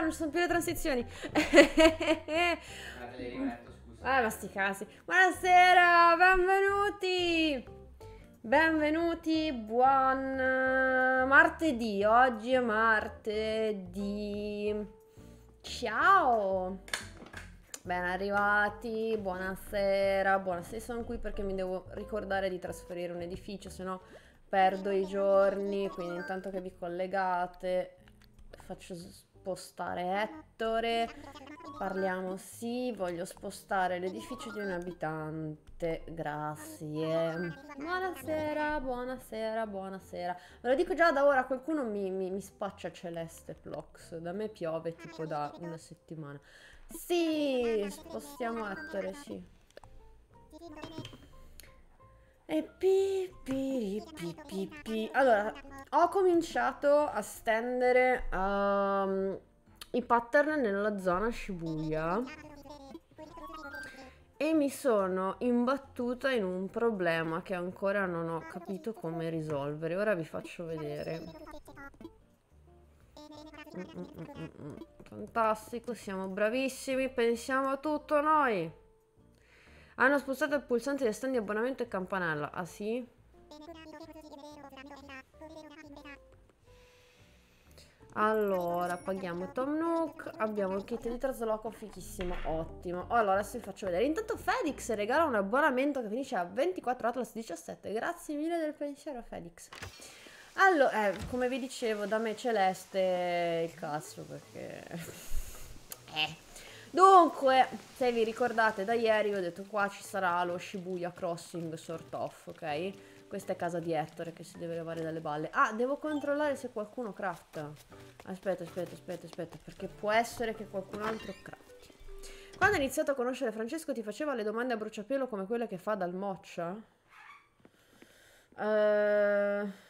Ah non ci sono più le transizioni. Ah, ma sti casi. Buonasera, benvenuti. Benvenuti, buon eh, martedì. Oggi è martedì. Ciao. Ben arrivati, buonasera, buonasera. Sono qui perché mi devo ricordare di trasferire un edificio, se no perdo i giorni. Quindi intanto che vi collegate faccio spostare Ettore. Parliamo, sì, voglio spostare l'edificio di un abitante. Grazie. Buonasera, buonasera, buonasera. Ve lo dico già da ora, qualcuno mi, mi, mi spaccia Celeste Plox. Da me piove tipo da una settimana. Sì, spostiamo Ettore, sì. E pi, pi, pi, pi, pi. Allora, ho cominciato a stendere um, i pattern nella zona Shibuya e mi sono imbattuta in un problema che ancora non ho capito come risolvere. Ora vi faccio vedere. Mm, mm, mm. Fantastico, siamo bravissimi, pensiamo a tutto noi. Hanno spostato il pulsante di stand di abbonamento e campanella. Ah sì? Allora, paghiamo Tom Nook, abbiamo il kit di trasloco fichissimo, ottimo. Allora adesso vi faccio vedere. Intanto Fedix regala un abbonamento che finisce a 24 Atlas 17. Grazie mille del pensiero Fedix. Allora, eh, come vi dicevo, da me celeste il cazzo perché... eh... Dunque, se vi ricordate da ieri ho detto qua ci sarà lo Shibuya Crossing sort of, ok? Questa è casa di Ettore che si deve levare dalle balle. Ah, devo controllare se qualcuno crafta. Aspetta, aspetta, aspetta, aspetta, perché può essere che qualcun altro crafti. Quando hai iniziato a conoscere Francesco ti faceva le domande a bruciapelo come quelle che fa dal moccia? Ehm... Uh...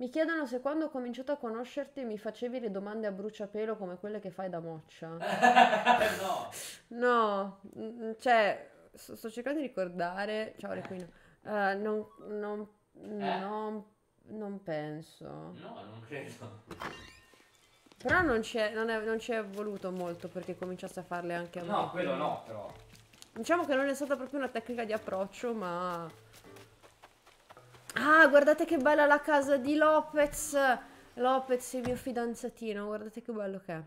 Mi chiedono se quando ho cominciato a conoscerti mi facevi le domande a bruciapelo come quelle che fai da moccia. no. No, mm, cioè, sto, sto cercando di ricordare. Ciao, Requino. Uh, non, non, Eh? non, non penso. No, non credo. Però non ci è, non è- non ci è voluto molto perché cominciasse a farle anche a me. No, quello no, però. Diciamo che non è stata proprio una tecnica di approccio, ma... Ah, guardate che bella la casa di Lopez. Lopez, il mio fidanzatino. Guardate che bello che è.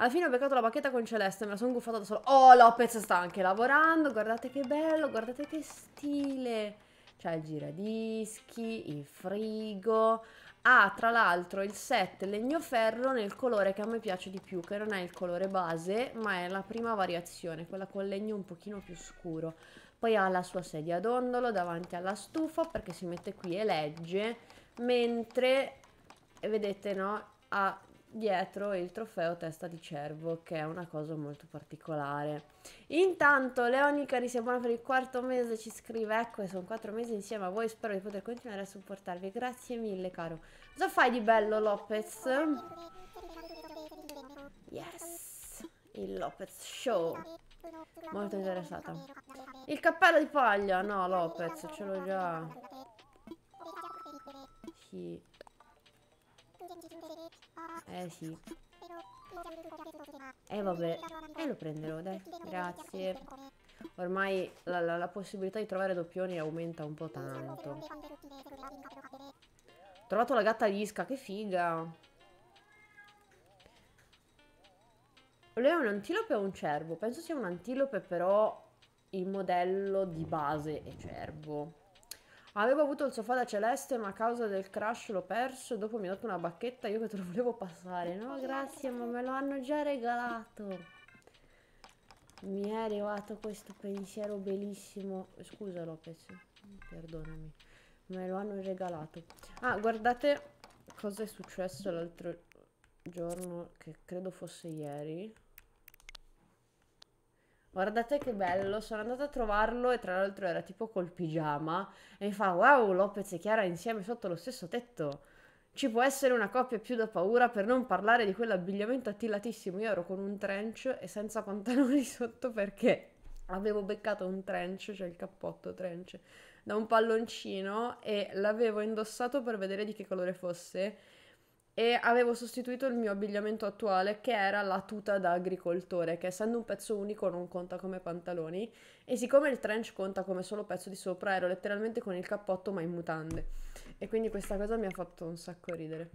Alla fine ho beccato la bacchetta con Celeste, me la sono guffata da sola. Oh, Lopez sta anche lavorando. Guardate che bello, guardate che stile. C'è il giradischi, il frigo. Ah, tra l'altro il set legno-ferro nel colore che a me piace di più, che non è il colore base, ma è la prima variazione, quella con legno un pochino più scuro. Poi ha la sua sedia a dondolo davanti alla stufa perché si mette qui e legge, mentre vedete, no, ha dietro il trofeo testa di cervo, che è una cosa molto particolare. Intanto Leonica si abbona per il quarto mese, ci scrive, ecco, sono quattro mesi insieme a voi, spero di poter continuare a supportarvi. Grazie mille, caro. Cosa fai di bello, Lopez? Yes, il Lopez Show. Molto interessata. Il cappello di paglia, no, Lopez, ce l'ho già. Sì. Eh sì. Eh vabbè, e lo prenderò, dai. Grazie. Ormai la, la- la possibilità di trovare doppioni aumenta un po' tanto. Ho trovato la gatta lisca, che figa. Lui è un antilope o un cervo? Penso sia un antilope, però il modello di base è cervo. Avevo avuto il sofà da celeste, ma a causa del crash l'ho perso. Dopo mi ha dato una bacchetta, io che te lo volevo passare. No, grazie, ma me lo hanno già regalato. Mi è arrivato questo pensiero bellissimo. Scusa, Lopez, perdonami. Me lo hanno regalato. Ah, guardate cosa è successo l'altro giorno, che credo fosse ieri. Guardate che bello, sono andata a trovarlo e tra l'altro era tipo col pigiama e mi fa wow Lopez e Chiara insieme sotto lo stesso tetto. Ci può essere una coppia più da paura per non parlare di quell'abbigliamento attilatissimo. Io ero con un trench e senza pantaloni sotto perché avevo beccato un trench, cioè il cappotto trench, da un palloncino e l'avevo indossato per vedere di che colore fosse e avevo sostituito il mio abbigliamento attuale che era la tuta da agricoltore che essendo un pezzo unico non conta come pantaloni e siccome il trench conta come solo pezzo di sopra ero letteralmente con il cappotto ma in mutande e quindi questa cosa mi ha fatto un sacco ridere.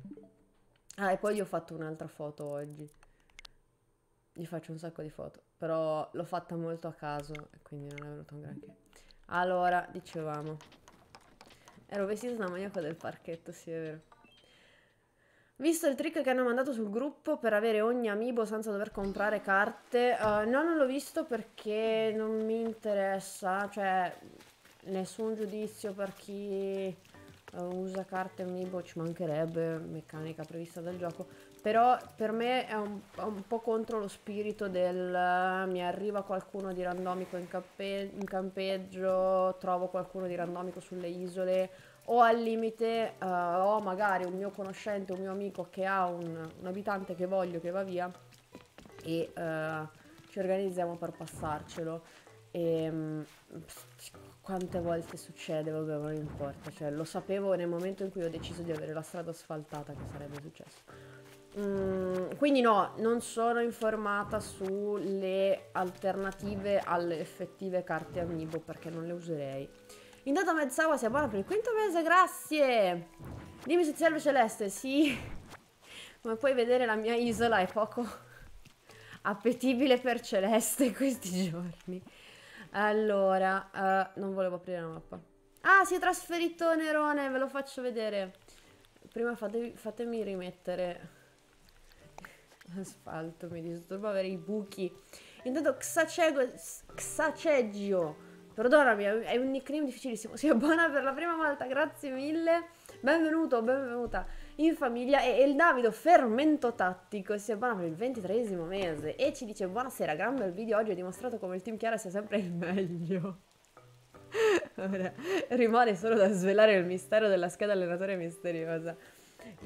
Ah e poi gli ho fatto un'altra foto oggi. Gli faccio un sacco di foto, però l'ho fatta molto a caso e quindi non è venuto un granché. Allora, dicevamo. Ero vestita da maniaco del parchetto, sì è vero. Visto il trick che hanno mandato sul gruppo per avere ogni amiibo senza dover comprare carte, uh, no, non l'ho visto perché non mi interessa, cioè nessun giudizio per chi uh, usa carte amiibo, ci mancherebbe, meccanica prevista dal gioco, però per me è un, un po' contro lo spirito del uh, mi arriva qualcuno di randomico in, in campeggio, trovo qualcuno di randomico sulle isole o al limite uh, ho magari un mio conoscente, un mio amico che ha un, un abitante che voglio che va via e uh, ci organizziamo per passarcelo. E um, quante volte succede, vabbè, non importa, cioè lo sapevo nel momento in cui ho deciso di avere la strada asfaltata che sarebbe successo. Mm, quindi no, non sono informata sulle alternative alle effettive carte amiibo perché non le userei. Intanto Mezzawa sia buona per il quinto mese, grazie! Dimmi se ti serve Celeste, sì. Come puoi vedere la mia isola è poco appetibile per Celeste questi giorni. Allora, uh, non volevo aprire la mappa. Ah, si è trasferito Nerone, ve lo faccio vedere. Prima fatevi, fatemi rimettere l'asfalto, mi disturba avere i buchi. Intanto Xaceggio Perdonami, è un nickname difficilissimo. Sia buona per la prima volta, grazie mille. Benvenuto, benvenuta in famiglia. E il Davido Fermento Tattico sia buona per il ventitresimo mese. E ci dice: Buonasera, gran bel video. Oggi ho dimostrato come il team Chiara sia sempre il meglio. Ora, rimane solo da svelare il mistero della scheda allenatore misteriosa.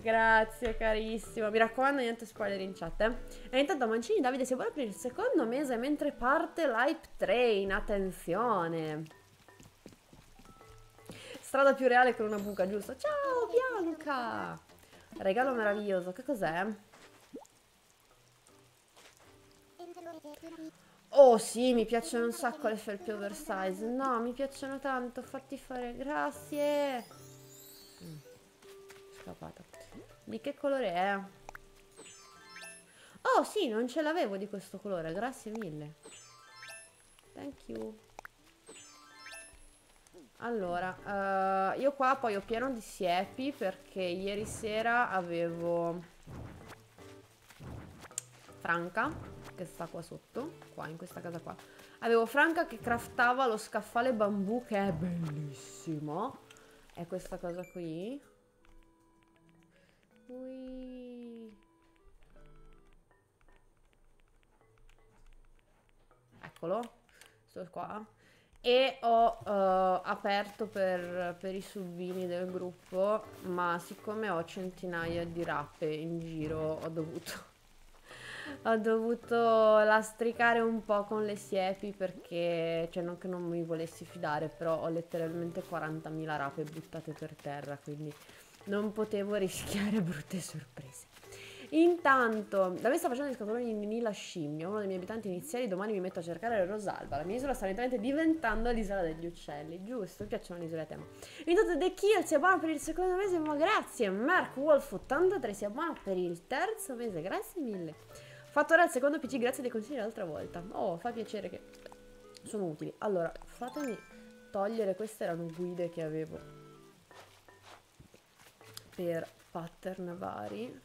Grazie carissima, mi raccomando niente spoiler in chat eh. E intanto Mancini Davide si vuole aprire il secondo mese mentre parte l'hype train, attenzione Strada più reale con una buca, giusto? Ciao Bianca Regalo meraviglioso, che cos'è? Oh sì, mi piacciono un sacco le felpe oversize No, mi piacciono tanto, fatti fare, grazie mm. Scappata di che colore è? Oh sì, non ce l'avevo di questo colore, grazie mille. Thank you. Allora, uh, io qua poi ho pieno di siepi perché ieri sera avevo Franca, che sta qua sotto, qua in questa casa qua. Avevo Franca che craftava lo scaffale bambù che è bellissimo. È questa cosa qui. Ui. Eccolo, sto qua. E ho uh, aperto per, per, i subini del gruppo, ma siccome ho centinaia di rappe in giro, ho dovuto... ho dovuto lastricare un po' con le siepi perché, cioè non che non mi volessi fidare, però ho letteralmente 40.000 rape buttate per terra, quindi non potevo rischiare brutte sorprese. Intanto, da me sta facendo il scatolone di Nila Scimmio, uno dei miei abitanti iniziali, domani mi metto a cercare Rosalba. La mia isola sta lentamente diventando l'isola degli uccelli, giusto? Mi piacciono le isole a tema. Intanto The Kill sia buono per il secondo mese, ma grazie. Mark Wolf 83 sia buono per il terzo mese, grazie mille. Fatto ora il secondo PC, grazie dei consigli l'altra volta. Oh, fa piacere che sono utili. Allora, fatemi togliere, queste erano guide che avevo per pattern vari.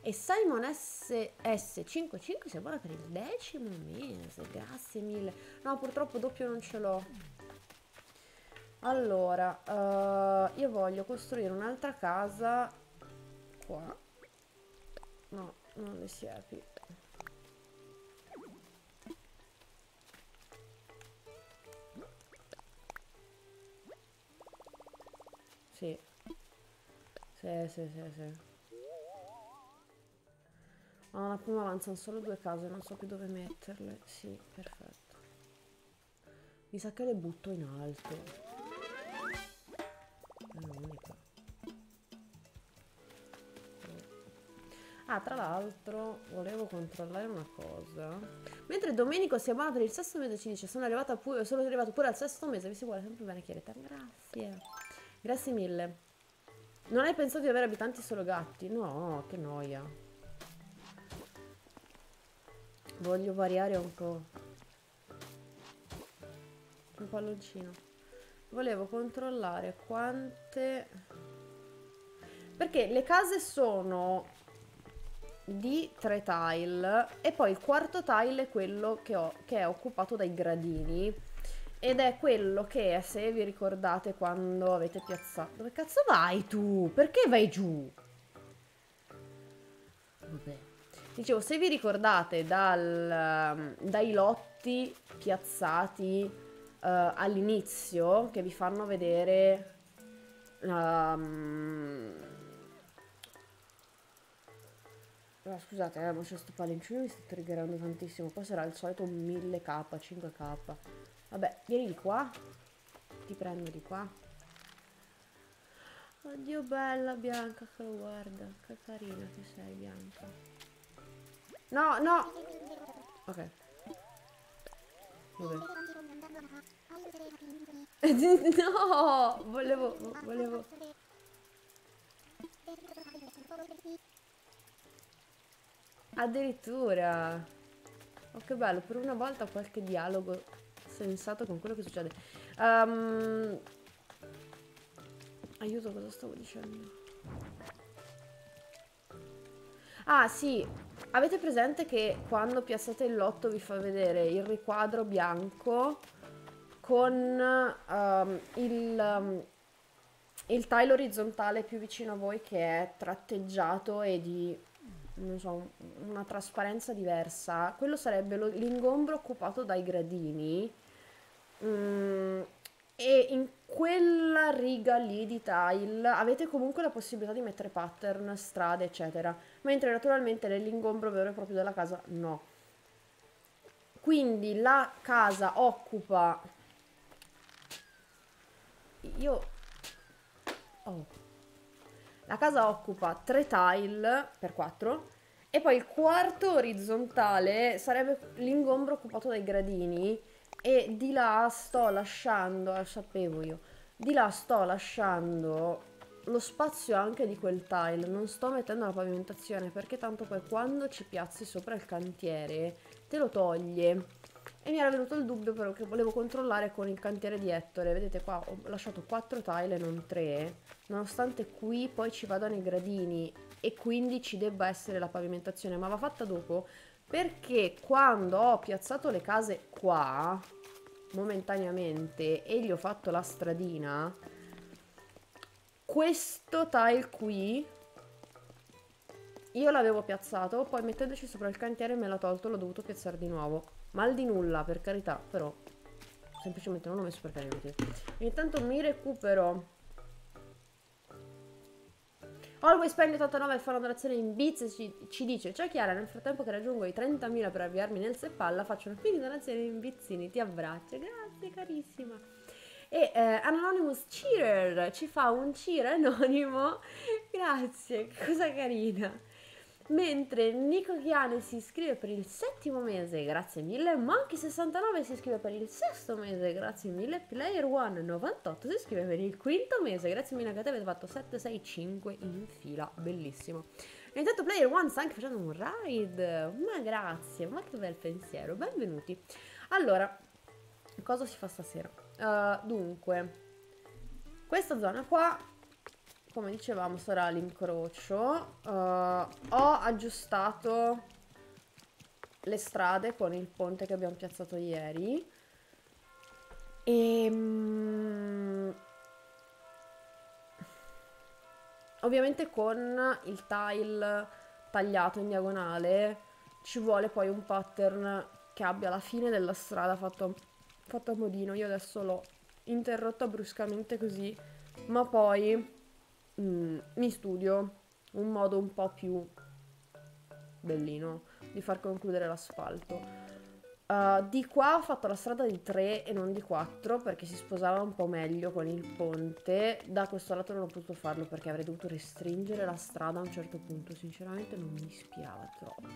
E Simon SS55 si buona per il decimo mese grazie mille. No purtroppo doppio non ce l'ho. Allora uh, io voglio costruire un'altra casa qua. No non le siepi sì sì, sì, sì, sì. Oh, la prima avanzano solo due case, non so più dove metterle. Sì, perfetto. Mi sa che le butto in alto. È l'unica. Ah, tra l'altro, volevo controllare una cosa. Mentre Domenico si abbona per il sesto mese ci dice sono, arrivata pure, sono arrivato pure al sesto mese, vi si vuole sempre bene chiarita. Grazie. Grazie mille. Non hai pensato di avere abitanti solo gatti? No, che noia. Voglio variare un po'. Un palloncino. Volevo controllare quante... Perché le case sono di tre tile e poi il quarto tile è quello che, ho, che è occupato dai gradini ed è quello che se vi ricordate quando avete piazzato dove cazzo vai tu? perché vai giù? vabbè dicevo se vi ricordate dal, dai lotti piazzati uh, all'inizio che vi fanno vedere um, Ah, scusate, eh, ma c'è sto palencino mi sta triggerando tantissimo. Qua sarà il solito 1000k, 5k. Vabbè, vieni di qua. Ti prendo di qua. Oddio, bella Bianca, che guarda. Che carina che sei, Bianca. No, no! Ok. Vabbè. no! Volevo... Volevo... Addirittura. Oh, che bello, per una volta qualche dialogo sensato con quello che succede. Um, aiuto, cosa stavo dicendo? Ah, sì. Avete presente che quando piazzate il lotto vi fa vedere il riquadro bianco con um, il, um, il tile orizzontale più vicino a voi che è tratteggiato e di so, una trasparenza diversa, quello sarebbe l'ingombro occupato dai gradini. Mm, e in quella riga lì di tile avete comunque la possibilità di mettere pattern, strade, eccetera. Mentre naturalmente nell'ingombro vero e proprio della casa no. Quindi la casa occupa... Io... Oh. La casa occupa 3 tile per 4 e poi il quarto orizzontale sarebbe l'ingombro occupato dai gradini e di là sto lasciando, lo sapevo io, di là sto lasciando lo spazio anche di quel tile, non sto mettendo la pavimentazione perché tanto poi quando ci piazzi sopra il cantiere te lo toglie e mi era venuto il dubbio però che volevo controllare con il cantiere di Ettore. Vedete qua ho lasciato 4 tile e non 3. Nonostante qui poi ci vadano i gradini e quindi ci debba essere la pavimentazione. Ma va fatta dopo perché quando ho piazzato le case qua momentaneamente e gli ho fatto la stradina questo tile qui io l'avevo piazzato poi mettendoci sopra il cantiere me l'ha tolto l'ho dovuto piazzare di nuovo Mal di nulla, per carità, però semplicemente non l'ho messo per carità. Intanto mi recupero Always Spend 89 e fa una donazione in bits ci, ci, dice Ciao Chiara, nel frattempo che raggiungo i 30.000 per avviarmi nel Seppalla faccio una mini donazione in bizzini, ti abbraccio Grazie carissima. E eh, Anonymous Cheater ci fa un cheer anonimo. Grazie, cosa carina mentre Nico Chiane si iscrive per il settimo mese, grazie mille, Monkey69 si iscrive per il sesto mese, grazie mille, Player One 98 si iscrive per il quinto mese, grazie mille che avete fatto 7, 6, 5 in fila, bellissimo. E intanto Player One sta anche facendo un ride, ma grazie, ma che bel pensiero, benvenuti. Allora, cosa si fa stasera? Uh, dunque, questa zona qua come dicevamo sarà l'incrocio. Uh, ho aggiustato le strade con il ponte che abbiamo piazzato ieri. E um, ovviamente con il tile tagliato in diagonale ci vuole poi un pattern che abbia la fine della strada fatto, fatto a modino. Io adesso l'ho interrotta bruscamente così ma poi mm, mi studio un modo un po' più bellino di far concludere l'asfalto. Uh, di qua ho fatto la strada di 3 e non di 4 perché si sposava un po' meglio con il ponte. Da questo lato non ho potuto farlo perché avrei dovuto restringere la strada a un certo punto. Sinceramente non mi spiava troppo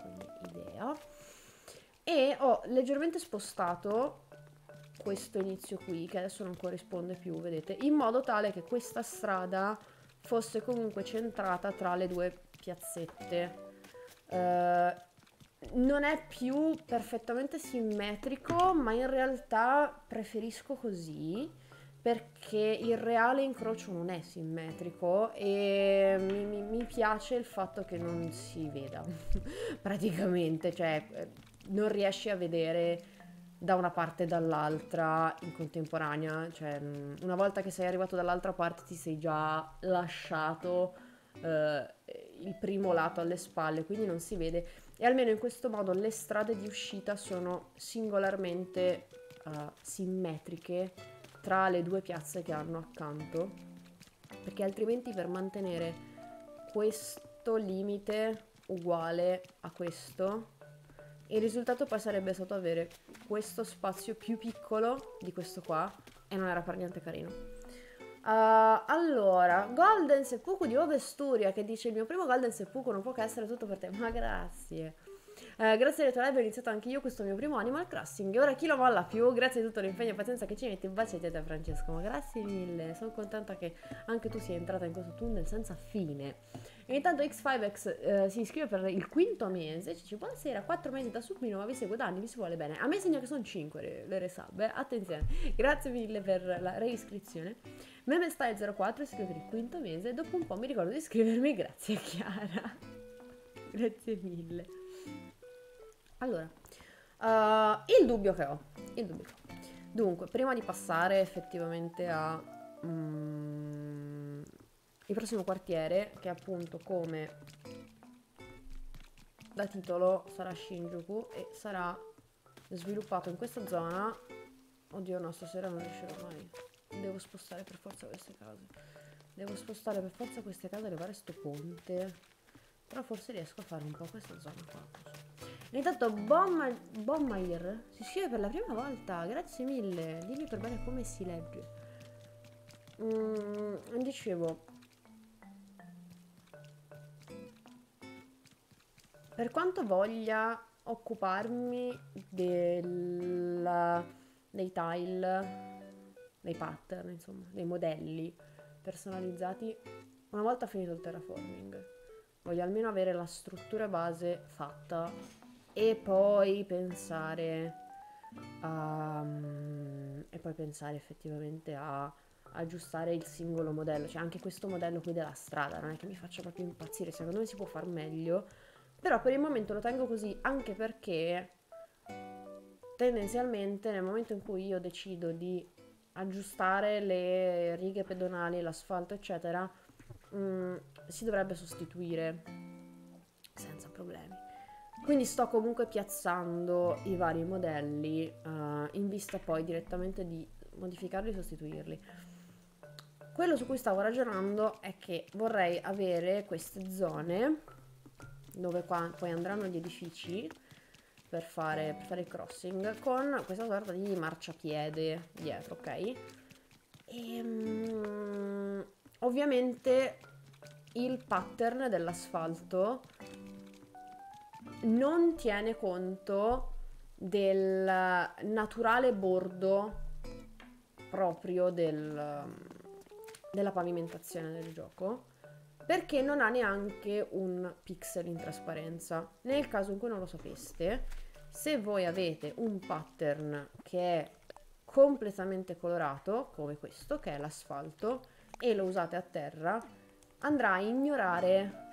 come idea. E ho leggermente spostato questo inizio qui che adesso non corrisponde più, vedete, in modo tale che questa strada fosse comunque centrata tra le due piazzette. Uh, non è più perfettamente simmetrico, ma in realtà preferisco così perché il reale incrocio non è simmetrico e mi, mi, mi piace il fatto che non si veda praticamente, cioè non riesci a vedere da una parte e dall'altra in contemporanea, cioè una volta che sei arrivato dall'altra parte ti sei già lasciato eh, il primo lato alle spalle, quindi non si vede. E almeno in questo modo le strade di uscita sono singolarmente uh, simmetriche tra le due piazze che hanno accanto perché altrimenti per mantenere questo limite uguale a questo il risultato poi sarebbe stato avere questo spazio più piccolo di questo qua e non era per niente carino Uh, allora, Golden Seppuku di Ovesturia che dice il mio primo Golden Seppuku non può che essere tutto per te, ma grazie. Uh, grazie alle tue live ho iniziato anche io questo mio primo Animal Crossing e ora chi lo molla più? Grazie di tutto l'impegno e pazienza che ci metti, bacetti a te Francesco, ma grazie mille, sono contenta che anche tu sia entrata in questo tunnel senza fine. E intanto X5X eh, si iscrive per il quinto mese, ci dice buonasera, 4 mesi da submino, ma vi seguo da anni, vi si vuole bene. A me segna che sono 5 le, le resub, eh? attenzione. Grazie mille per la reiscrizione. Memestyle04 si iscrive per il quinto mese, dopo un po' mi ricordo di iscrivermi, grazie Chiara. grazie mille. Allora, uh, il dubbio che ho, il dubbio che ho. Dunque, prima di passare effettivamente a... Mm, il prossimo quartiere, che appunto come da titolo sarà Shinjuku e sarà sviluppato in questa zona. Oddio no, stasera non riuscirò mai. Devo spostare per forza queste case. Devo spostare per forza queste case e levare sto ponte. Però forse riesco a fare un po' questa zona qua. Intanto Bommair si scrive per la prima volta. Grazie mille. Dimmi per bene come si legge. Mm, dicevo, Per quanto voglia occuparmi del, dei tile, dei pattern, insomma, dei modelli personalizzati, una volta finito il terraforming, voglio almeno avere la struttura base fatta e poi pensare a, e poi pensare effettivamente a aggiustare il singolo modello, cioè anche questo modello qui della strada non è che mi faccia proprio impazzire, secondo me si può far meglio però per il momento lo tengo così anche perché tendenzialmente nel momento in cui io decido di aggiustare le righe pedonali, l'asfalto eccetera, mh, mm, si dovrebbe sostituire senza problemi. Quindi sto comunque piazzando i vari modelli uh, in vista poi direttamente di modificarli e sostituirli. Quello su cui stavo ragionando è che vorrei avere queste zone dove qua poi andranno gli edifici per fare, per fare il crossing con questa sorta di marciapiede dietro, ok? E, um, ovviamente il pattern dell'asfalto non tiene conto del naturale bordo proprio del, della pavimentazione del gioco perché non ha neanche un pixel in trasparenza. Nel caso in cui non lo sapeste, se voi avete un pattern che è completamente colorato, come questo, che è l'asfalto, e lo usate a terra, andrà a ignorare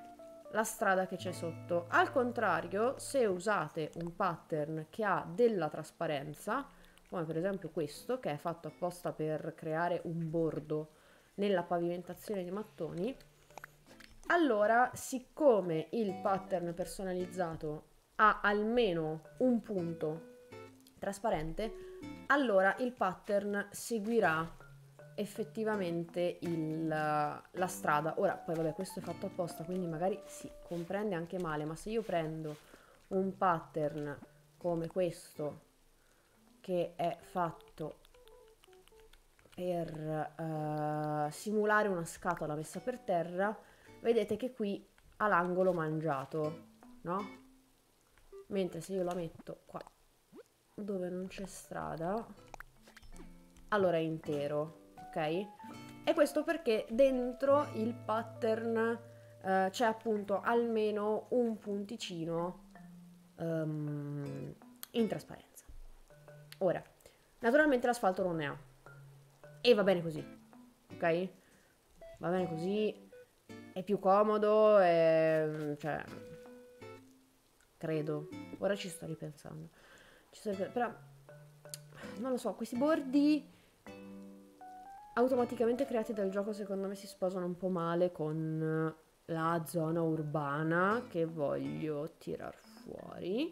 la strada che c'è sotto. Al contrario, se usate un pattern che ha della trasparenza, come per esempio questo, che è fatto apposta per creare un bordo nella pavimentazione di mattoni, allora siccome il pattern personalizzato ha almeno un punto trasparente, allora il pattern seguirà effettivamente il, la strada. Ora, poi vabbè, questo è fatto apposta, quindi magari si comprende anche male, ma se io prendo un pattern come questo che è fatto per uh, simulare una scatola messa per terra, vedete che qui ha l'angolo mangiato, no? Mentre se io la metto qua dove non c'è strada, allora è intero, ok? E questo perché dentro il pattern uh, c'è appunto almeno un punticino um, in trasparenza. Ora, naturalmente l'asfalto non ne ha. E va bene così, ok? Va bene così, è più comodo, è, cioè, credo. Ora ci sto ripensando. Ci sto ripensando. Però, non lo so, questi bordi automaticamente creati dal gioco secondo me si sposano un po' male con la zona urbana che voglio tirar fuori.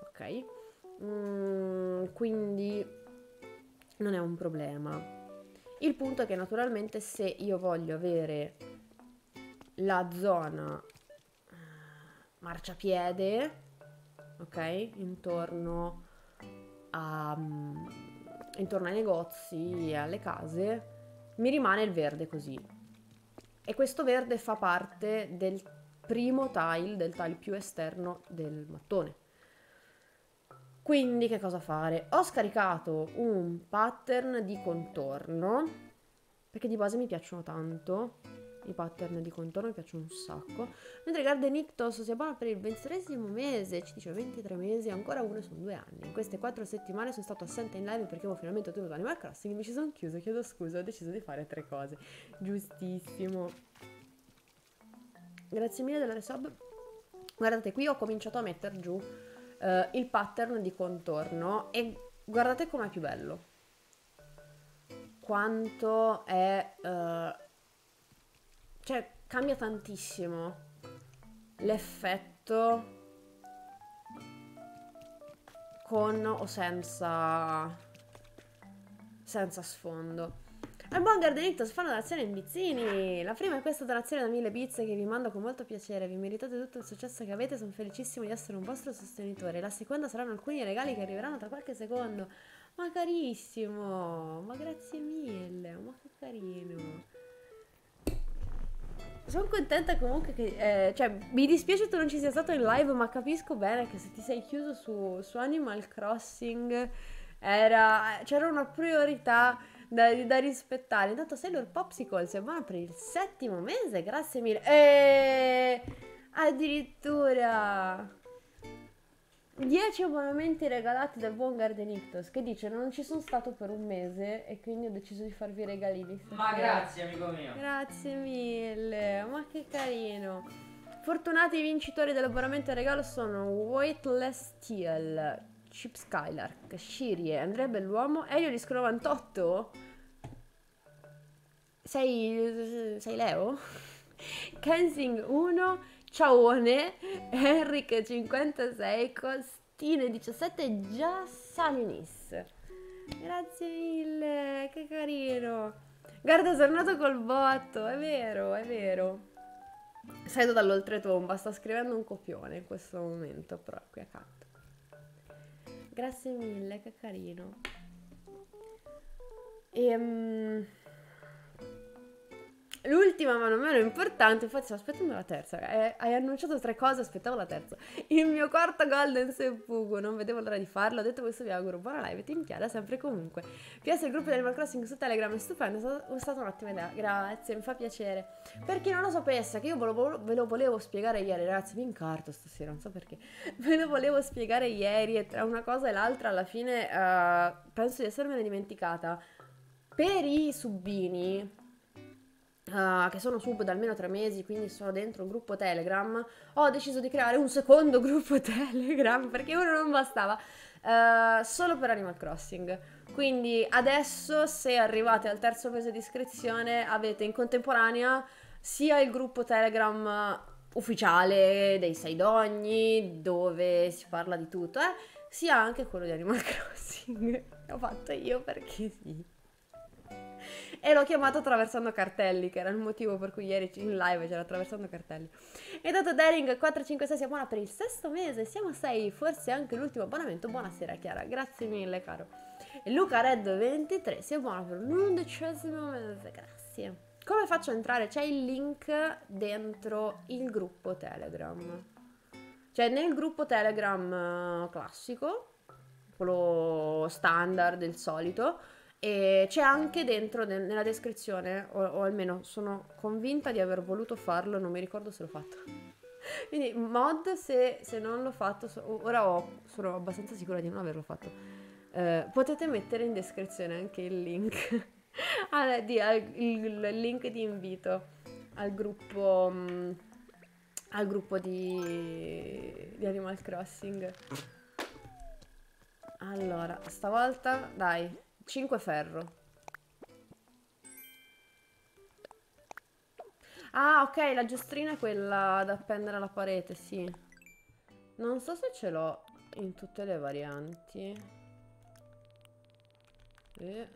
Ok? Mm, quindi non è un problema. Il punto è che naturalmente se io voglio avere la zona eh, marciapiede, ok? Intorno, a, mm, intorno ai negozi e alle case, mi rimane il verde così. E questo verde fa parte del primo tile, del tile più esterno del mattone. Quindi che cosa fare? Ho scaricato un pattern di contorno, perché di base mi piacciono tanto, i pattern di contorno mi piacciono un sacco. Mentre Garden Ictos si abbona per il ventiresimo mese, ci dice 23 mesi, ancora uno sono due anni. In queste quattro settimane sono stato assente in live perché avevo finalmente ottenuto Animal Crossing, mi ci sono chiuso, chiedo scusa, ho deciso di fare tre cose. Giustissimo. Grazie mille della resub. Guardate, qui ho cominciato a mettere giù uh, il pattern di contorno e guardate com'è più bello. Quanto è... Uh, cioè, cambia tantissimo l'effetto con o senza senza sfondo. Al buon Gardenito si fa una in bizzini. La prima è questa donazione da mille bits che vi mando con molto piacere. Vi meritate tutto il successo che avete. Sono felicissimo di essere un vostro sostenitore. La seconda saranno alcuni regali che arriveranno tra qualche secondo. Ma carissimo, ma grazie mille, ma che carino. Sono contenta comunque che, eh, cioè, mi dispiace tu non ci sia stato in live, ma capisco bene che se ti sei chiuso su, su Animal Crossing era, c'era una priorità da, da rispettare. Intanto Sailor Popsicle si abbona per il settimo mese, grazie mille. E addirittura 10 abbonamenti regalati dal buon Gardenictos che dice non ci sono stato per un mese e quindi ho deciso di farvi regalini. Ma grazie amico mio. Grazie mille, ma che carino. Fortunati i vincitori dell'abbonamento regalo sono Weightless Steel, Chip Skylark, Shirie, Andrea Belluomo, Elioris 98. Sei, sei Leo? Kensing 1, Ciaone, Enric 56, Costine 17 e già Salinis. Grazie mille, che carino. Guarda, sono nato col botto, è vero, è vero. Sento dall'oltretomba, sto scrivendo un copione in questo momento, però qui accanto. Grazie mille, che carino. Ehm... L'ultima, ma non meno importante, infatti sto aspettando la terza. Eh, hai annunciato tre cose, aspettavo la terza. Il mio quarto Golden Seppuku, non vedevo l'ora di farlo. Detto questo vi auguro buona live, ti chiara sempre comunque. PS il gruppo di Animal Crossing su Telegram è stupendo, è stata, è stata un'ottima idea. Grazie, mi fa piacere. Per chi non lo sapesse, che io ve lo, ve lo volevo spiegare ieri, ragazzi, mi incarto stasera, non so perché. Ve lo volevo spiegare ieri e tra una cosa e l'altra alla fine uh, penso di essermene dimenticata. Per i subbini Uh, che sono sub da almeno tre mesi, quindi sono dentro un gruppo Telegram, ho deciso di creare un secondo gruppo Telegram perché uno non bastava, uh, solo per Animal Crossing. Quindi adesso, se arrivate al terzo mese di iscrizione, avete in contemporanea sia il gruppo Telegram ufficiale dei Saidogni, dove si parla di tutto, eh, sia anche quello di Animal Crossing. L'ho fatto io perché sì. E l'ho chiamato attraversando cartelli, che era il motivo per cui ieri in live c'era attraversando cartelli. E dato Daring 456 si abbona per il sesto mese, siamo a 6, forse anche l'ultimo abbonamento. Buonasera Chiara, grazie mille caro. E Luca Red 23 si abbona per l'undicesimo mese, grazie. Come faccio a entrare? C'è il link dentro il gruppo Telegram. Cioè nel gruppo Telegram eh, classico, quello standard, il solito, e c'è anche dentro nel- nella descrizione, o, o almeno sono convinta di aver voluto farlo, non mi ricordo se l'ho fatto. Quindi mod se, se non l'ho fatto, so- ora ho- sono abbastanza sicura di non averlo fatto. Eh, potete mettere in descrizione anche il link, al, di- al- il, il link di invito al gruppo, mm, al gruppo di, di Animal Crossing. Allora, stavolta dai, 5 ferro. Ah, ok, la giostrina è quella da appendere alla parete, sì. Non so se ce l'ho in tutte le varianti. Eh.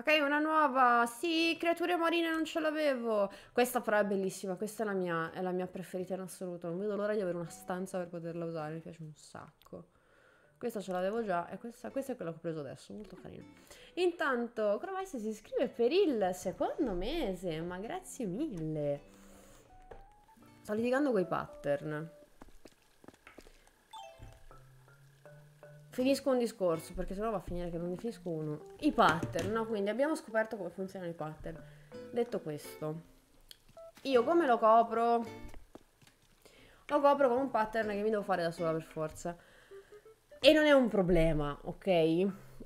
Ok, una nuova. Sì, creature marine non ce l'avevo. Questa però è bellissima, questa è la mia, è la mia preferita in assoluto. Non vedo l'ora di avere una stanza per poterla usare, mi piace un sacco. Questa ce l'avevo già e questa, questa è quella che ho preso adesso, molto carina. Intanto, Crovice si iscrive per il secondo mese, ma grazie mille. Sto litigando con i pattern. Finisco un discorso, perché sennò va a finire che non ne finisco uno. I pattern, no? Quindi abbiamo scoperto come funzionano i pattern. Detto questo, io come lo copro? Lo copro con un pattern che mi devo fare da sola per forza. E non è un problema, ok?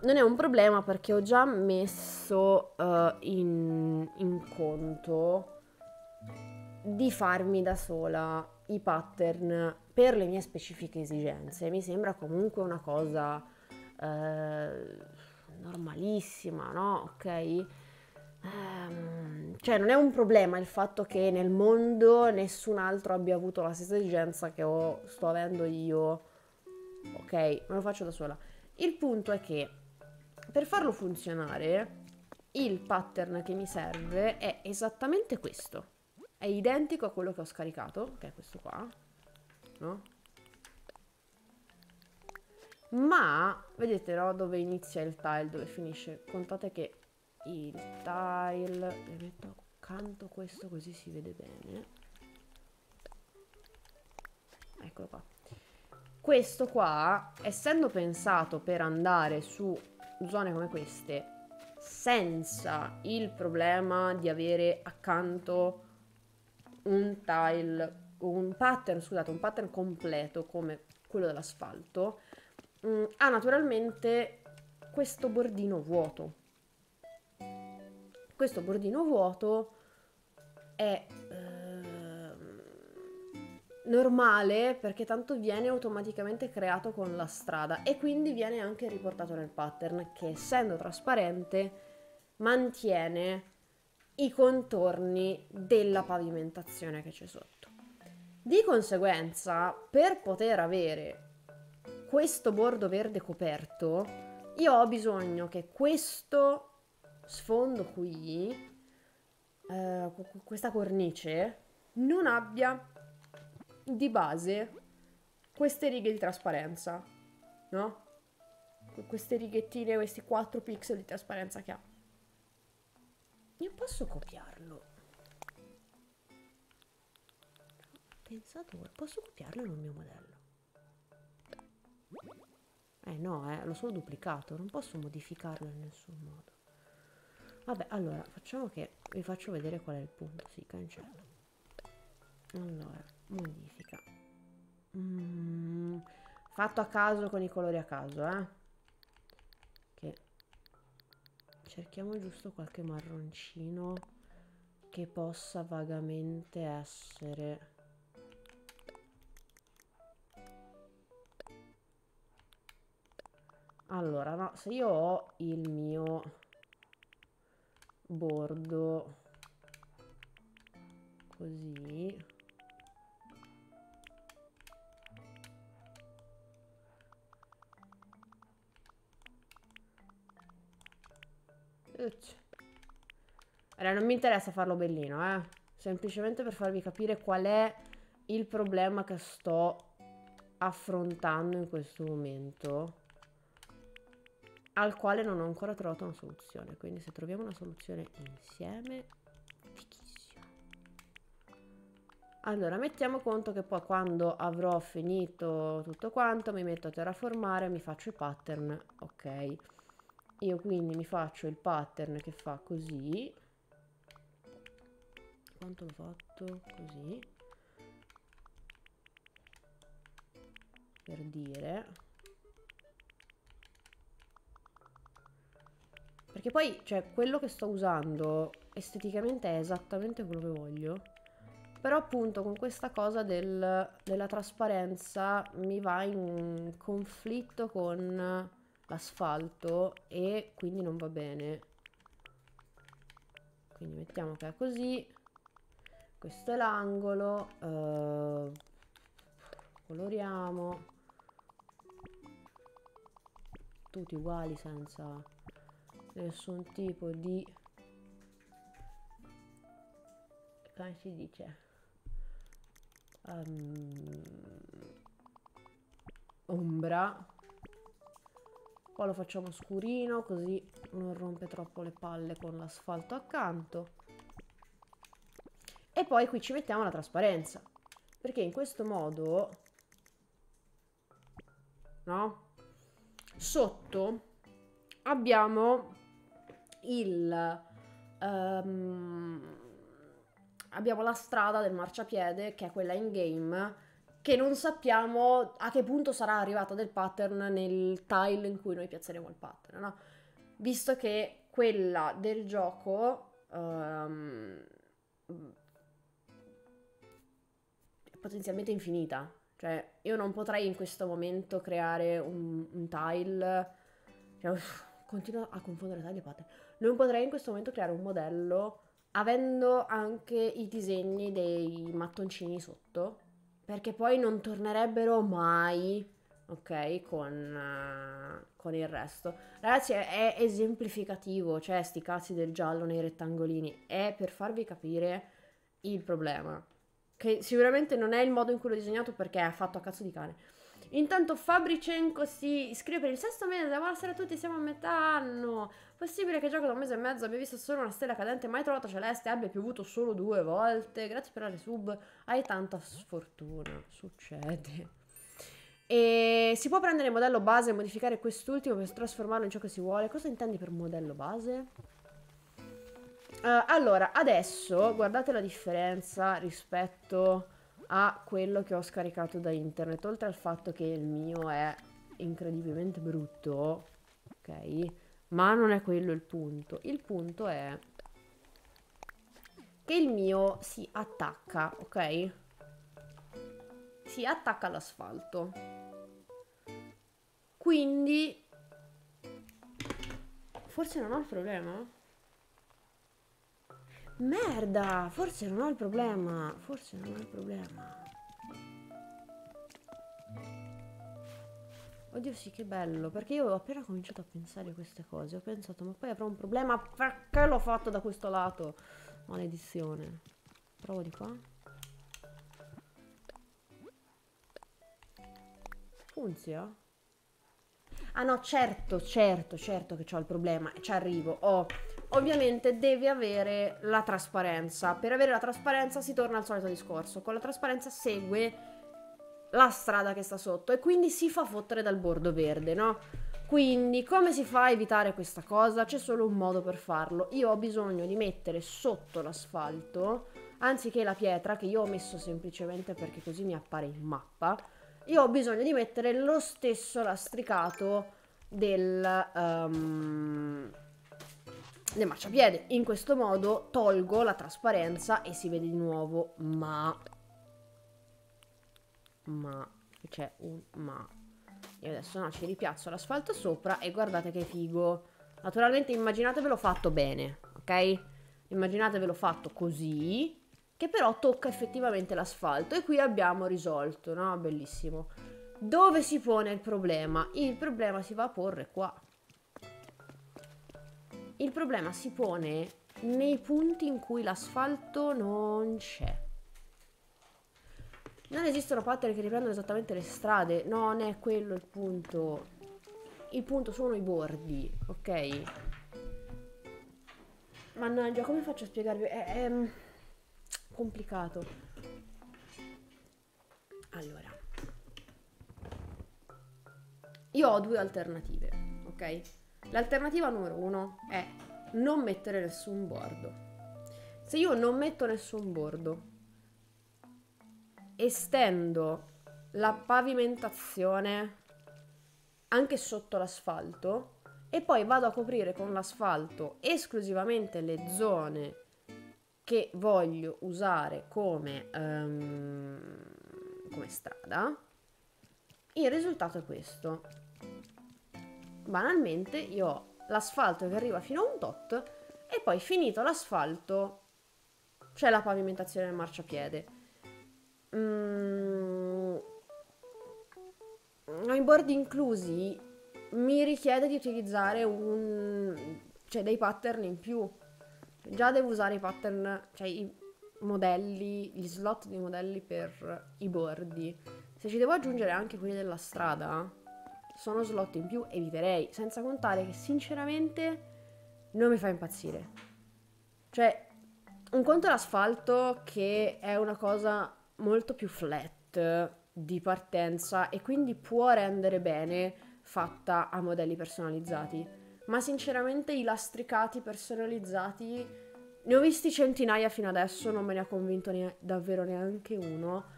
Non è un problema perché ho già messo eh, in, in conto di farmi da sola i pattern per le mie specifiche esigenze. Mi sembra comunque una cosa eh, normalissima, no? Ok? Ehm, cioè non è un problema il fatto che nel mondo nessun altro abbia avuto la stessa esigenza che ho, sto avendo io. Ok, me lo faccio da sola. Il punto è che per farlo funzionare il pattern che mi serve è esattamente questo. È identico a quello che ho scaricato, che è questo qua, no? Ma, vedete no, dove inizia il tile, dove finisce? Contate che il tile, le metto accanto questo così si vede bene. Eccolo qua. Questo qua, essendo pensato per andare su zone come queste, senza il problema di avere accanto un tile, un pattern, scusate, un pattern completo come quello dell'asfalto, mm, ha naturalmente questo bordino vuoto. Questo bordino vuoto è ehm, normale perché tanto viene automaticamente creato con la strada e quindi viene anche riportato nel pattern che essendo trasparente mantiene i contorni della pavimentazione che c'è sotto. Di conseguenza, per poter avere questo bordo verde coperto, io ho bisogno che questo sfondo qui, eh, questa cornice, non abbia di base queste righe di trasparenza, no? Queste righettine, questi 4 pixel di trasparenza che ha. Io posso copiarlo. Pensato, posso copiarlo nel mio modello? Eh no, eh, l'ho solo duplicato, non posso modificarlo in nessun modo. Vabbè, allora, facciamo che vi faccio vedere qual è il punto. Sì, cancello. Allora, modifica. Mm, fatto a caso con i colori a caso, eh. Che cerchiamo giusto qualche marroncino che possa vagamente essere allora no se io ho il mio bordo così Allora, non mi interessa farlo bellino, eh. Semplicemente per farvi capire qual è il problema che sto affrontando in questo momento al quale non ho ancora trovato una soluzione. Quindi se troviamo una soluzione insieme. Allora, mettiamo conto che poi quando avrò finito tutto quanto mi metto a terraformare, mi faccio i pattern, ok. Io quindi mi faccio il pattern che fa così. Quanto l'ho fatto? Così. Per dire Perché poi, cioè, quello che sto usando esteticamente è esattamente quello che voglio. Però appunto con questa cosa del, della trasparenza mi va in conflitto con l'asfalto e quindi non va bene. Quindi mettiamo che è così. Questo è l'angolo. Uh, coloriamo. Tutti uguali senza nessun tipo di come si dice um, ombra poi lo facciamo scurino così non rompe troppo le palle con l'asfalto accanto. E poi qui ci mettiamo la trasparenza perché in questo modo no? Sotto abbiamo il... Um, abbiamo la strada del marciapiede, che è quella in game, che non sappiamo a che punto sarà arrivata del pattern nel tile in cui noi piazzeremo il pattern, no? Visto che quella del gioco um, è potenzialmente infinita. Cioè, io non potrei in questo momento creare un, un tile... Cioè, continuo a confondere tagli e pattern. Non potrei in questo momento creare un modello avendo anche i disegni dei mattoncini sotto, perché poi non tornerebbero mai, ok, con, uh, con il resto. Ragazzi, è, è, esemplificativo, cioè sti cazzi del giallo nei rettangolini, è per farvi capire il problema. Che sicuramente non è il modo in cui l'ho disegnato perché è fatto a cazzo di cane. Intanto Fabricenko si iscrive per il sesto mese. Buonasera a tutti, siamo a metà anno. Possibile che gioco da un mese e mezzo abbia visto solo una stella cadente, mai trovata celeste, abbia piovuto solo due volte. Grazie per la resub. Hai tanta sfortuna. Succede. E si può prendere il modello base e modificare quest'ultimo per trasformarlo in ciò che si vuole. Cosa intendi per modello base? Uh, allora, adesso guardate la differenza rispetto a quello che ho scaricato da internet. Oltre al fatto che il mio è incredibilmente brutto, ok? Ma non è quello il punto. Il punto è che il mio si attacca, ok? Si attacca all'asfalto. Quindi forse non ho il problema. Merda, forse non ho il problema. Forse non ho il problema. Oddio sì, che bello, perché io ho appena cominciato a pensare a queste cose. Ho pensato, ma poi avrò un problema perché l'ho fatto da questo lato. Maledizione. Provo di qua. Funziona? Ah no, certo, certo, certo che ho il problema. Ci arrivo. Ho ovviamente devi avere la trasparenza. Per avere la trasparenza si torna al solito discorso. Con la trasparenza segue la strada che sta sotto e quindi si fa fottere dal bordo verde, no? Quindi come si fa a evitare questa cosa? C'è solo un modo per farlo. Io ho bisogno di mettere sotto l'asfalto, anziché la pietra, che io ho messo semplicemente perché così mi appare in mappa, io ho bisogno di mettere lo stesso lastricato del... Um, del marciapiede. In questo modo tolgo la trasparenza e si vede di nuovo, ma... Ma... C'è un ma. E adesso no, ci ripiazzo l'asfalto sopra e guardate che figo. Naturalmente immaginatevelo fatto bene, ok? Immaginatevelo fatto così, che però tocca effettivamente l'asfalto. E qui abbiamo risolto, no? Bellissimo. Dove si pone il problema? Il problema si va a porre qua. Il problema si pone nei punti in cui l'asfalto non c'è. Non esistono pattern che riprendono esattamente le strade, non è quello il punto. Il punto sono i bordi, ok? Mannaggia, come faccio a spiegarvi? È, è mm, complicato. Allora. Io ho due alternative, ok? L'alternativa numero uno è non mettere nessun bordo. Se io non metto nessun bordo, estendo la pavimentazione anche sotto l'asfalto e poi vado a coprire con l'asfalto esclusivamente le zone che voglio usare come, um, come strada, il risultato è questo. Banalmente io ho l'asfalto che arriva fino a un tot e poi finito l'asfalto c'è la pavimentazione del marciapiede. Mm, i bordi inclusi mi richiede di utilizzare un, cioè dei pattern in più. Già devo usare i pattern, cioè i modelli, gli slot dei modelli per i bordi. Se ci devo aggiungere anche quelli della strada, sono slot in più, eviterei. Senza contare che sinceramente non mi fa impazzire. Cioè, un conto è l'asfalto che è una cosa molto più flat di partenza e quindi può rendere bene fatta a modelli personalizzati. Ma sinceramente i lastricati personalizzati ne ho visti centinaia fino adesso, non me ne ha convinto ne- davvero neanche uno.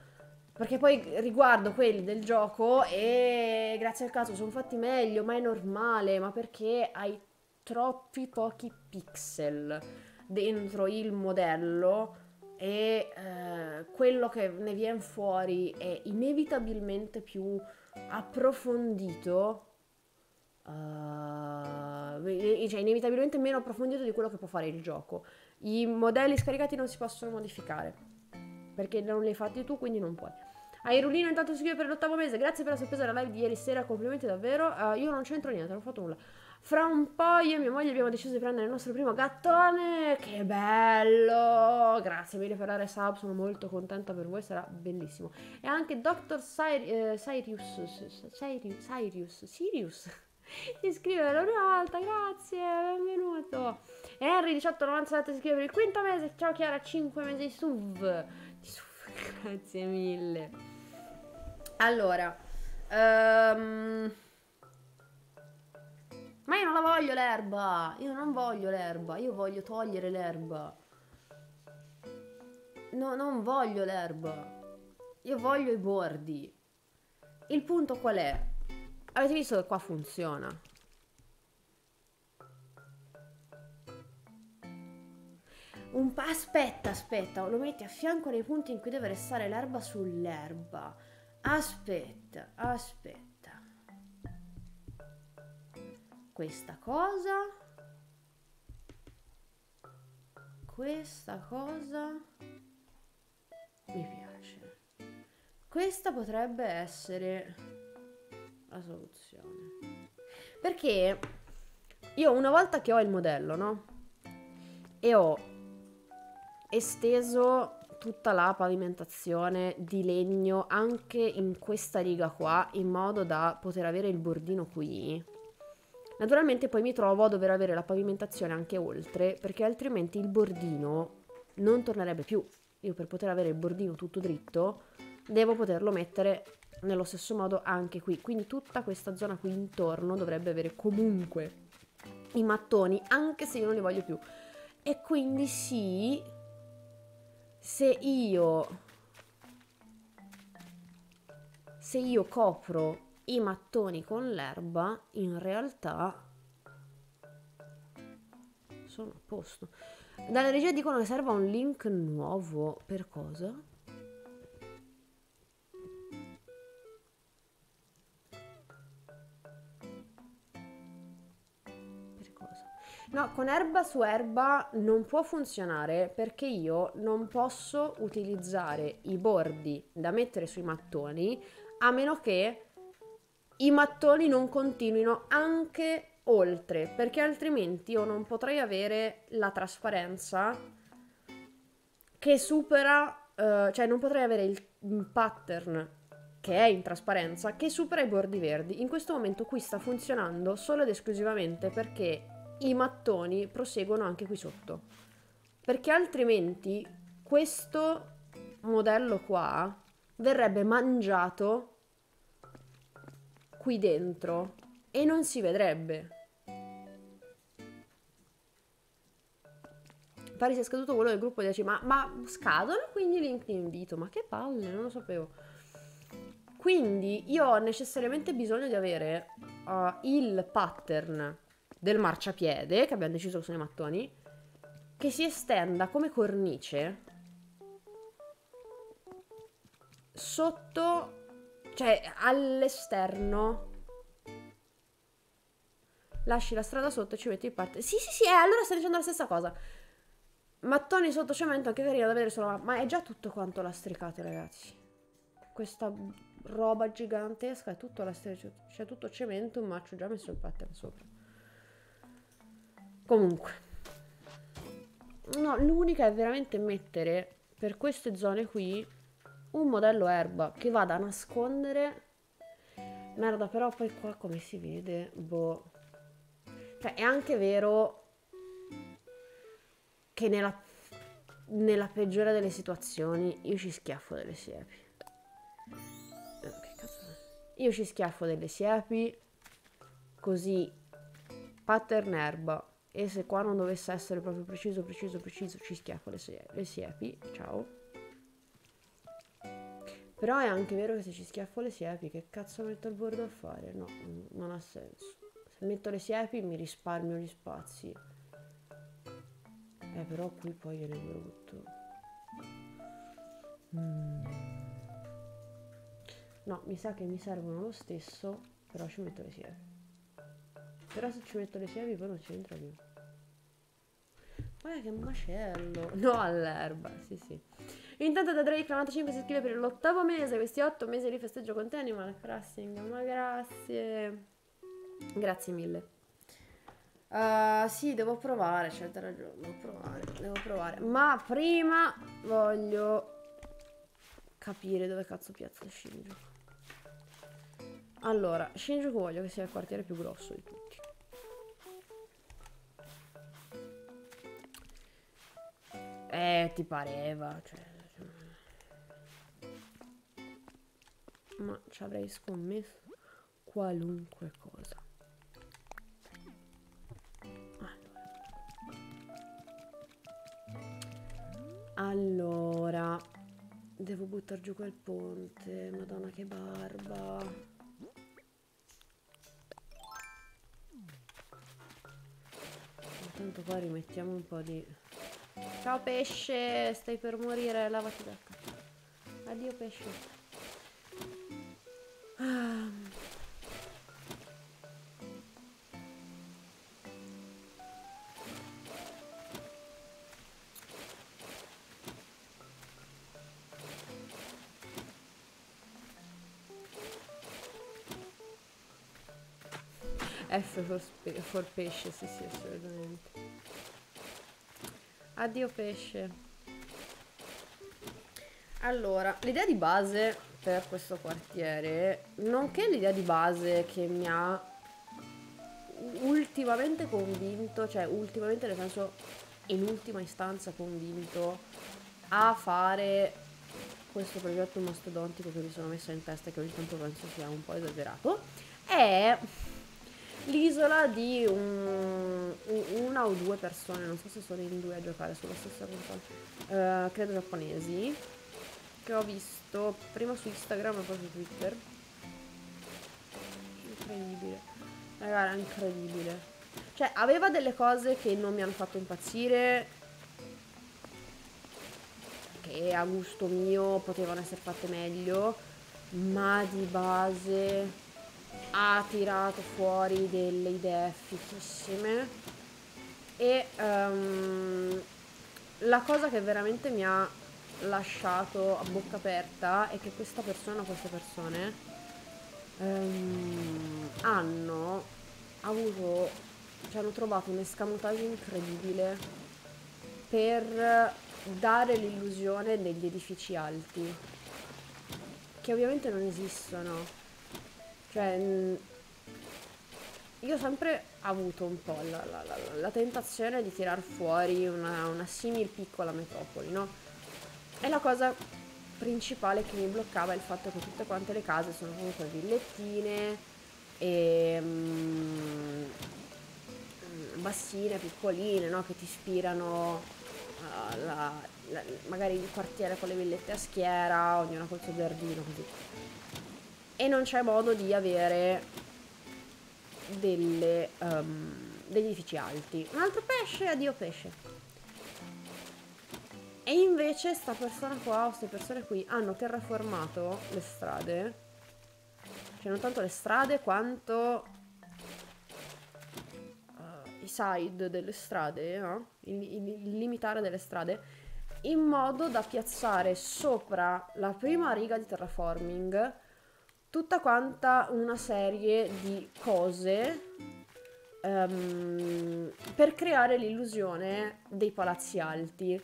Perché poi riguardo quelli del gioco e grazie al caso sono fatti meglio, ma è normale, ma perché hai troppi pochi pixel dentro il modello e eh, quello che ne viene fuori è inevitabilmente più approfondito, uh, cioè inevitabilmente meno approfondito di quello che può fare il gioco. I modelli scaricati non si possono modificare perché non li hai fatti tu, quindi non puoi. Airulino intanto si chiude per l'ottavo mese. Grazie per la sorpresa della live di ieri sera. Complimenti davvero. Uh, io non c'entro niente, non ho fatto nulla. Fra un po' io e mia moglie abbiamo deciso di prendere il nostro primo gattone. Che bello! Grazie mille per la resub, sono molto contenta per voi, sarà bellissimo. E anche Dr. Eh, Sirius, Sirius, Sirius. Si iscrive per la prima volta, grazie, benvenuto. E Henry 1897 si iscrive per il quinto mese. Ciao Chiara, 5 mesi di SUV. Di SUV, grazie mille. Allora, um, ma io non la voglio l'erba. Io non voglio l'erba. Io voglio togliere l'erba. No, non voglio l'erba. Io voglio i bordi. Il punto qual è? Avete visto che qua funziona? Un aspetta, aspetta, lo metti a fianco nei punti in cui deve restare l'erba sull'erba. Aspetta, aspetta. Questa cosa. Questa cosa. Mi piace. Questa potrebbe essere la soluzione. Perché io una volta che ho il modello no? E ho esteso tutta la pavimentazione di legno anche in questa riga qua in modo da poter avere il bordino qui Naturalmente poi mi trovo a dover avere la pavimentazione anche oltre, perché altrimenti il bordino non tornerebbe più. Io per poter avere il bordino tutto dritto devo poterlo mettere nello stesso modo anche qui. Quindi tutta questa zona qui intorno dovrebbe avere comunque i mattoni, anche se io non li voglio più. E quindi sì, se io se io copro i mattoni con l'erba in realtà sono a posto. Dalla regia dicono che serva un link nuovo. Per cosa? No, con erba su erba non può funzionare perché io non posso utilizzare i bordi da mettere sui mattoni a meno che i mattoni non continuino anche oltre, perché altrimenti io non potrei avere la trasparenza che supera, eh, cioè non potrei avere il pattern che è in trasparenza che supera i bordi verdi. In questo momento qui sta funzionando solo ed esclusivamente perché i mattoni proseguono anche qui sotto. Perché altrimenti questo modello qua verrebbe mangiato qui dentro e non si vedrebbe. Pare sia scaduto quello del gruppo 10, ma, ma scadono quindi link di invito, ma che palle, non lo sapevo. Quindi io ho necessariamente bisogno di avere uh, il pattern del marciapiede, che abbiamo deciso sono i mattoni, che si estenda come cornice sotto, cioè all'esterno. Lasci la strada sotto e ci metti il pattern. Sì, sì, sì, eh, allora stai dicendo la stessa cosa. Mattoni sotto cemento, anche carino da vedere solo, ma è già tutto quanto lastricato, ragazzi. Questa roba gigantesca è tutto lastricato, c'è tutto cemento, ma ci ho già messo il pattern sopra. Comunque. No, l'unica è veramente mettere per queste zone qui un modello erba che vada a nascondere merda però poi qua come si vede boh cioè è anche vero che nella, nella peggiore delle situazioni io ci schiaffo delle siepi. Eh? Io ci schiaffo delle siepi, così pattern erba. E se qua non dovesse essere proprio preciso, preciso, preciso, ci schiaffo le, le siepi. Ciao. Però è anche vero che se ci schiaffo le siepi, che cazzo metto il bordo a fare? No, non ha senso. Se metto le siepi mi risparmio gli spazi. Eh, però qui poi viene brutto. Mm. No, mi sa che mi servono lo stesso, però ci metto le siepi. Però se ci metto le siepi poi non ci entra più. Guarda che macello. No, all'erba, sì sì. Intanto da Drake 95 si iscrive per l'ottavo mese, questi otto mesi di festeggio con te Animal Crossing, ma grazie. Grazie mille. Uh, sì, devo provare, c'è ragione, devo provare, devo provare. Ma prima voglio capire dove cazzo piazza Shinjuku. Allora, Shinjuku voglio che sia il quartiere più grosso di tutti. Eh, ti pareva, cioè... Ma ci avrei scommesso qualunque cosa. Allora, devo buttare giù quel ponte. Madonna che barba. Intanto qua rimettiamo un po' di... Ciao pesce, stai per morire, lavati da qua. Addio pesce. Ah. F for, for pesce, sì sì, assolutamente. Addio pesce. Allora, l'idea di base per questo quartiere, nonché l'idea di base che mi ha ultimamente convinto, cioè ultimamente nel senso in ultima istanza convinto a fare questo progetto mastodontico che mi sono messa in testa e che ogni tanto penso sia un po' esagerato, è l'isola di un, una o due persone, non so se sono in due a giocare sulla stessa console, uh, credo giapponesi, che ho visto prima su Instagram e poi su Twitter. Incredibile, ragazzi, incredibile. Cioè, aveva delle cose che non mi hanno fatto impazzire, che a gusto mio potevano essere fatte meglio, ma di base ha tirato fuori delle idee fichissime e um, la cosa che veramente mi ha lasciato a bocca aperta è che questa persona, queste persone um, hanno avuto, cioè hanno trovato un escamotage incredibile per dare l'illusione degli edifici alti, che ovviamente non esistono. Cioè, io ho sempre avuto un po' la, la, la, la tentazione di tirar fuori una, una simil piccola metropoli, no? E la cosa principale che mi bloccava è il fatto che tutte quante le case sono comunque villettine e mm, bassine, piccoline, no? Che ti ispirano uh, la, magari il quartiere con le villette a schiera, ognuna col suo giardino, così. E non c'è modo di avere delle, um, degli edifici alti. Un altro pesce, addio pesce. E invece sta persona qua, o queste persone qui, hanno terraformato le strade. Cioè non tanto le strade quanto uh, i side delle strade, no? Il, il, il limitare delle strade, in modo da piazzare sopra la prima riga di terraforming tutta quanta una serie di cose um, per creare l'illusione dei palazzi alti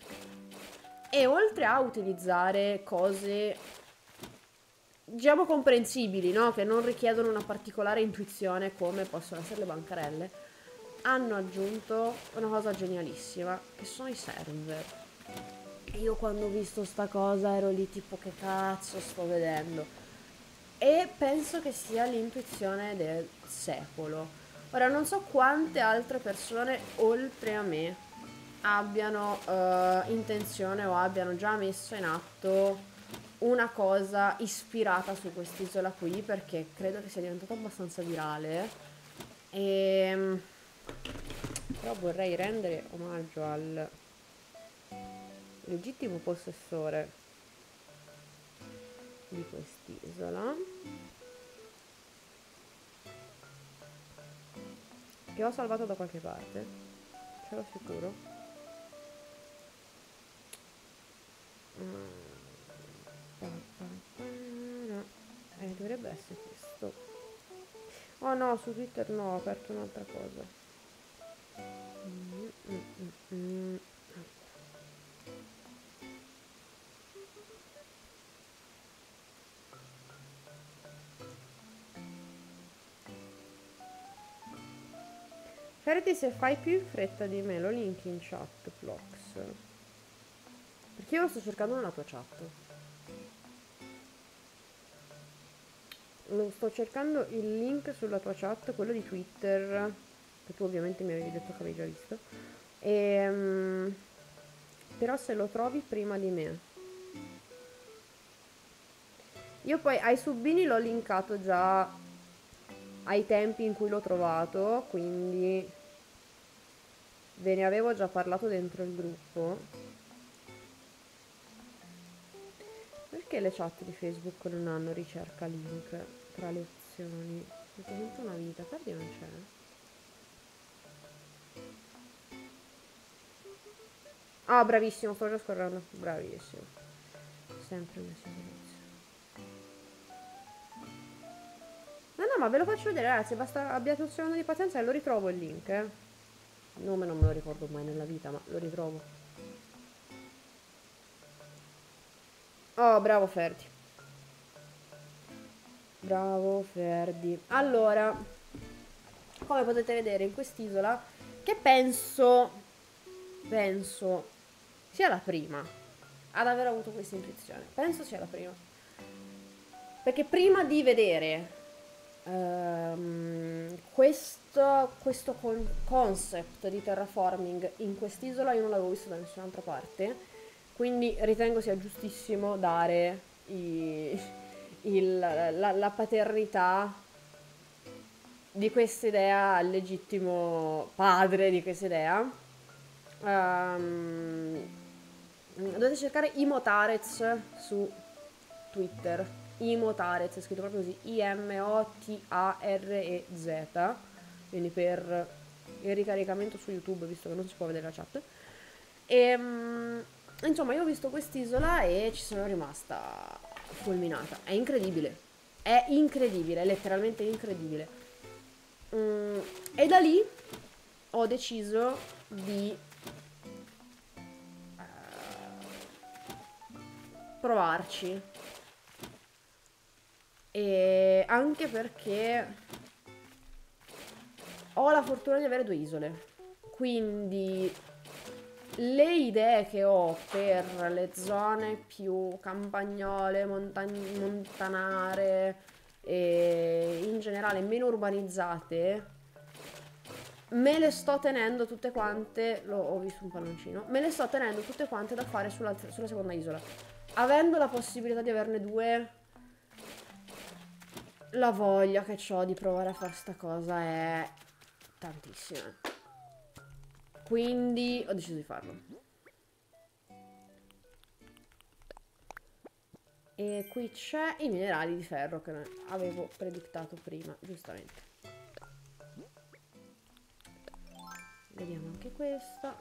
e oltre a utilizzare cose diciamo comprensibili, no? che non richiedono una particolare intuizione come possono essere le bancarelle, hanno aggiunto una cosa genialissima, che sono i server. Io quando ho visto sta cosa ero lì tipo che cazzo sto vedendo. E penso che sia l'intuizione del secolo. Ora non so quante altre persone oltre a me abbiano uh, intenzione o abbiano già messo in atto una cosa ispirata su quest'isola qui perché credo che sia diventata abbastanza virale e ehm, però vorrei rendere omaggio al legittimo possessore di quest'isola che ho salvato da qualche parte ce l'ho sicuro eh, dovrebbe essere questo. Oh no, su Twitter no, ho aperto un'altra cosa. Mm, mm, mm, Ferdi se fai più in fretta di me, lo link in chat, Plox. Perché io lo sto cercando nella tua chat. Lo sto cercando il link sulla tua chat, quello di Twitter, che tu ovviamente mi avevi detto che avevi già visto. E, um, però se lo trovi prima di me. Io poi ai subini l'ho linkato già ai tempi in cui l'ho trovato, quindi ve ne avevo già parlato dentro il gruppo. Perché le chat di Facebook non hanno ricerca link tra le opzioni? Mi presento una vita, perdi non c'è. Ah, bravissimo, sto già scorrendo. Bravissimo. Sempre una sicurezza. No, no, ma ve lo faccio vedere, ragazzi. Basta abbiate un secondo di pazienza e lo ritrovo il link, eh. Il nome non me lo ricordo mai nella vita, ma lo ritrovo. Oh, bravo Ferdi. Bravo Ferdi. Allora, come potete vedere in quest'isola, che penso, penso sia la prima ad aver avuto questa intuizione. Penso sia la prima. Perché prima di vedere um, questo, questo con concept di terraforming in quest'isola, io non l'avevo visto da nessun'altra parte quindi ritengo sia giustissimo dare i, il, la, la, paternità di questa idea al legittimo padre di questa idea. Um, dovete cercare Imotarez su Twitter. Imotarez, è scritto proprio così, I-M-O-T-A-R-E-Z, quindi per il ricaricamento su YouTube, visto che non si può vedere la chat. E, um, Insomma, io ho visto quest'isola e ci sono rimasta fulminata. È incredibile. È incredibile, letteralmente incredibile. Mm, e da lì ho deciso di eh, provarci. E anche perché ho la fortuna di avere due isole. Quindi le idee che ho per le zone più campagnole, montan- montanare e in generale meno urbanizzate, me le sto tenendo tutte quante, lo, ho visto un palloncino, me le sto tenendo tutte quante da fare sulla, sulla seconda isola. Avendo la possibilità di averne due, la voglia che ho di provare a fare sta cosa è tantissima. Quindi ho deciso di farlo. E qui c'è i minerali di ferro che avevo predictato prima, giustamente. Vediamo anche questa.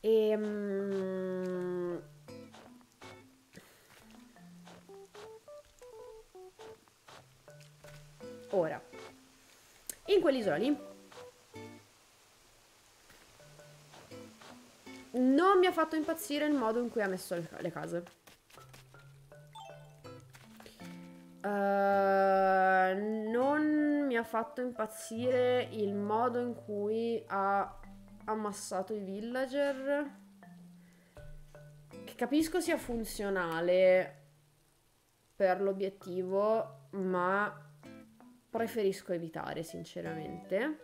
E... Um... Ora, in quell'isola lì non mi ha fatto impazzire il modo in cui ha messo le, case. Uh, non mi ha fatto impazzire il modo in cui ha ammassato i villager. Che capisco sia funzionale per l'obiettivo, ma preferisco evitare sinceramente.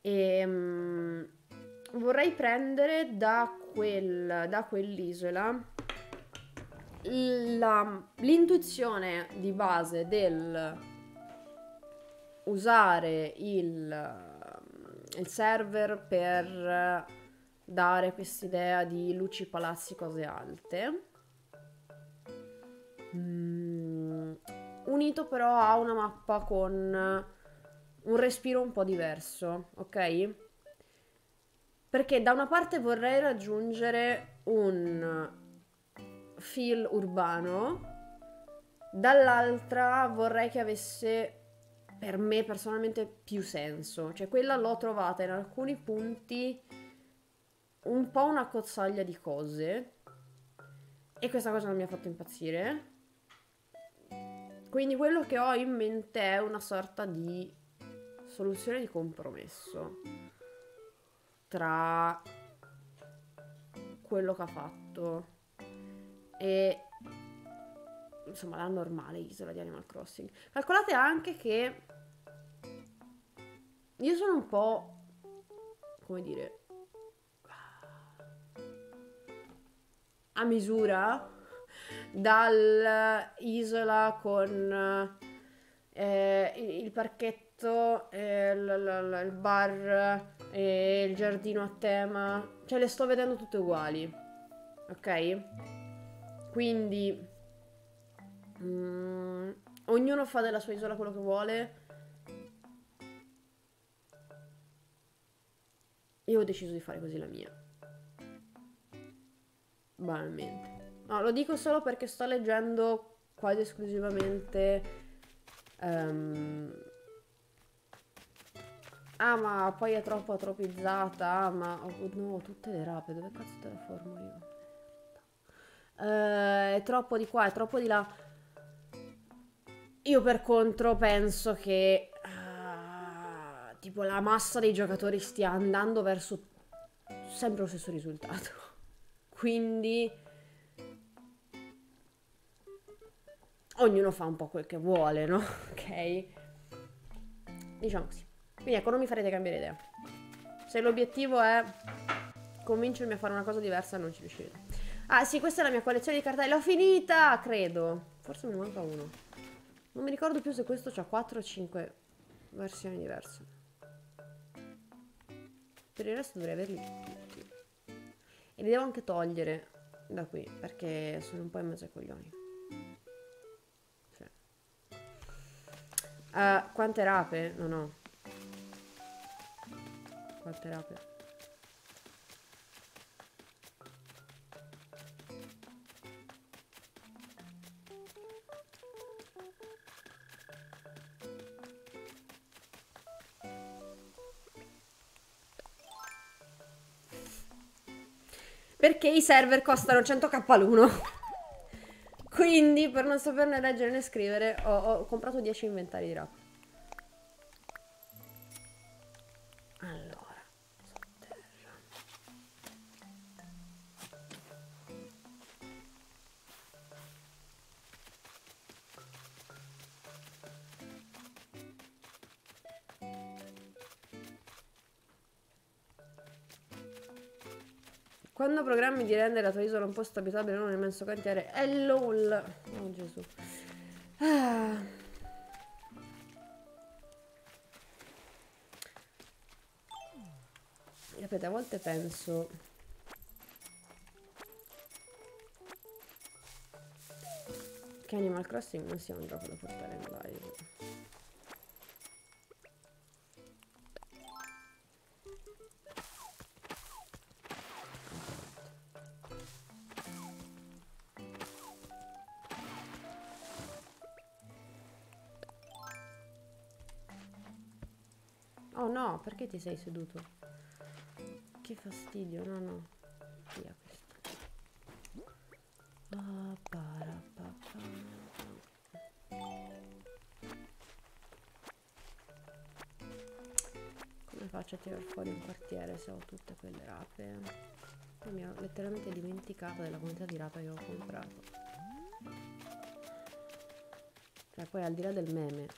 E um, vorrei prendere da, quel, da quell'isola l'intuizione di base del usare il, il server per dare quest'idea di luci, palazzi, cose alte. Mm, unito però a una mappa con un respiro un po' diverso, ok? Perché da una parte vorrei raggiungere un feel urbano, dall'altra vorrei che avesse per me personalmente più senso. Cioè quella l'ho trovata in alcuni punti un po' una cozzaglia di cose e questa cosa non mi ha fatto impazzire. Quindi quello che ho in mente è una sorta di soluzione di compromesso tra quello che ha fatto e insomma la normale isola di Animal Crossing. Calcolate anche che io sono un po' come dire a misura dall'isola con eh, il parchetto, eh, l- l- il bar e il giardino a tema. Cioè le sto vedendo tutte uguali. Ok? Quindi... Mm, ognuno fa della sua isola quello che vuole. Io ho deciso di fare così la mia. Banalmente. No, lo dico solo perché sto leggendo quasi esclusivamente Um, ah, ma poi è troppo atropizzata. Ah, ma oh, no, tutte le rape. Dove cazzo te la formo io? Uh, è troppo di qua, è troppo di là. Io per contro penso che uh, tipo la massa dei giocatori stia andando verso sempre lo stesso risultato. Quindi ognuno fa un po' quel che vuole, no? Ok? Diciamo così. Quindi ecco, non mi farete cambiare idea. Se l'obiettivo è convincermi a fare una cosa diversa, non ci riuscirete. Ah, sì, questa è la mia collezione di cartelli. L'ho finita, credo. Forse mi manca uno. Non mi ricordo più se questo ha 4 o 5 versioni diverse. Per il resto dovrei averli tutti. E li devo anche togliere da qui, perché sono un po' in mezzo ai coglioni. Uh, quante rape? Non ho. Quante rape? Perché i server costano 100k l'uno? Quindi, per non saperne leggere né scrivere, ho, ho comprato 10 inventari di rap. Quando programmi di rendere la tua isola un posto abitabile non un immenso cantiere, è LOL. Oh Gesù. Ah. Sapete, a volte penso... Che Animal Crossing non sia un gioco da portare in live. Oh no, perché ti sei seduto? Che fastidio, no no. Via questo. Come faccio a tirar fuori un quartiere se ho tutte quelle rape? Mi ho letteralmente dimenticato della quantità di rape che ho comprato. Cioè poi al di là del meme,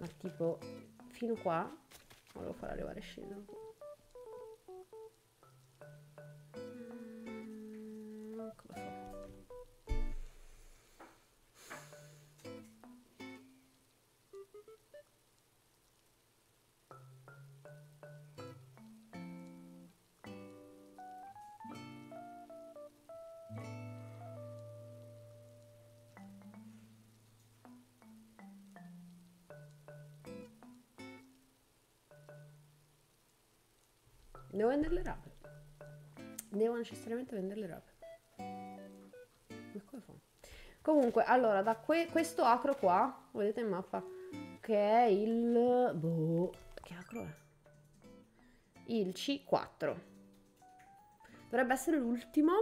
ma tipo fino qua. Volevo far arrivare Shinjuku Mm, Devo vendere le rape. Devo necessariamente vendere le rape. Ma come fa? Comunque, allora, da que- questo acro qua, vedete in mappa, che è il... Boh, che acro è? Il C4. Dovrebbe essere l'ultimo.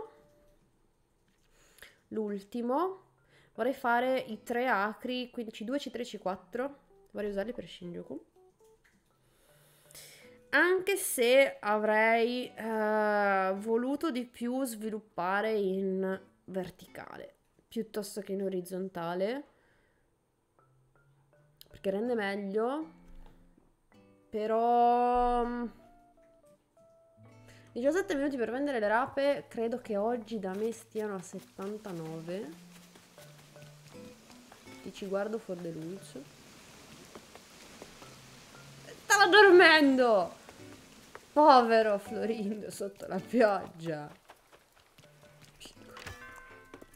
L'ultimo. Vorrei fare i tre acri, quindi C2, C3, C4. Vorrei usarli per Shinjuku. Anche se avrei eh, voluto di più sviluppare in verticale piuttosto che in orizzontale perché rende meglio però mm, 17 minuti per vendere le rape credo che oggi da me stiano a 79 ti ci guardo the rules stava dormendo povero Florindo sotto la pioggia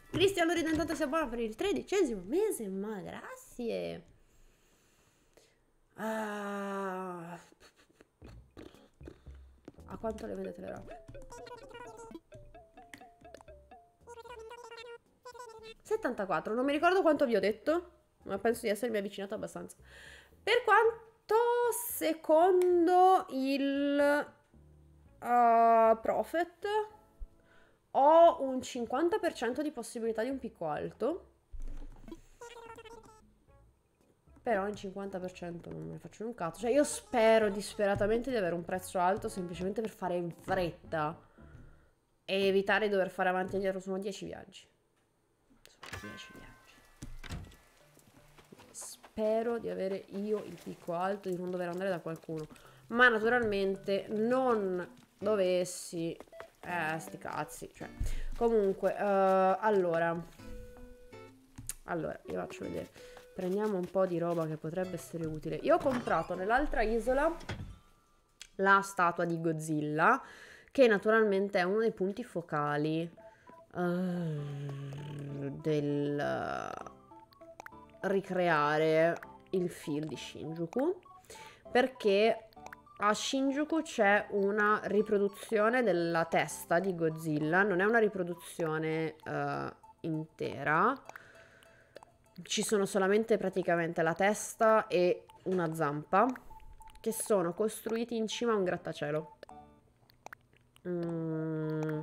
Cristiano Ridentante si abbona per il tredicesimo mese, ma grazie. Ah. A quanto le vedete le robe? 74, non mi ricordo quanto vi ho detto, ma penso di essermi avvicinato abbastanza. Per quanto secondo il uh, Prophet ho un 50% di possibilità di un picco alto. Però in 50% non ne faccio un cazzo. Cioè io spero disperatamente di avere un prezzo alto semplicemente per fare in fretta. E evitare di dover fare avanti e indietro. Sono 10 viaggi. Sono 10 viaggi. Spero di avere io il picco alto, di non dover andare da qualcuno. Ma naturalmente non dovessi eh, sti cazzi, cioè. Comunque, uh, allora. Allora, vi faccio vedere. Prendiamo un po' di roba che potrebbe essere utile. Io ho comprato nell'altra isola la statua di Godzilla, che naturalmente è uno dei punti focali uh, del ricreare il feel di Shinjuku. Perché a Shinjuku c'è una riproduzione della testa di Godzilla, non è una riproduzione uh, intera, ci sono solamente praticamente la testa e una zampa che sono costruiti in cima a un grattacielo. Mm.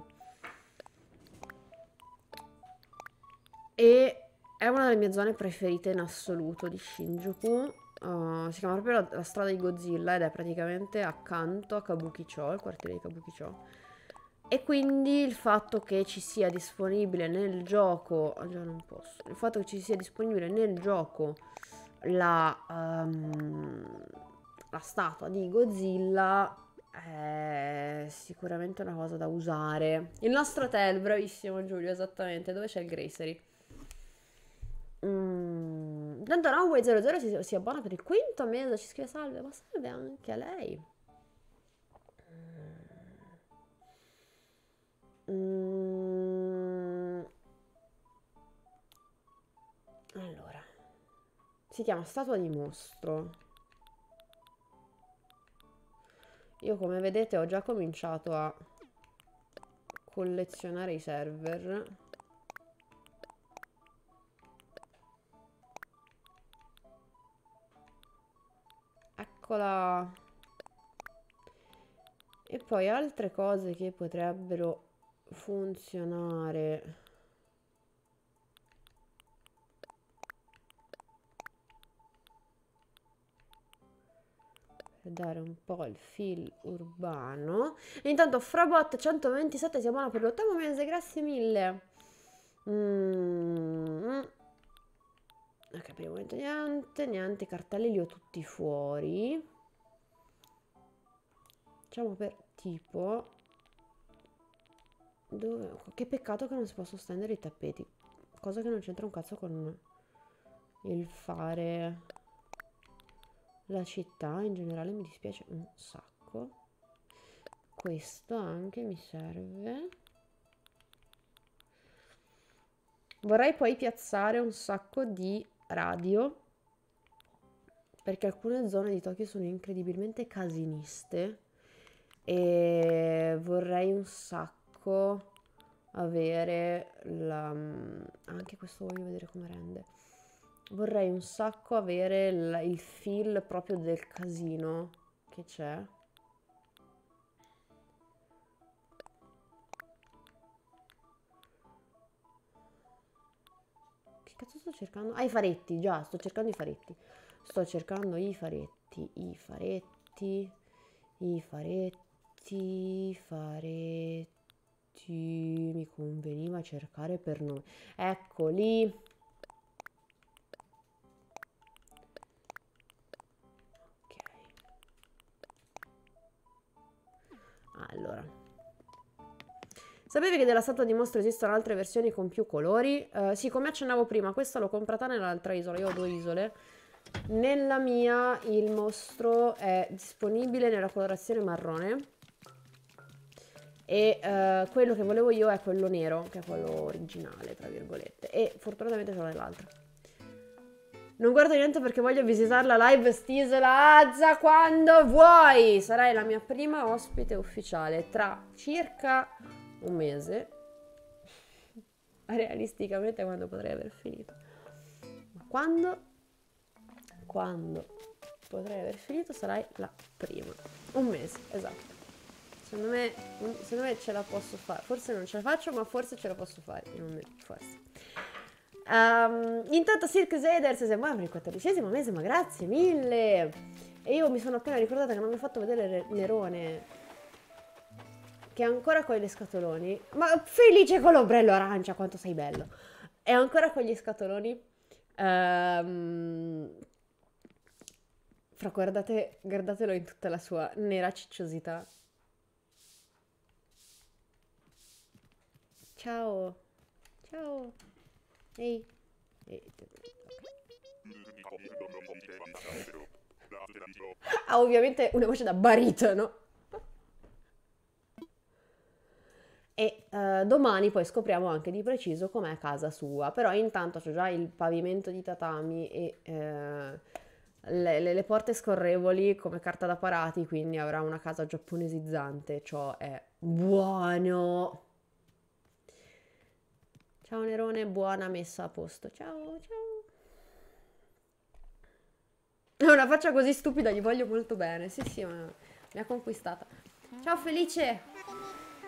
E è una delle mie zone preferite in assoluto di Shinjuku. Uh, si chiama proprio la, la, strada di Godzilla ed è praticamente accanto a Kabukicho, il quartiere di Kabukicho. E quindi il fatto che ci sia disponibile nel gioco, oh già non posso, il fatto che ci sia disponibile nel gioco la, um, la statua di Godzilla è sicuramente una cosa da usare. Il nostro hotel, bravissimo Giulio, esattamente, dove c'è il Gracery? Mm, tanto Runway00 si, si abbona per il quinto mese, ci scrive salve, ma salve anche a lei. Mm. Allora, si chiama statua di mostro. Io come vedete ho già cominciato a collezionare i server. Eccola. E poi altre cose che potrebbero funzionare per dare un po' il feel urbano e intanto Frabot 127 si abbona per l'ottavo mese grazie mille mm. Ok per il momento niente niente i cartelli li ho tutti fuori facciamo per tipo dove... Che peccato che non si possono stendere i tappeti. Cosa che non c'entra un cazzo con il fare la città. In generale mi dispiace un sacco. Questo anche mi serve. Vorrei poi piazzare un sacco di radio. Perché alcune zone di Tokyo sono incredibilmente casiniste. E vorrei un sacco avere la... Mm, anche questo voglio vedere come rende. Vorrei un sacco avere il, il feel proprio del casino che c'è. Sto cercando? Ah, i faretti, già, sto cercando i faretti. Sto cercando i faretti, i faretti, i faretti, i faretti mi conveniva cercare per noi. Eccoli. Ok. Allora. Sapevi che della statua di mostro esistono altre versioni con più colori? Uh, sì, come accennavo prima, questa l'ho comprata nell'altra isola. Io ho due isole. Nella mia il mostro è disponibile nella colorazione marrone e uh, quello che volevo io è quello nero, che è quello originale, tra virgolette. E fortunatamente ce l'ho nell'altro. Non guardo niente perché voglio visitarla live Stisola Azza quando vuoi! Sarai la mia prima ospite ufficiale tra circa un mese. Realisticamente quando potrei aver finito. Ma quando? Quando potrei aver finito sarai la prima. Un mese, esatto. Secondo me, secondo me ce la posso fare. Forse non ce la faccio, ma forse ce la posso fare. Non forse. Um, intanto Silk Zeders si muove per il quattordicesimo mese, ma grazie mille. E io mi sono appena ricordata che non mi ha fatto vedere Nerone. Che è ancora con gli scatoloni. Ma felice con l'ombrello arancia, quanto sei bello. È ancora con gli scatoloni. Um, fra guardate, guardatelo in tutta la sua nera cicciosità. Ciao. Ciao. Ehi. Ha ah, ovviamente una voce da baritono. E uh, domani poi scopriamo anche di preciso com'è casa sua. Però intanto c'è già il pavimento di tatami e uh, le, le, le, porte scorrevoli come carta da parati, quindi avrà una casa giapponesizzante. Ciò è buono. Ciao Nerone, buona messa a posto. Ciao, ciao. Una faccia così stupida, gli voglio molto bene. Sì, sì, ma mi ha conquistata. Ciao Felice.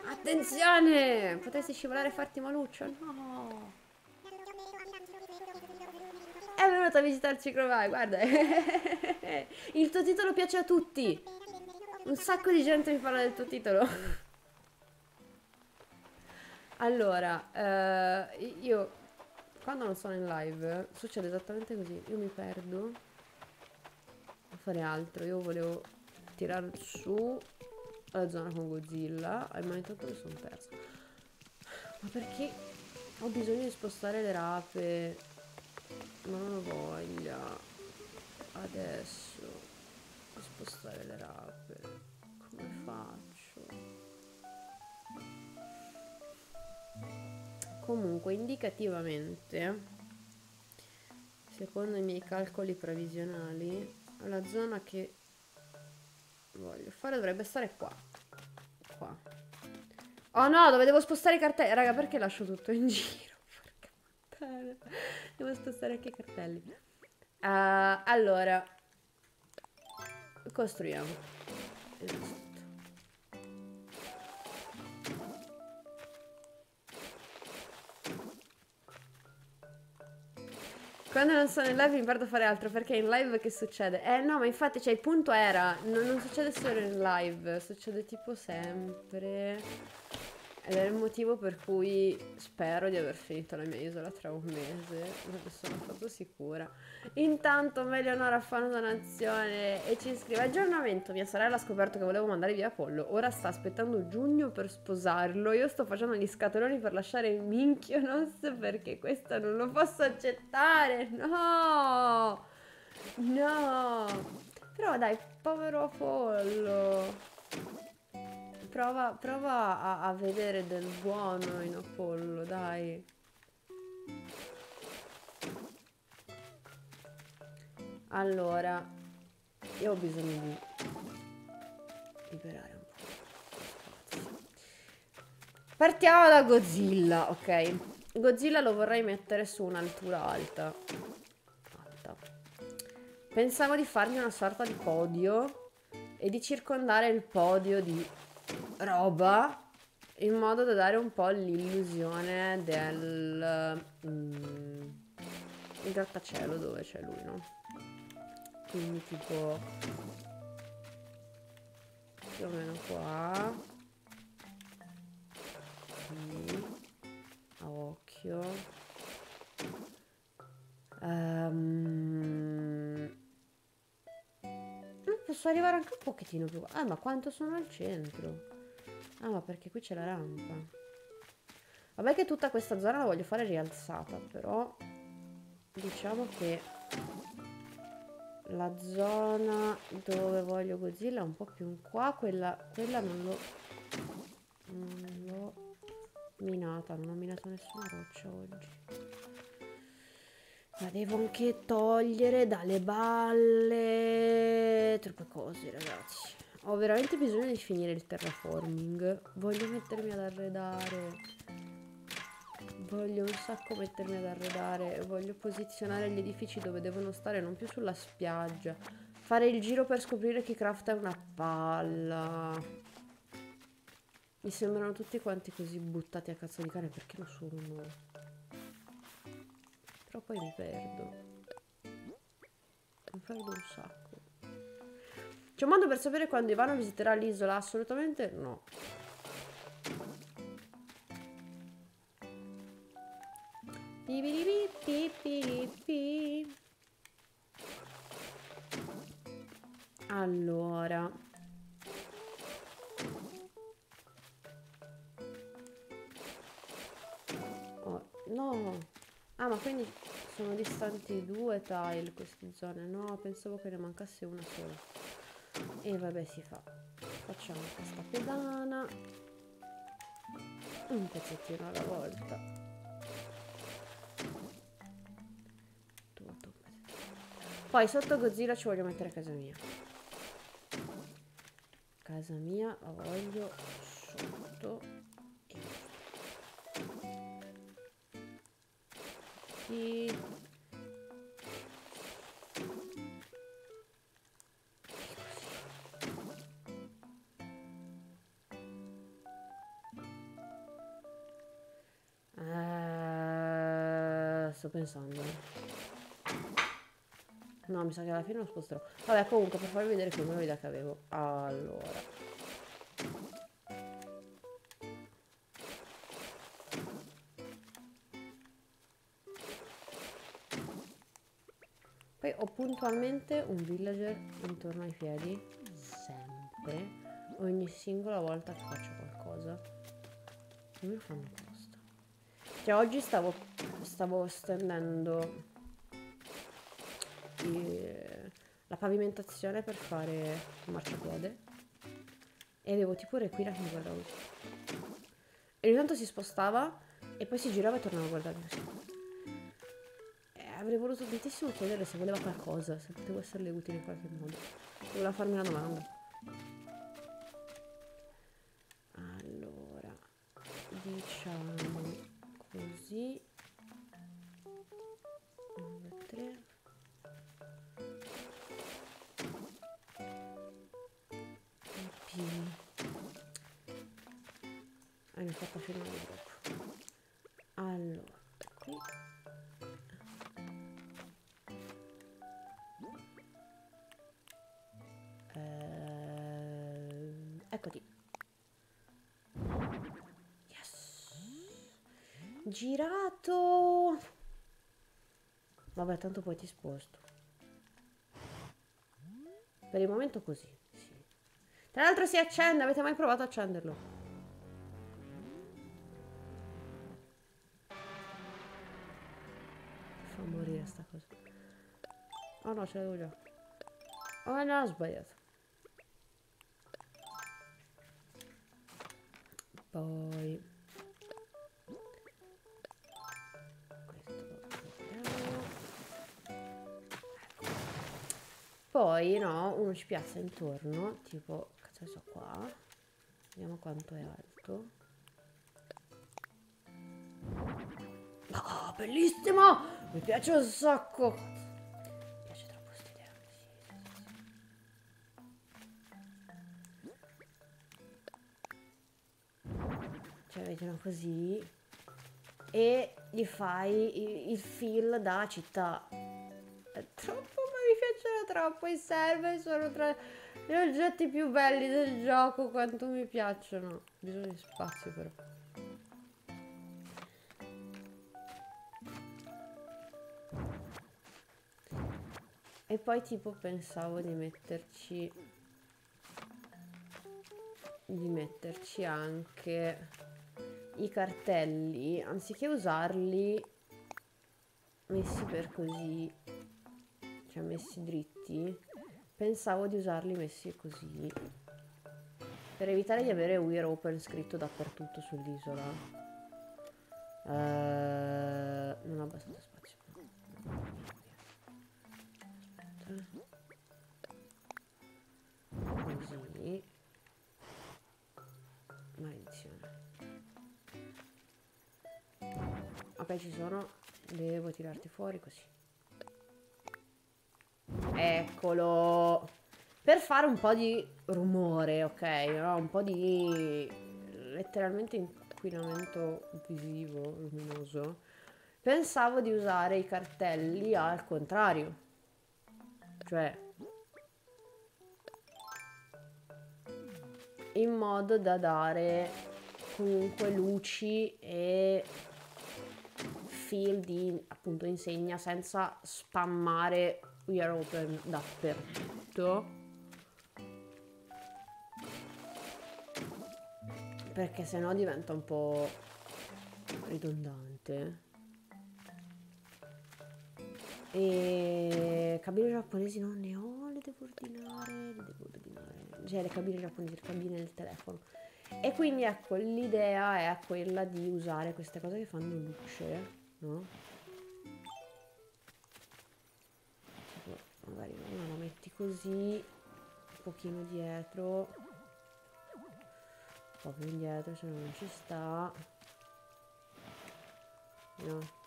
Attenzione! Potresti scivolare e farti maluccio? No! È venuto a visitarci Crovai, guarda. Il tuo titolo piace a tutti. Un sacco di gente mi parla del tuo titolo. Allora, eh, io quando non sono in live succede esattamente così. Io mi perdo a fare altro. Io volevo tirare su la zona con Godzilla, ma intanto mi sono persa. Ma perché ho bisogno di spostare le rape? Ma non ho voglia. Adesso di spostare le rape. Come faccio? Comunque, indicativamente, secondo i miei calcoli previsionali, la zona che voglio fare dovrebbe stare qua. Qua. Oh no, dove devo spostare i cartelli? Raga, perché lascio tutto in giro? Porca puttana. Devo spostare anche i cartelli. Uh, allora. Costruiamo. Quando non sono in live mi perdo a fare altro perché in live che succede? Eh no, ma infatti, cioè il punto era, non, non succede solo in live, succede tipo sempre. Ed è il motivo per cui spero di aver finito la mia isola tra un mese, ne sono proprio sicura. Intanto Meleonora fa una donazione e ci scrive aggiornamento, mia sorella ha scoperto che volevo mandare via Apollo, ora sta aspettando giugno per sposarlo, io sto facendo gli scatoloni per lasciare il minchionos perché questo non lo posso accettare, no! No! Però dai, povero Apollo! Prova, prova a, a vedere del buono in Apollo, dai. Allora, io ho bisogno di liberare un po'. Partiamo da Godzilla, ok. Godzilla lo vorrei mettere su un'altura alta. alta. Pensavo di fargli una sorta di podio e di circondare il podio di roba in modo da dare un po' l'illusione del mm, grattacielo dove c'è lui, no? Quindi tipo più o meno qua. Qui. A occhio. Um, posso arrivare anche un pochettino più. Ah, ma quanto sono al centro? Ah, ma perché qui c'è la rampa. Vabbè che tutta questa zona la voglio fare rialzata, però diciamo che la zona dove voglio Godzilla è un po' più in qua, quella, quella non l'ho non l'ho minata, non ho minato nessuna roccia oggi. La devo anche togliere dalle balle, troppe cose ragazzi. Ho veramente bisogno di finire il terraforming. Voglio mettermi ad arredare. Voglio un sacco mettermi ad arredare. Voglio posizionare gli edifici dove devono stare, non più sulla spiaggia. Fare il giro per scoprire che craft è una palla. Mi sembrano tutti quanti così buttati a cazzo di cane perché lo sono. Però poi mi perdo. Mi perdo un sacco. C'è un modo per sapere quando Ivano visiterà l'isola? Assolutamente no. Allora. Oh, no. Ah, ma quindi sono distanti due tile queste zone. No, pensavo che ne mancasse una sola. E vabbè si fa. Facciamo questa pedana. Un pezzettino alla volta. Poi sotto Godzilla ci voglio mettere casa mia. Casa mia la voglio sotto Sì. Eh, sto pensando. No, mi sa che alla fine lo sposterò. Vabbè, comunque, per farvi vedere più o meno l'idea che avevo. Allora. Puntualmente un villager intorno ai piedi, sempre, ogni singola volta che faccio qualcosa. Come lo fanno apposta? Cioè oggi stavo, stavo stendendo i- la pavimentazione per fare il marciapiede e avevo tipo Requila che mi guardava così. E ogni tanto si spostava e poi si girava e tornava a guardarmi così. Avrei voluto tantissimo chiedere se voleva qualcosa, se potevo esserle utile in qualche modo. Voleva farmi una domanda. Allora, diciamo così. 1, 3. P. Ah, mi ha fatto firmare Girato. Vabbè, tanto poi ti sposto. Per il momento così, sì. Tra l'altro si accende, avete mai provato a accenderlo? Fa morire sta cosa. Oh no, ce l'avevo già. Oh no, ho sbagliato. Poi... Poi, no, uno ci piazza intorno, tipo, cazzo so qua. Vediamo quanto è alto. Ah, bellissimo! Mi piace un sacco! Mi piace troppo questa idea. Cioè, vedi una così. E gli fai il, il feel da città. È troppo, mi piacciono troppo. I server sono tra gli oggetti più belli del gioco. Quanto mi piacciono. Bisogna di spazio però. E poi tipo pensavo di metterci di metterci anche i cartelli anziché usarli messi per così cioè messi dritti pensavo di usarli messi così per evitare di avere We're Open scritto dappertutto sull'isola. Eh, non ho abbastanza spazio. Aspetta. così. Maledizione. Ok ci sono. Devo tirarti fuori così eccolo. Per fare un po' di rumore ok no? un po' di letteralmente inquinamento visivo luminoso. Pensavo di usare i cartelli al contrario. Cioè in modo da dare comunque luci e feel di appunto insegna senza spammare we are open dappertutto perché sennò diventa un po' ridondante. E cabine giapponesi non ne ho le devo ordinare le devo ordinare. Cioè le cabine giapponesi le cabine del telefono. E quindi ecco l'idea è quella di usare queste cose che fanno luce no? Magari una la metti così un pochino dietro. Un po' più indietro se non ci sta. No.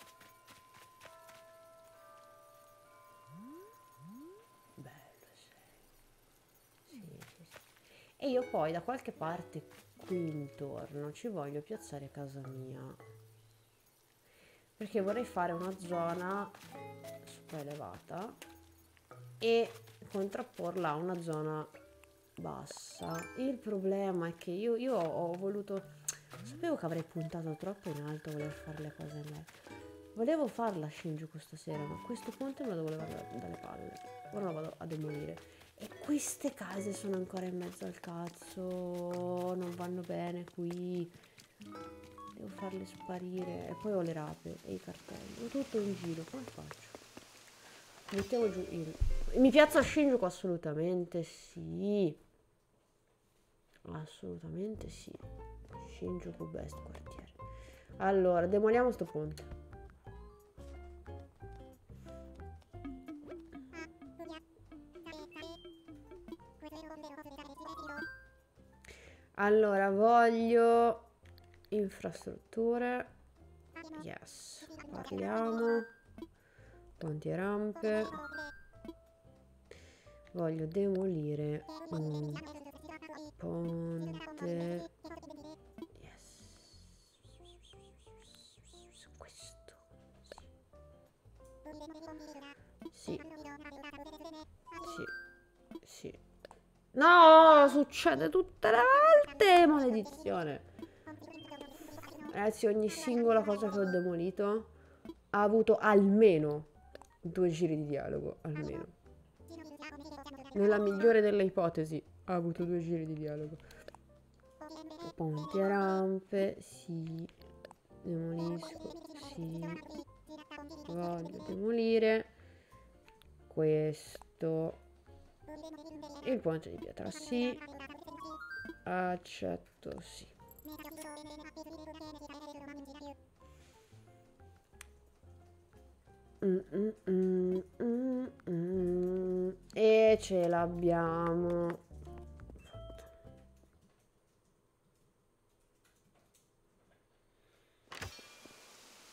Bello sei sì, sì, sì. e io poi da qualche parte qui intorno ci voglio piazzare casa mia. Perché vorrei fare una zona super elevata e contrapporla a una zona bassa. Il problema è che io, io ho voluto... Sapevo che avrei puntato troppo in alto a voler fare le cose in Volevo farla Shinjuku stasera, ma questo ponte me lo devo levare dalle palle. Ora lo vado a demolire. E queste case sono ancora in mezzo al cazzo. Non vanno bene qui. Devo farle sparire. E poi ho le rape e i cartelli. Ho tutto in giro. Come faccio? Mettiamo giù il... Mi piazzo a Shinjuku? Assolutamente sì. Assolutamente sì. Shinjuku best quartiere. Allora, demoliamo sto ponte. Allora, voglio infrastrutture. Yes. Parliamo. Ponti e rampe. Voglio demolire un ponte. Yes. Questo. Sì. Sì. Sì. No, succede tutte le volte, maledizione. Ragazzi, ogni singola cosa che ho demolito ha avuto almeno due giri di dialogo, almeno. Nella migliore delle ipotesi ha avuto due giri di dialogo. Ponti e rampe, sì. Demolisco, sì. Voglio demolire. Questo il ponte di pietra, sì. Accetto, sì. Mm mm mm, e ce l'abbiamo.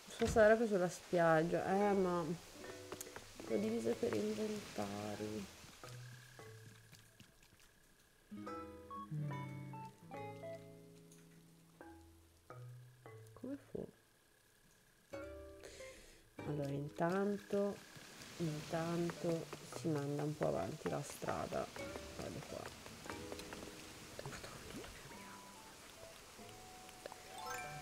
Spostare anche sulla spiaggia. Eh, ma... L'ho divise per inventari. Allora, intanto, intanto si manda un po' avanti la strada. Vado qua.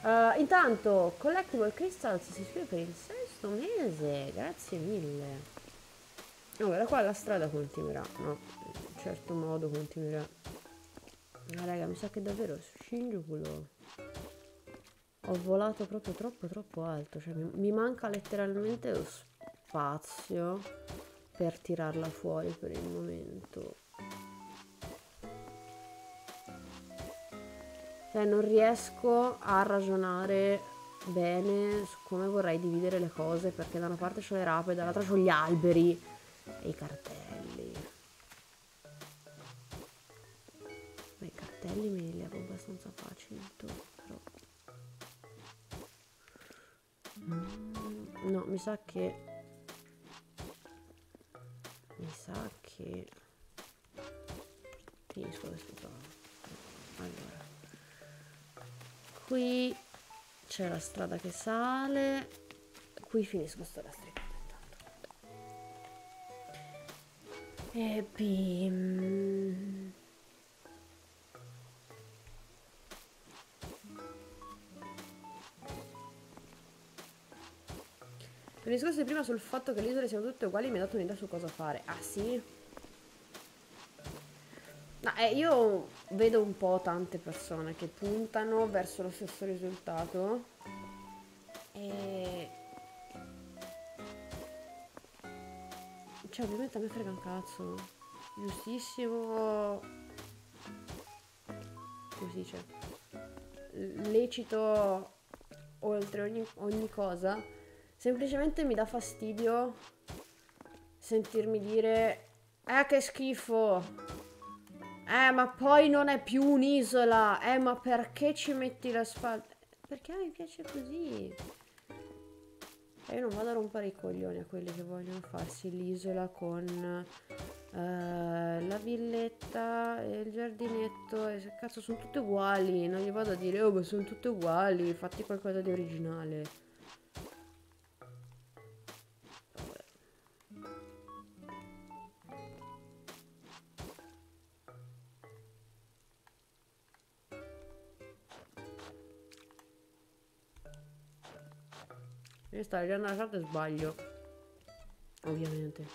Uh, intanto, Collectible Crystals si iscrive per il sesto mese, grazie mille. Allora, qua la strada continuerà, no? In certo modo continuerà. Ma raga, mi sa che davvero su Shinjuku lo... Ho volato proprio troppo troppo alto, cioè mi, mi manca letteralmente lo spazio per tirarla fuori per il momento. Cioè non riesco a ragionare bene su come vorrei dividere le cose perché da una parte c'ho le rape, dall'altra c'ho gli alberi e i cartelli. Ma i cartelli me li avevo abbastanza facili però. No, mi sa che... Mi sa che... Finisco questo qua. Allora. Qui c'è la strada che sale. Qui finisco sto lastrico. E bim. Il discorso di prima sul fatto che le isole siano tutte uguali mi ha dato un'idea su cosa fare. Ah sì? No, eh, io vedo un po' tante persone che puntano verso lo stesso risultato e Cioè, ovviamente a me frega un cazzo. Giustissimo. Si dice? Lecito oltre ogni, ogni cosa. Semplicemente mi dà fastidio sentirmi dire Eh che schifo Eh ma poi non è più un'isola Eh ma perché ci metti l'asfalto Perché mi piace così e io non vado a rompere i coglioni a quelli che vogliono farsi l'isola con uh, la villetta e il giardinetto. E cazzo sono tutte uguali. Non gli vado a dire, oh, ma sono tutte uguali. Fatti qualcosa di originale. Io sto leggendo la carta e sbaglio. Ovviamente.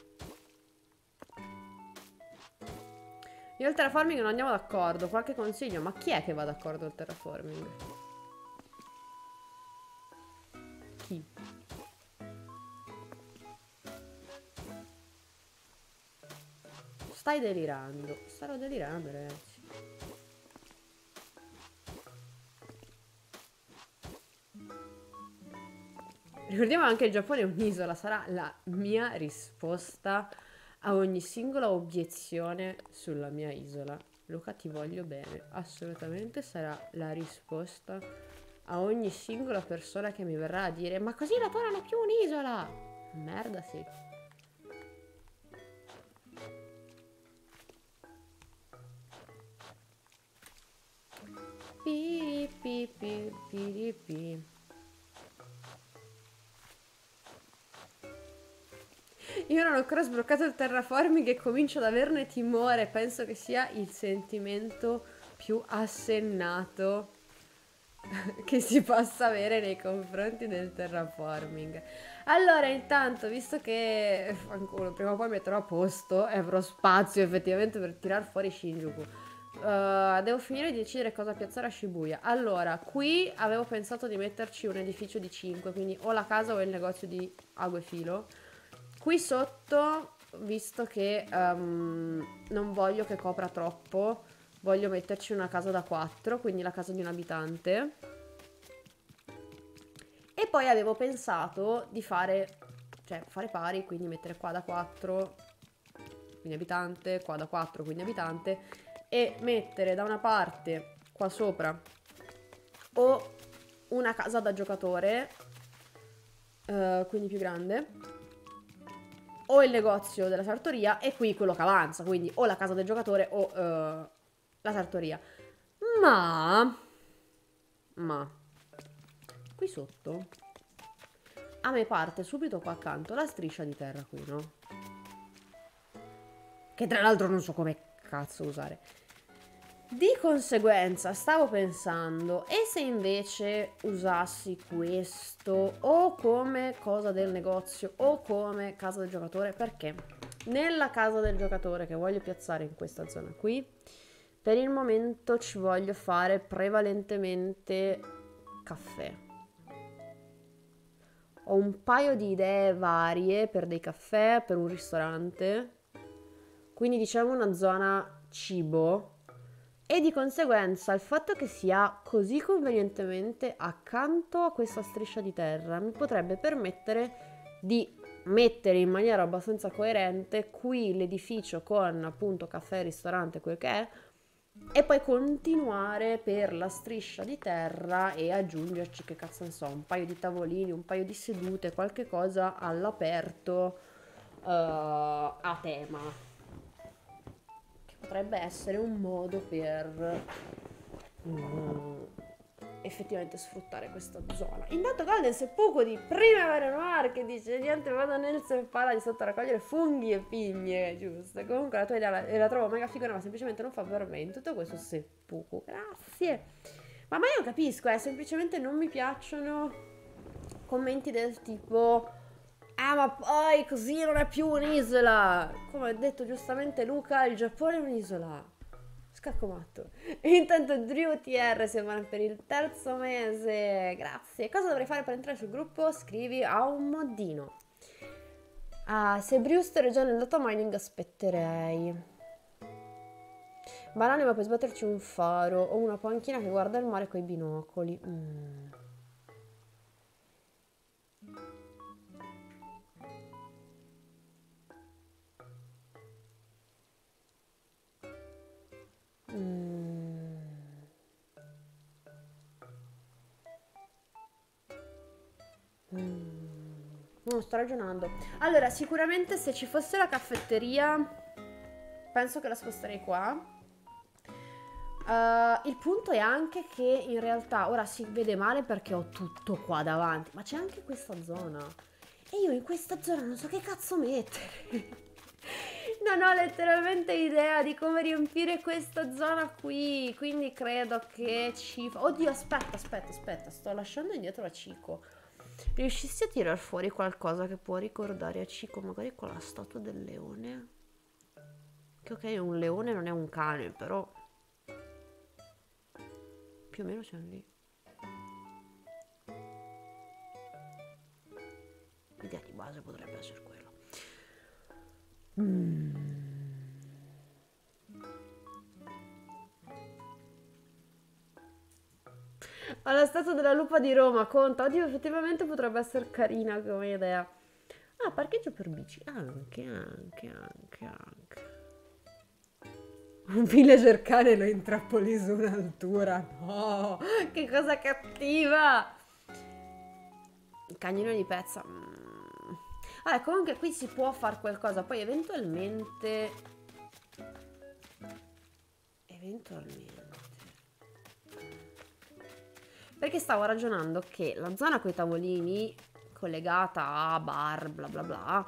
Io al terraforming non andiamo d'accordo. Qualche consiglio? Ma chi è che va d'accordo al terraforming? Chi? Stai delirando. Starò delirando, ragazzi. Ricordiamo anche il Giappone è un'isola, sarà la mia risposta a ogni singola obiezione sulla mia isola. Luca ti voglio bene, assolutamente sarà la risposta a ogni singola persona che mi verrà a dire ma così la tua non è più un'isola. Merda sì. Pi, pi, Io non ho ancora sbloccato il terraforming e comincio ad averne timore. Penso che sia il sentimento più assennato che si possa avere nei confronti del terraforming. Allora, intanto, visto che fanculo, prima o poi metterò a posto e avrò spazio effettivamente per tirar fuori Shinjuku. Uh, devo finire di decidere cosa piazzare a Shibuya. Allora, qui avevo pensato di metterci un edificio di 5, quindi o la casa o il negozio di Ague Filo Qui sotto, visto che um, non voglio che copra troppo, voglio metterci una casa da 4, quindi la casa di un abitante. E poi avevo pensato di fare, cioè fare pari, quindi mettere qua da 4, quindi abitante, qua da 4, quindi abitante, e mettere da una parte, qua sopra, o una casa da giocatore, uh, quindi più grande, o il negozio della sartoria e qui quello che avanza, quindi o la casa del giocatore o uh, la sartoria. Ma... Ma... Qui sotto a me parte subito qua accanto la striscia di terra qui, no? Che tra l'altro non so come cazzo usare. Di conseguenza stavo pensando, e se invece usassi questo o come cosa del negozio o come casa del giocatore? Perché nella casa del giocatore che voglio piazzare in questa zona qui, per il momento ci voglio fare prevalentemente caffè. Ho un paio di idee varie per dei caffè, per un ristorante, quindi diciamo una zona cibo e di conseguenza il fatto che sia così convenientemente accanto a questa striscia di terra mi potrebbe permettere di mettere in maniera abbastanza coerente qui l'edificio con appunto caffè, ristorante, quel che è e poi continuare per la striscia di terra e aggiungerci che cazzo ne so, un paio di tavolini, un paio di sedute, qualche cosa all'aperto uh, a tema potrebbe essere un modo per mm, effettivamente sfruttare questa zona. Intanto Golden Seppuku di Primavera Noir che dice niente vado nel Sempala di sotto a raccogliere funghi e pigne, giusto? Comunque la tua idea la, la trovo mega figona ma semplicemente non fa per me in tutto questo Seppuku. Grazie. Ma, ma io capisco, eh, semplicemente non mi piacciono commenti del tipo Ah, ma poi così non è più un'isola. Come ha detto giustamente Luca, il Giappone è un'isola. Scacco matto. Intanto Drew TR si per il terzo mese. Grazie. Cosa dovrei fare per entrare sul gruppo? Scrivi a un modino. Ah, se Brewster è già nel data mining aspetterei. Banane ma puoi sbatterci un faro o una panchina che guarda il mare coi binocoli. Mm. Mm. Non sto ragionando. Allora, sicuramente se ci fosse la caffetteria, penso che la sposterei qua. Uh, il punto è anche che in realtà ora si vede male perché ho tutto qua davanti, ma c'è anche questa zona. E io in questa zona non so che cazzo mettere. Non ho letteralmente idea di come riempire questa zona qui, quindi credo che ci... Oddio, aspetta, aspetta, aspetta, sto lasciando indietro la Cico. riuscissi a tirar fuori qualcosa che può ricordare a Cico, magari con la statua del leone. Che ok, un leone non è un cane, però più o meno siamo lì. L'idea di base potrebbe essere. Mm. Alla statua della lupa di Roma, conta. Oddio, effettivamente potrebbe essere carina come idea. Ah, parcheggio per bici. Anche, anche, anche, anche. Un villager cane lo intrappoli su un'altura. No, che cosa cattiva. Cagnino di pezza. Mm. Vabbè, comunque qui si può fare qualcosa. Poi eventualmente... Eventualmente... Perché stavo ragionando che la zona con i tavolini collegata a bar, bla bla bla.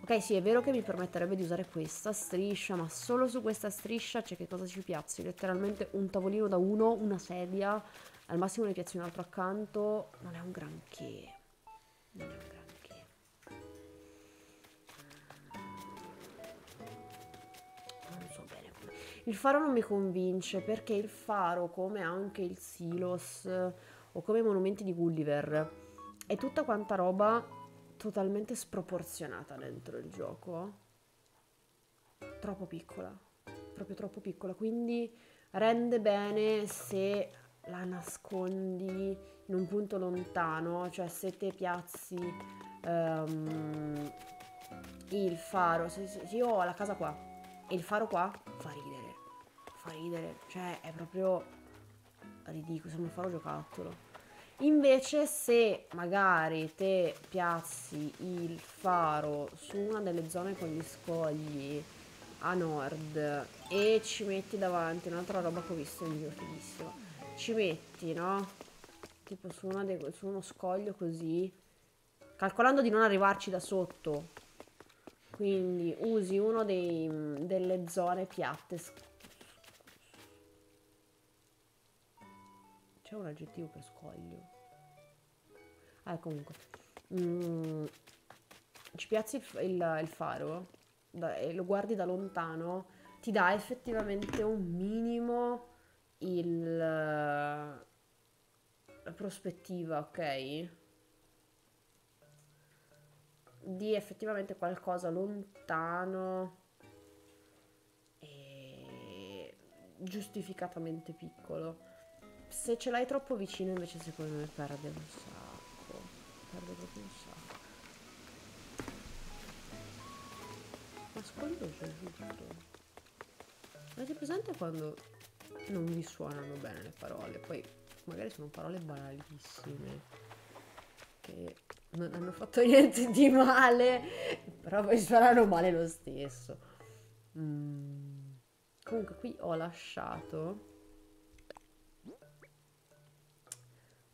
Ok, sì, è vero che mi permetterebbe di usare questa striscia, ma solo su questa striscia c'è che cosa ci piazzi? Letteralmente un tavolino da uno, una sedia, al massimo ne piazzi un altro accanto, non è un granché. Non è un granché. Il faro non mi convince perché il faro, come anche il silos o come i monumenti di Gulliver, è tutta quanta roba totalmente sproporzionata dentro il gioco. Troppo piccola, proprio troppo piccola, quindi rende bene se la nascondi in un punto lontano, cioè se te piazzi um, il faro, se, se, io ho la casa qua e il faro qua, fa ridere, fa ridere, cioè è proprio ridicolo, sembra un faro giocattolo. Invece se magari te piazzi il faro su una delle zone con gli scogli a nord e ci metti davanti un'altra roba che ho visto in giro fighissima, ci metti, no? Tipo su, su uno scoglio così, calcolando di non arrivarci da sotto, quindi usi dei, delle zone piatte. C'è un aggettivo per scoglio. Ah, comunque. Mm, ci piazzi il, il, il faro da, e lo guardi da lontano, ti dà effettivamente un minimo il, la prospettiva, ok? Di effettivamente qualcosa lontano e giustificatamente piccolo. Se ce l'hai troppo vicino invece secondo me perde un sacco. Perde proprio un sacco. Ma scolloso giusto avete presente quando non vi suonano bene le parole? Poi magari sono parole banalissime che non hanno fatto niente di male però poi suonano male lo stesso. Mm. comunque qui ho lasciato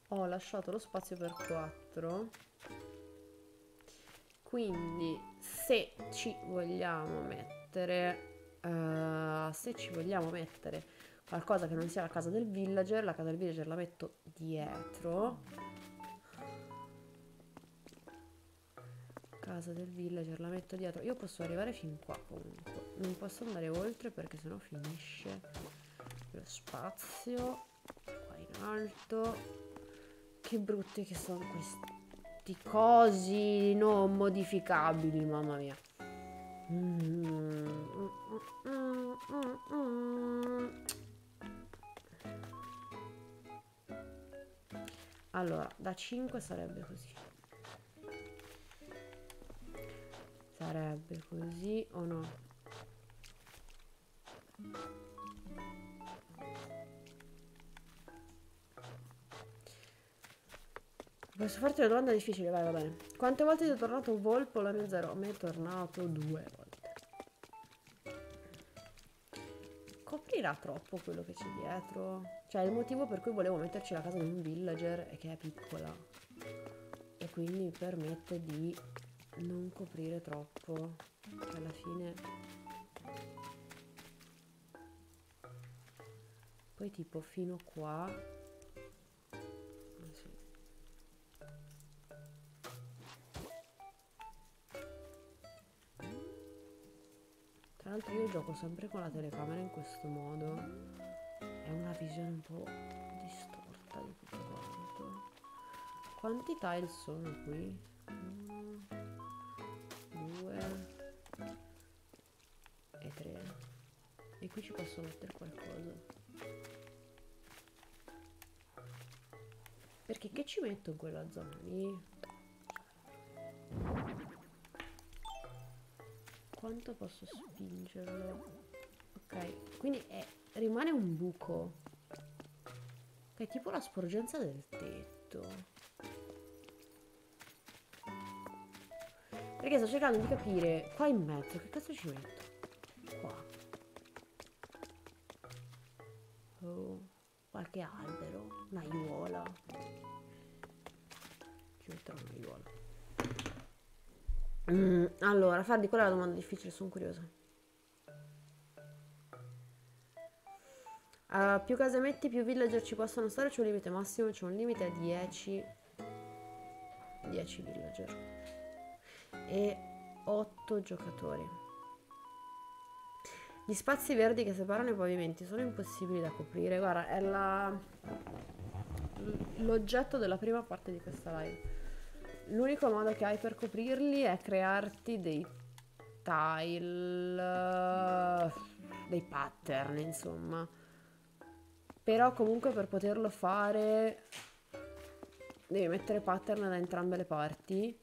ho lasciato lo spazio per 4 quindi se ci vogliamo mettere uh, se ci vogliamo mettere qualcosa che non sia la casa del villager la casa del villager la metto dietro. Casa del villager la metto dietro. Io posso arrivare fin qua comunque. Non posso andare oltre perché sennò finisce lo spazio qua in alto che brutti che sono questi cosi non modificabili, mamma mia. Allora, da 5 sarebbe così. Sarebbe così o no? Posso farti una domanda difficile, vai, va bene. Quante volte ti è tornato un volpo la mia zero? A me è tornato due volte. Coprirà troppo quello che c'è dietro. Cioè, il motivo per cui volevo metterci la casa di un villager è che è piccola. E quindi mi permette di non coprire troppo. Alla fine... Poi tipo fino qua l'altro io gioco sempre con la telecamera in questo modo. È una visione un po' distorta di tutto quanto. Quanti tile sono qui? Uno, due e tre. E qui ci posso mettere qualcosa. Perché che ci metto in quella zona lì? Quanto posso spingerlo? Ok, quindi è, rimane un buco. Che è tipo la sporgenza del tetto. Perché sto cercando di capire qua in mezzo che cazzo ci metto? Qua. Oh, qualche albero, un'aiuola. Ci metterò un'aiuola. Mm, allora, fardi quella è la domanda difficile, sono curiosa. Uh, più casemetti, più villager ci possono stare, c'è un limite massimo, c'è un limite a 10 10 villager e 8 giocatori. Gli spazi verdi che separano i pavimenti sono impossibili da coprire. Guarda, è l'oggetto della prima parte di questa live. L'unico modo che hai per coprirli è crearti dei tile, dei pattern, insomma. Però comunque per poterlo fare devi mettere pattern da entrambe le parti,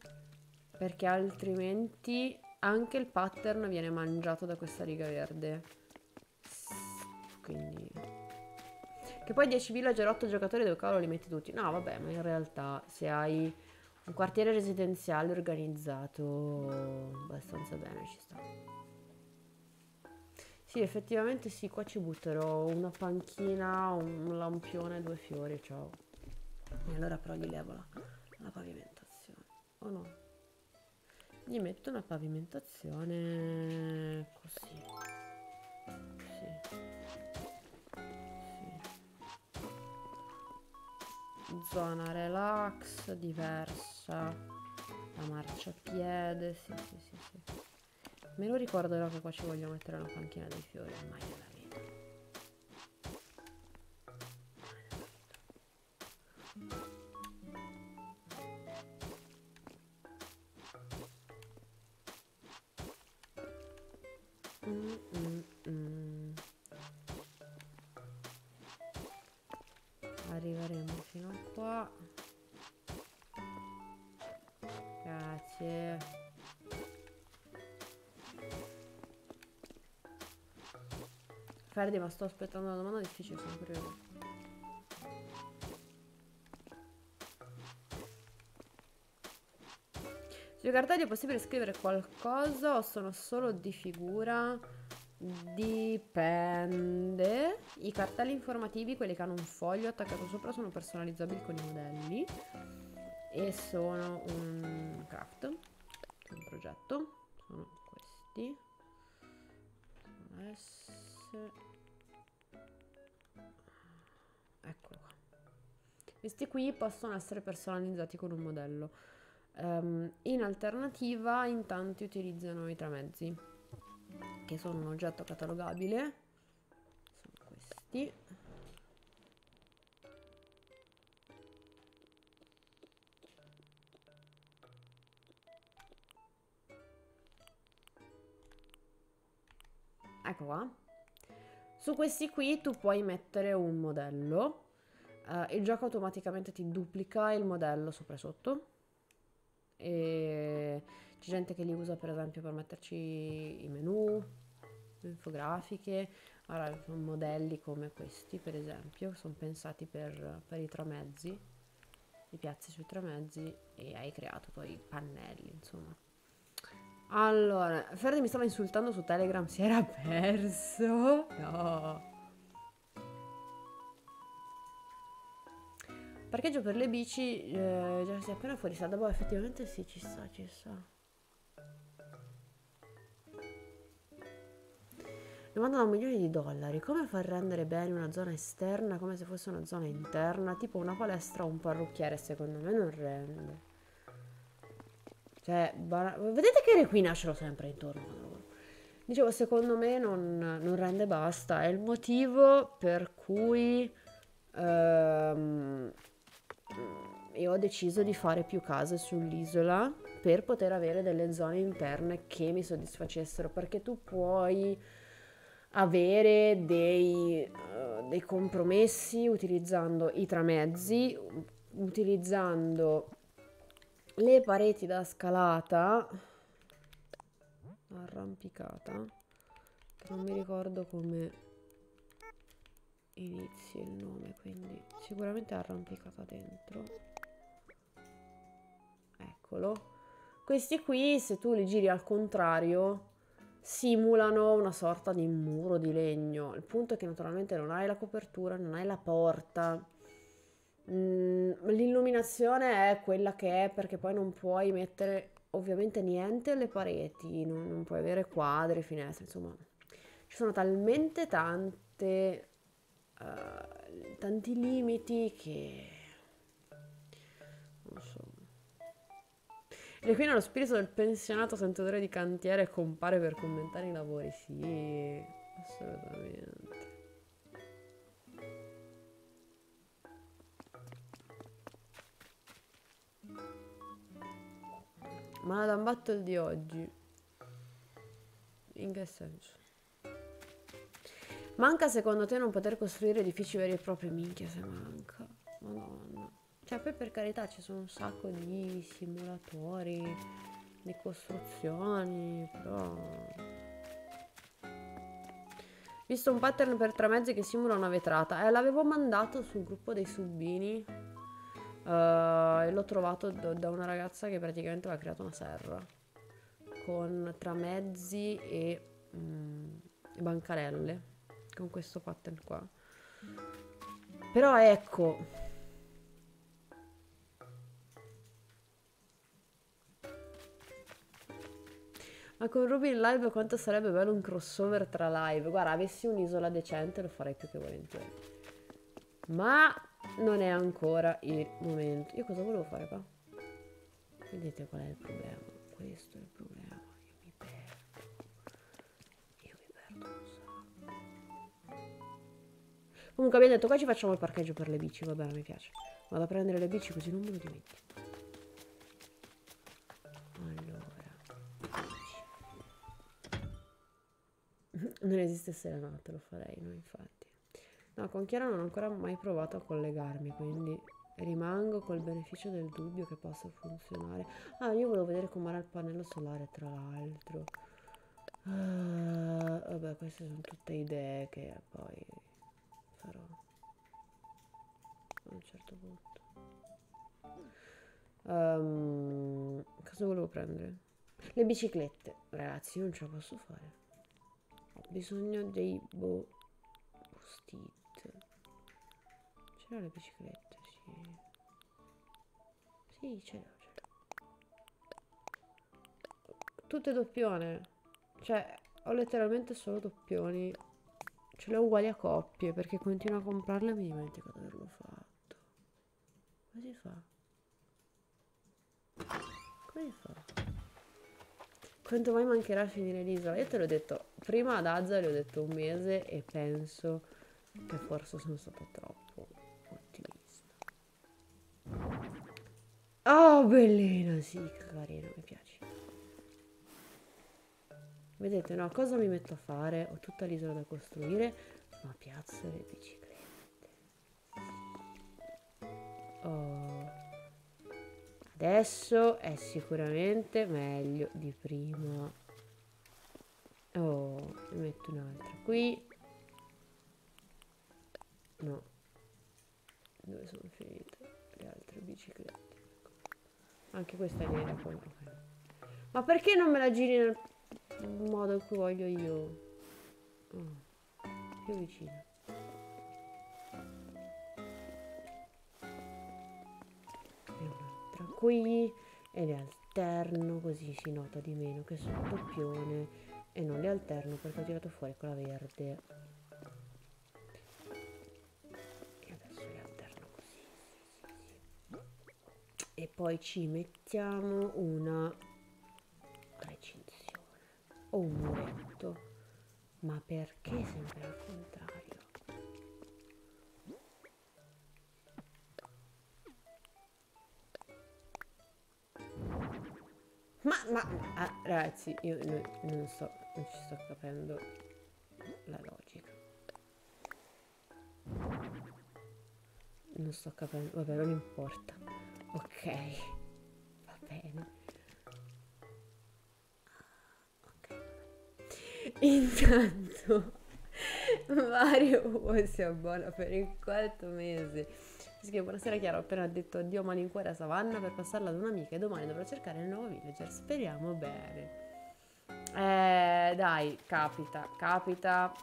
perché altrimenti anche il pattern viene mangiato da questa riga verde. Quindi... Che poi 10 villager, 8 giocatori dove cavolo li metti tutti? No, vabbè, ma in realtà se hai un quartiere residenziale organizzato abbastanza bene, ci sta. Sì, effettivamente sì, qua ci butterò una panchina, un lampione, due fiori, ciao. E allora però gli levo la, la pavimentazione. O oh no? Gli metto una pavimentazione così. Zona relax diversa la marciapiede sì sì sì sì. Me lo ricorderò che qua ci voglio mettere una panchina dei fiori ormai nella vita mm, mm, mm. arriveremo fino a qua. Grazie. Ferdi ma sto aspettando una domanda difficile sono curioso Sui cartelli è possibile scrivere qualcosa o sono solo di figura? Dipende. I cartelli informativi, quelli che hanno un foglio attaccato sopra, sono personalizzabili con i modelli. E sono un craft, un progetto. Sono questi. S. Eccolo qua. Questi qui possono essere personalizzati con un modello. Um, in alternativa, in tanti utilizzano i tre mezzi che sono un oggetto catalogabile. Sono questi. Ecco qua. Su questi qui tu puoi mettere un modello. Uh, il gioco automaticamente ti duplica il modello sopra e sotto. E c'è gente che li usa per esempio per metterci i menu, le infografiche, allora, modelli come questi per esempio, sono pensati per, per i tramezzi, li piazzi sui tramezzi e hai creato poi i pannelli, insomma. Allora, Ferdi mi stava insultando su Telegram, si era perso? No. Parcheggio per le bici, eh, già si è appena fuori strada, boh effettivamente sì, ci sta, ci sta. Domanda da un milione di dollari. Come far rendere bene una zona esterna come se fosse una zona interna? Tipo una palestra o un parrucchiere, secondo me non rende. Cioè, vedete che requina ce l'ho sempre intorno. Dicevo, secondo me non, non rende basta. È il motivo per cui ehm, io ho deciso di fare più case sull'isola per poter avere delle zone interne che mi soddisfacessero. Perché tu puoi avere dei, uh, dei compromessi utilizzando i tramezzi, utilizzando le pareti da scalata arrampicata che non mi ricordo come inizi il nome quindi sicuramente arrampicata dentro. Eccolo. Questi qui se tu li giri al contrario simulano una sorta di muro di legno. Il punto è che naturalmente non hai la copertura non hai la porta. Mm, l'illuminazione è quella che è perché poi non puoi mettere ovviamente niente alle pareti, non, non puoi avere quadri, finestre, insomma, ci sono talmente tante, uh, tanti limiti che Qui nello spirito del pensionato sentatore di cantiere compare per commentare i lavori, sì, assolutamente. Ma la Dumb Battle di oggi? In che senso? Manca secondo te non poter costruire edifici veri e propri? Minchia se manca. Madonna. Cioè poi per carità ci sono un sacco di simulatori, di costruzioni, però... Visto un pattern per tre mezzi che simula una vetrata. Eh, l'avevo mandato sul gruppo dei subbini Uh, e l'ho trovato da una ragazza che praticamente aveva creato una serra con tramezzi e mm, bancarelle con questo pattern qua. Però ecco, Ma con Ruby in live quanto sarebbe bello un crossover tra live? Guarda, avessi un'isola decente lo farei più che volentieri. Ma non è ancora il momento. Io cosa volevo fare qua? Vedete qual è il problema? Questo è il problema. Io mi perdo. Io mi perdo un sacco. Comunque abbiamo detto qua ci facciamo il parcheggio per le bici, va bene, mi piace. Vado a prendere le bici così non me lo dimentico. Non esistesse la notte, lo farei, no, infatti. No, con Chiara non ho ancora mai provato a collegarmi, quindi rimango col beneficio del dubbio che possa funzionare. Ah, io volevo vedere com'era il pannello solare, tra l'altro. Uh, vabbè, queste sono tutte idee che poi farò a un certo punto. Um, cosa volevo prendere? Le biciclette. Ragazzi, io non ce la posso fare. Bisogno dei boh, post-it. Ce l'ho le biciclette, sì. Sì, ce l'ho, ce l'ho. Tutte doppione. Cioè, ho letteralmente solo doppioni. Ce le ho uguali a coppie, perché continuo a comprarle e mi dimentico di averlo fatto. Come si fa? Come si fa? Quanto mai mancherà a finire l'isola? Io te l'ho detto, prima ad Azza le ho detto un mese e penso che forse sono stata troppo. Oh, bellina, sì, che carino, mi piace. Vedete, no, cosa mi metto a fare? Ho tutta l'isola da costruire, ma piazzo le biciclette. Oh. Adesso è sicuramente meglio di prima. Oh, ne metto un'altra qui. No. Dove sono finite le altre biciclette? Anche questa è nera poi. Ma perché non me la giri nel modo in cui voglio io? Oh, più vicino. Qui. E le alterno così si nota di meno che sono doppione. E non le alterno perché ho tirato fuori quella verde. e poi ci mettiamo una recinzione o un muretto Ma perché sempre al contrario? Ma, ma, ah, ragazzi, io non, non sto, non ci sto capendo la logica. Non sto capendo, vabbè, non importa. Ok, va bene. Ok, intanto Mario si abbona per il quarto mese Scrive, buonasera Chiara, ho appena detto addio malincuore a Savannah per passarla ad un'amica e domani dovrò cercare il nuovo villager. Speriamo bene. Eh, dai, capita, capita.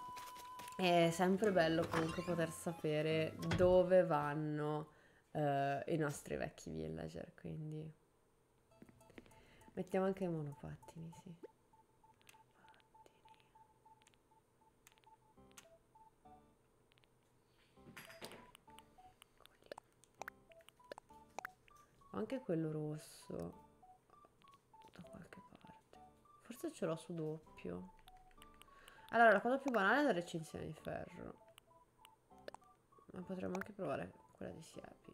È sempre bello comunque poter sapere dove vanno eh, i nostri vecchi villager, quindi... Mettiamo anche i monopattini, sì. Anche quello rosso da qualche parte. Forse ce l'ho su doppio. Allora, la cosa più banale è la recinzione di ferro. Ma potremmo anche provare quella di siepi.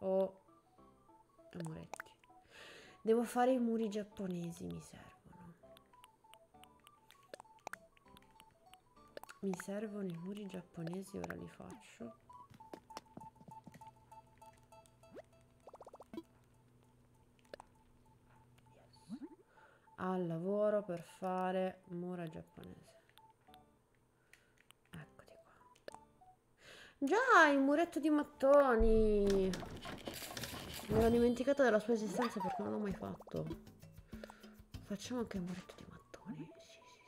O muretti. Devo fare i muri giapponesi, mi servono. Mi servono i muri giapponesi, ora li faccio. Al lavoro per fare mura giapponese. Eccoti qua. Già, il muretto di mattoni! Mi ero dimenticata della sua esistenza perché non l'ho mai fatto. Facciamo anche il muretto di mattoni. Sì, sì, sì.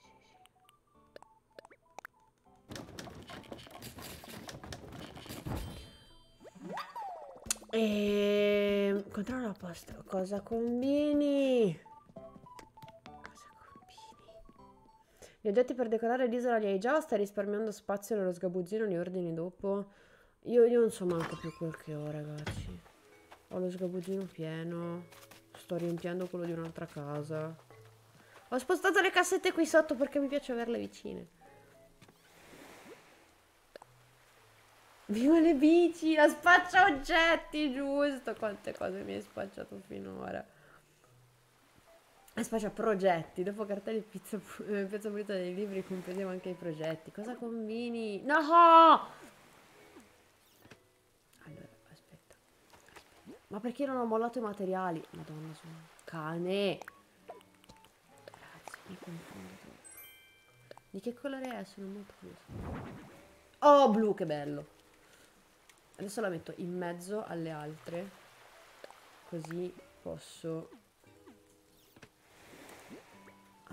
E controllo la posta. Cosa combini? Gli oggetti per decorare l'isola li hai già stai risparmiando spazio nello sgabuzzino li ordini dopo? Io, io non so manco più quel che ho, ragazzi. Ho lo sgabuzzino pieno. Sto riempiendo quello di un'altra casa. Ho spostato le cassette qui sotto perché mi piace averle vicine. Viva le bici! La spaccia oggetti, giusto! Quante cose mi hai spacciato finora. Aspetta, progetti. Dopo cartelli pizza, eh, pezzo pulito dei libri comprendiamo anche i progetti. Cosa combini? No! Allora, aspetta. aspetta. Ma perché non ho mollato i materiali? Madonna, sono un cane. Ragazzi, mi confondo troppo. Di che colore è? Sono molto curiosa. Oh, blu, che bello. Adesso la metto in mezzo alle altre. Così posso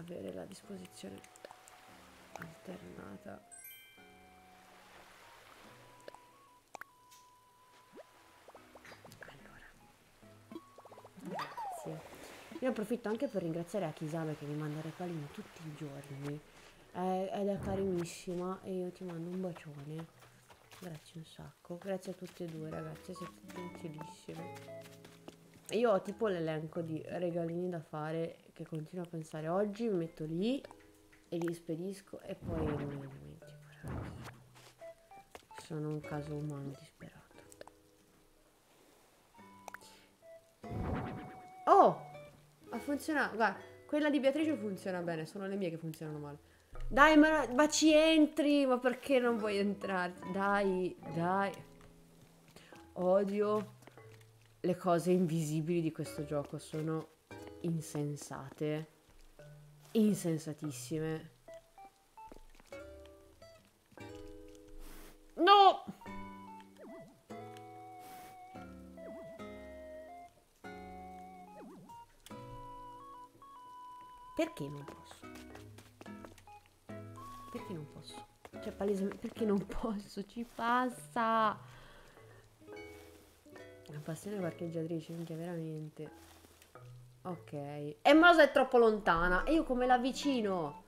avere la disposizione alternata. Allora. Grazie. Io approfitto anche per ringraziare Akisame che mi manda regalini tutti i giorni. È, ed è carinissima e io ti mando un bacione. Grazie un sacco. Grazie a tutti e due ragazzi siete gentilissime io ho tipo l'elenco di regalini da fare che continuo a pensare. Oggi mi metto lì e li spedisco e poi me li dimentico sono un caso umano disperato. Oh! Ha funzionato. Guarda quella di Beatrice funziona bene sono le mie che funzionano male. Dai ma, ma ci entri ma perché non vuoi entrare? Dai dai. Odio le cose invisibili di questo gioco sono insensate, insensatissime. No! Perché non posso? Perché non posso? Cioè, palesemente, perché non posso? Ci passa! La passione parcheggiatrice, minchia, veramente. Ok. E Mosa è troppo lontana. E io come l'avvicino?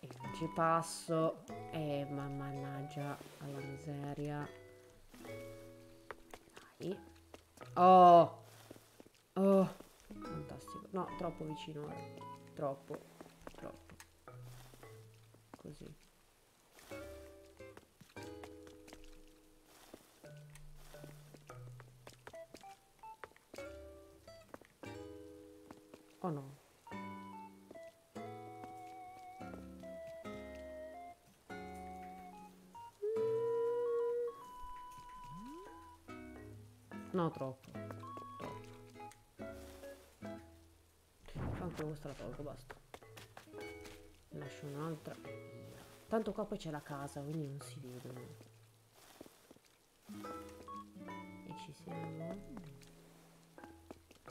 E non ci ci passo. Eh, ma mannaggia alla miseria. Dai. Oh! Oh! Fantastico. No, troppo vicino ora. Troppo. Troppo. Così. Oh no. No, troppo. Troppo. Anche questa la tolgo, basta. Lascio un'altra. Tanto qua poi c'è la casa, quindi non si vedono. E ci siamo.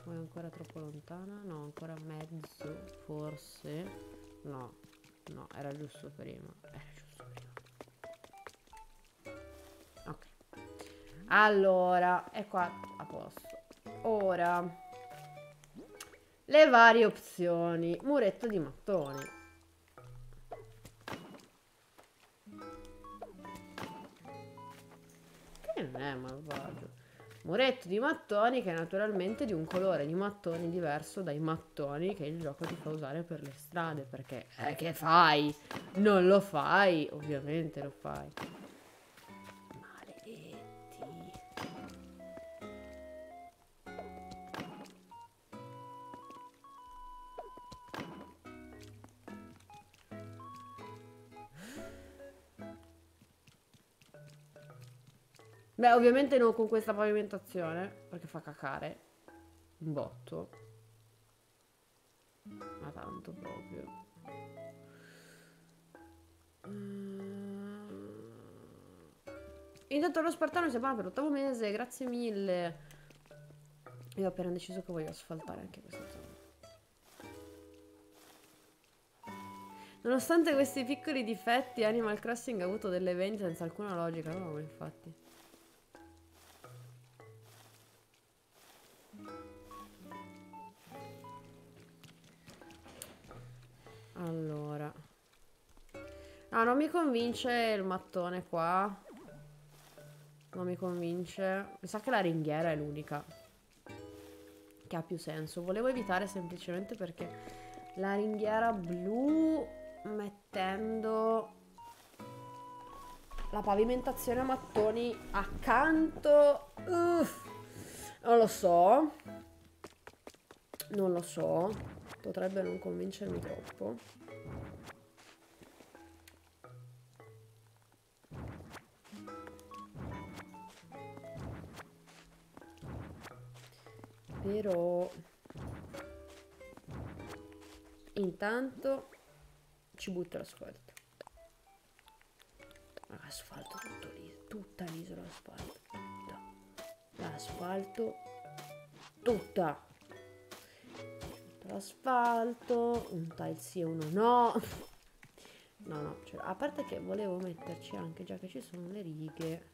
Poi ancora troppo lontana? No, ancora mezzo, forse. No, no, era giusto prima. Era Allora, è qua a posto. Ora, le varie opzioni. Muretto di mattoni. Che non è malvagio. Muretto di mattoni che è naturalmente di un colore di mattoni diverso dai mattoni che il gioco ti fa usare per le strade. Perché, eh, che fai? Non lo fai? Ovviamente lo fai. Beh, ovviamente non con questa pavimentazione, perché fa cacare un botto. Ma tanto proprio. Mm. Intanto lo Spartano si appena per l'ottavo mese, grazie mille. Io ho appena deciso che voglio asfaltare anche questa zona. Nonostante questi piccoli difetti, Animal Crossing ha avuto delle vendite senza alcuna logica, no, infatti. Allora. No, non mi convince il mattone qua. Non mi convince. Mi sa che la ringhiera è l'unica che ha più senso. Volevo evitare semplicemente perché la ringhiera blu mettendo la pavimentazione a mattoni accanto. Uff, non lo so. Non lo so. Potrebbe non convincermi troppo. Però intanto ci butto l'asfalto. L'asfalto tutto lì, tutta l'isola asfalto, tutta. L'asfalto tutta l'asfalto, un tile sì e uno no. No, no, cioè, a parte che volevo metterci anche, già che ci sono le righe,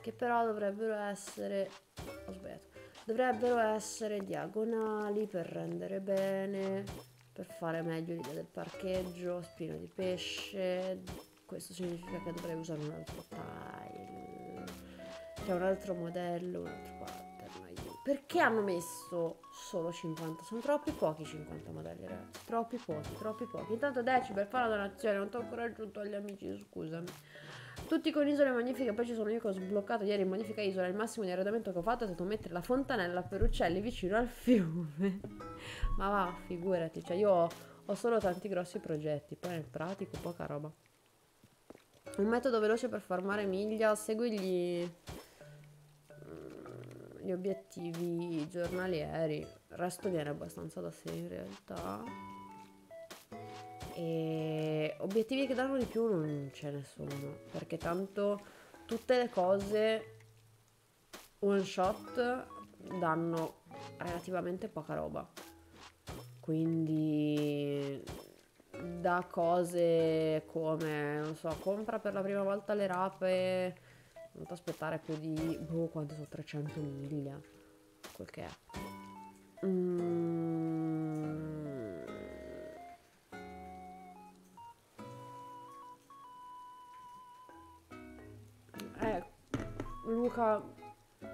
che però dovrebbero essere, ho sbagliato, dovrebbero essere diagonali per rendere bene, per fare meglio l'idea del parcheggio, spina di pesce, questo significa che dovrei usare un altro tile, cioè un altro modello, un altro. Perché hanno messo solo 50? Sono troppi pochi 50 modelli, ragazzi. Troppi pochi, troppi pochi. Intanto Decibel fa la donazione, non ti ho ancora aggiunto agli amici, scusami. Tutti con isole magnifiche, poi ci sono io che ho sbloccato ieri in Magnifica Isola. Il massimo di arredamento che ho fatto è stato mettere la fontanella per uccelli vicino al fiume. Ma va, figurati, cioè io ho, ho solo tanti grossi progetti, poi nel pratico poca roba. Un metodo veloce per farmare miglia, segui gli gli obiettivi giornalieri, il resto viene abbastanza da sé in realtà. E obiettivi che danno di più non ce ne sono, perché tanto tutte le cose one shot danno relativamente poca roba. Quindi da cose come, non so, compra per la prima volta le rape non ti aspettare più di boh quanto sono 300 miglia quel che è. Mm. eh Luca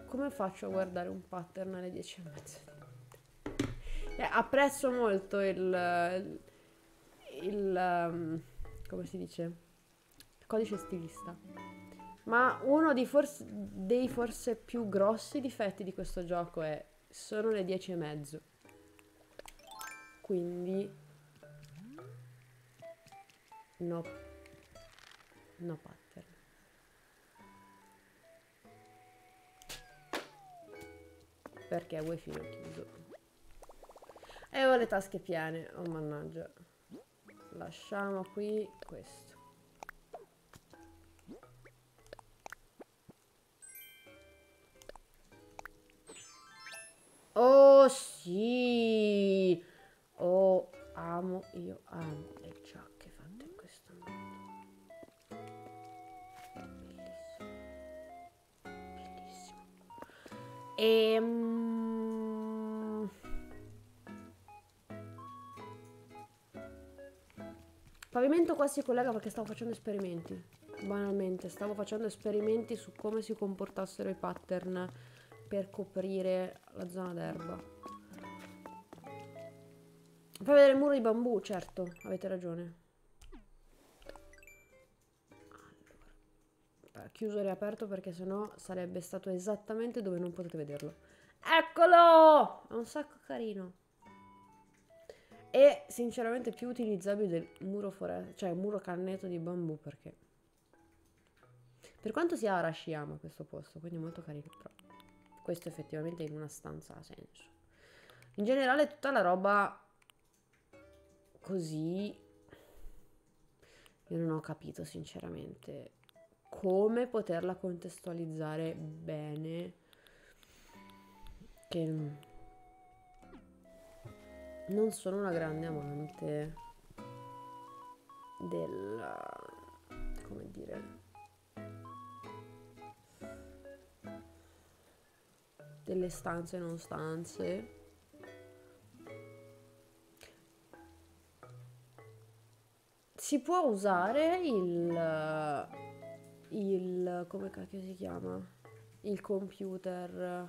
come faccio a guardare un pattern alle 10 e mezza eh, apprezzo molto il, il, um, come si dice? Il codice stilista. Ma uno forse, dei forse più grossi difetti di questo gioco è sono le 10 e mezzo. Quindi no no pattern. Perché wifi è chiuso. E ho le tasche piene, oh mannaggia. Lasciamo qui questo. Oh sì! Oh, amo, io amo le giacche fatte in questo modo. Bellissimo. Bellissimo. Ehm... Pavimento qua si collega perché stavo facendo esperimenti. Banalmente, stavo facendo esperimenti su come si comportassero i pattern per coprire la zona d'erba. Fai vedere il muro di bambù, certo, avete ragione. Allora, chiuso e riaperto perché sennò sarebbe stato esattamente dove non potete vederlo. Eccolo! È un sacco carino. E sinceramente più utilizzabile del muro foresta, cioè muro canneto di bambù perché... Per quanto sia Arashiyama questo posto, quindi molto carino però. Questo effettivamente in una stanza ha senso. In generale tutta la roba così io non ho capito sinceramente come poterla contestualizzare bene che non sono una grande amante del come dire delle stanze non stanze. Si può usare il, il come cacchio si chiama? Il computer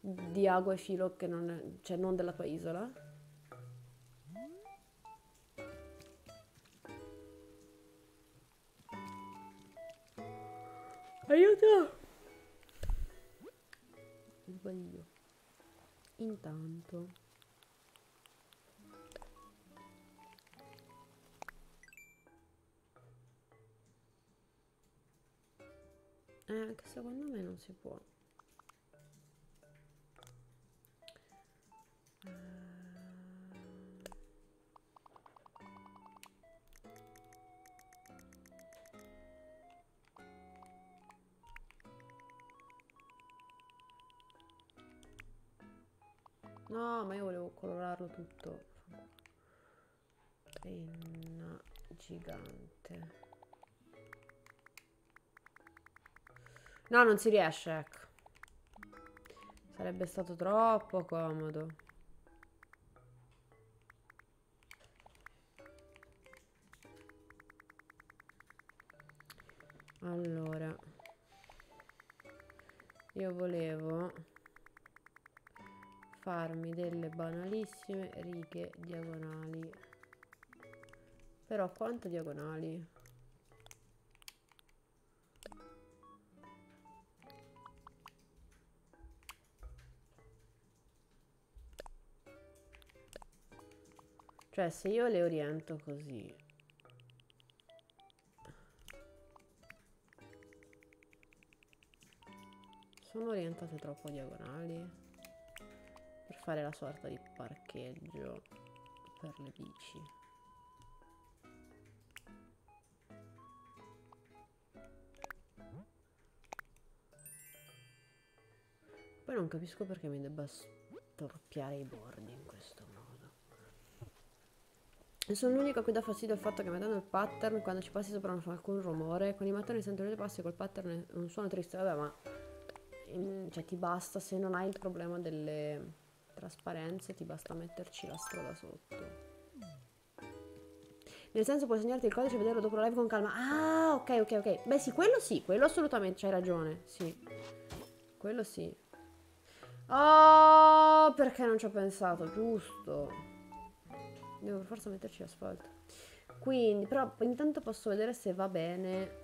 di agua e filo che non è, cioè non della tua isola. Aiuto! Sbaglio intanto. Eh, anche secondo me non si può No, ma io volevo colorarlo tutto. Penna gigante. No, non si riesce, ecco. Sarebbe stato troppo comodo. Allora. Io volevo farmi delle banalissime righe diagonali. Però quanto diagonali? cioè se io le oriento così. Sono orientate troppo diagonali fare la sorta di parcheggio per le bici. Poi non capisco perché mi debba storpiare i bordi in questo modo. E sono l'unica a cui dà fastidio il fatto che mettendo il pattern, quando ci passi sopra non fa alcun rumore, con i mattoni sentono i passi col pattern è un suono triste, vabbè ma... In, cioè ti basta se non hai il problema delle trasparenze ti basta metterci la strada sotto Nel senso puoi segnarti il codice e vederlo dopo la live con calma. Ah, ok, ok, ok. Beh sì, quello sì, quello assolutamente, c'hai ragione. Sì. Quello sì. Oh, perché non ci ho pensato, giusto. Devo per forza metterci asfalto. Quindi, però intanto posso vedere se va bene.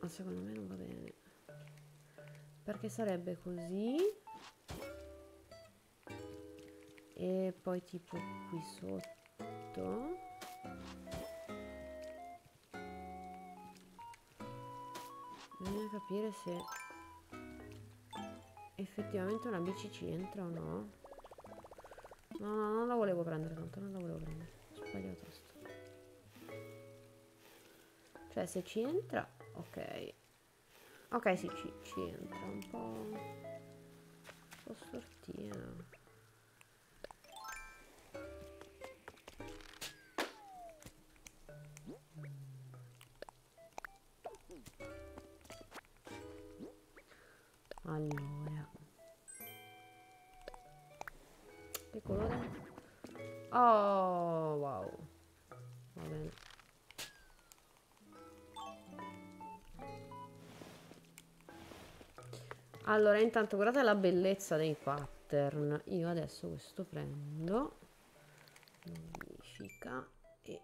Ma secondo me non va bene. Perché sarebbe così. E poi tipo qui sotto. Bisogna capire se effettivamente una bici ci entra o no. No, no, non la volevo prendere tanto, non la volevo prendere. Sbagliato tasto. Cioè se ci entra, ok. Ok, sì, ci, ci entra un po'... un po' stortina. Allora. Che colore? Oh, wow. Va bene. Allora, intanto guardate la bellezza dei pattern. Io adesso questo prendo, modifica e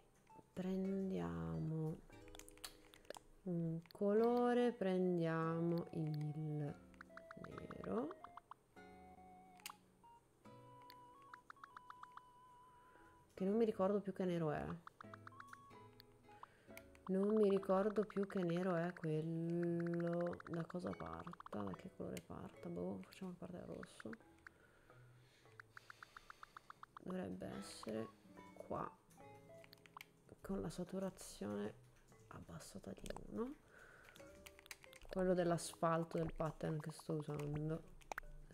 prendiamo un colore, prendiamo il nero. Che non mi ricordo più che nero è. Non mi ricordo più che nero è quello... Da cosa parta? Da che colore parta? Boh, facciamo parte del rosso. Dovrebbe essere qua. Con la saturazione abbassata di 1. Quello dell'asfalto del pattern che sto usando.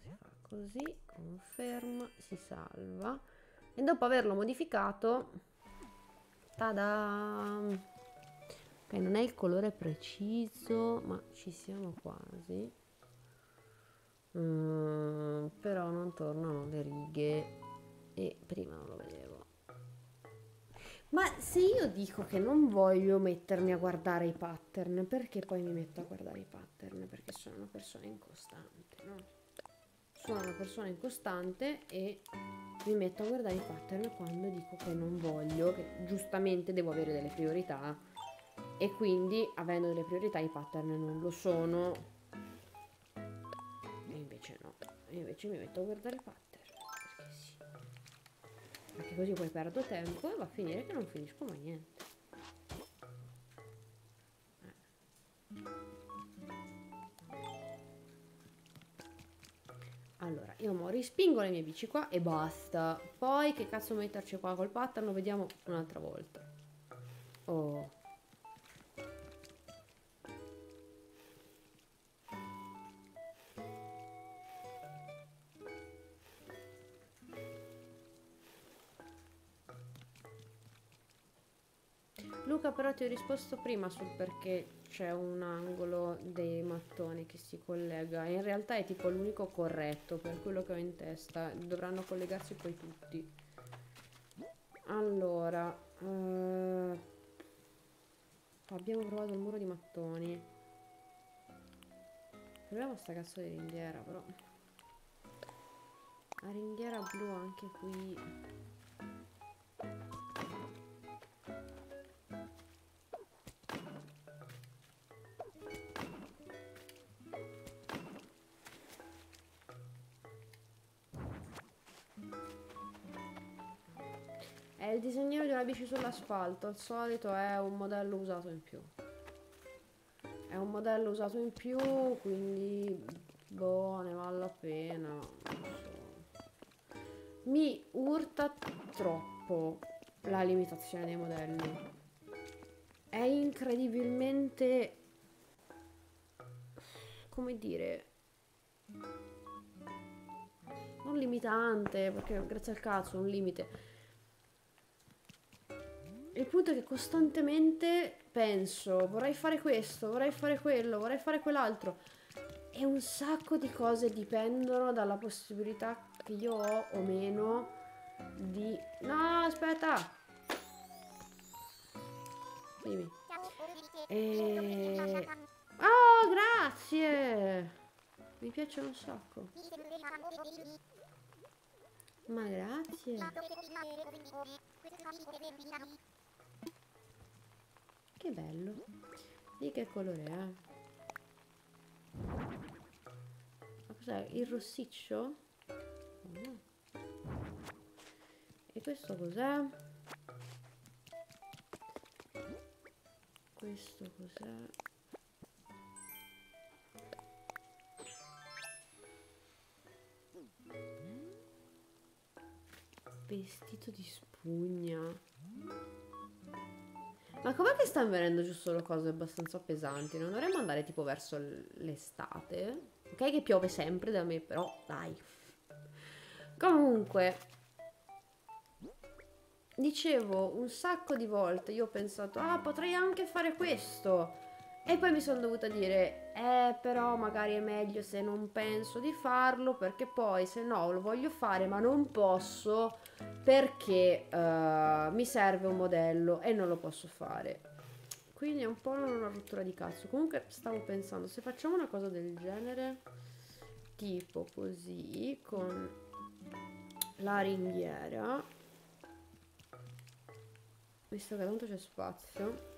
Si fa così, conferma, si salva. E dopo averlo modificato... Tada! Ok, non è il colore preciso, ma ci siamo quasi. Mm, però non tornano le righe e prima non lo vedevo. Ma se io dico che non voglio mettermi a guardare i pattern, perché poi mi metto a guardare i pattern? Perché sono una persona incostante, no? Sono una persona incostante e mi metto a guardare i pattern quando dico che non voglio, che giustamente devo avere delle priorità e quindi avendo delle priorità i pattern non lo sono e invece no e invece mi metto a guardare i pattern perché così poi perdo tempo e va a finire che non finisco mai niente eh. Allora, io mo rispingo le mie bici qua e basta. Poi che cazzo metterci qua col pattern lo vediamo un'altra volta. Oh. Luca però ti ho risposto prima sul perché c'è un angolo dei mattoni che si collega. In realtà è tipo l'unico corretto per quello che ho in testa. Dovranno collegarsi poi tutti. Allora, uh, abbiamo provato il muro di mattoni. Proviamo sta cazzo di ringhiera però. La ringhiera blu anche qui. È il disegnino di una bici sull'asfalto, al solito è un modello usato in più. È un modello usato in più, quindi boh, ne vale la pena. Mi urta troppo la limitazione dei modelli. È incredibilmente come dire non limitante, perché grazie al cazzo un limite il punto è che costantemente penso, vorrei fare questo, vorrei fare quello, vorrei fare quell'altro. E un sacco di cose dipendono dalla possibilità che io ho o meno di... No, aspetta! Dimmi. E... Oh, grazie! Mi piace un sacco. Ma grazie. Che bello. Di che colore è? Ma cos'è? Il rossiccio? Oh. E questo cos'è? Questo cos'è? Vestito di spugna. Ma com'è che stanno venendo giù solo cose abbastanza pesanti? Non dovremmo andare tipo verso l'estate? Ok che piove sempre da me, però dai. Comunque, dicevo un sacco di volte, io ho pensato, ah potrei anche fare questo. E poi mi sono dovuta dire, eh però magari è meglio se non penso di farlo perché poi se no lo voglio fare ma non posso perché uh, mi serve un modello e non lo posso fare. Quindi è un po' una rottura di cazzo. Comunque stavo pensando, se facciamo una cosa del genere, tipo così, con la ringhiera, visto che tanto c'è spazio,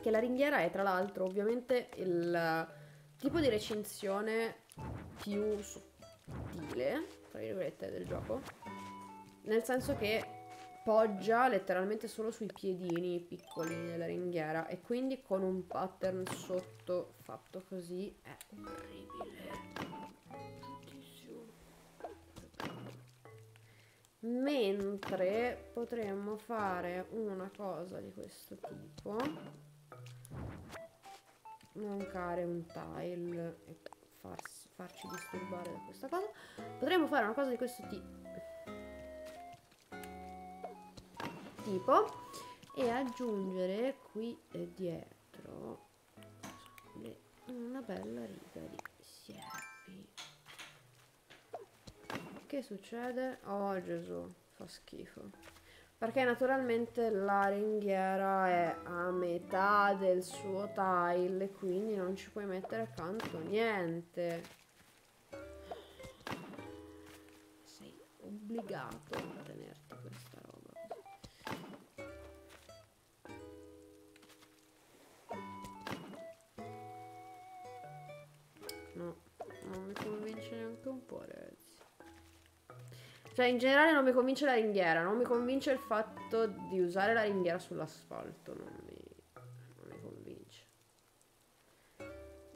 che la ringhiera è tra l'altro ovviamente il tipo di recinzione più sottile, tra virgolette, del gioco, nel senso che poggia letteralmente solo sui piedini piccoli della ringhiera e quindi con un pattern sotto fatto così è orribile. Mentre potremmo fare una cosa di questo tipo mancare un tile e farsi, farci disturbare da questa cosa. Potremmo fare una cosa di questo tipo e aggiungere qui dietro una bella riga di siepi. Che succede? oh Gesù fa schifo perché naturalmente la ringhiera è a metà del suo tile quindi non ci puoi mettere accanto niente. Sei obbligato a tenerti questa roba no non mi convince neanche un po' ragazzi cioè, in generale non mi convince la ringhiera, non mi convince il fatto di usare la ringhiera sull'asfalto, non mi, non mi convince.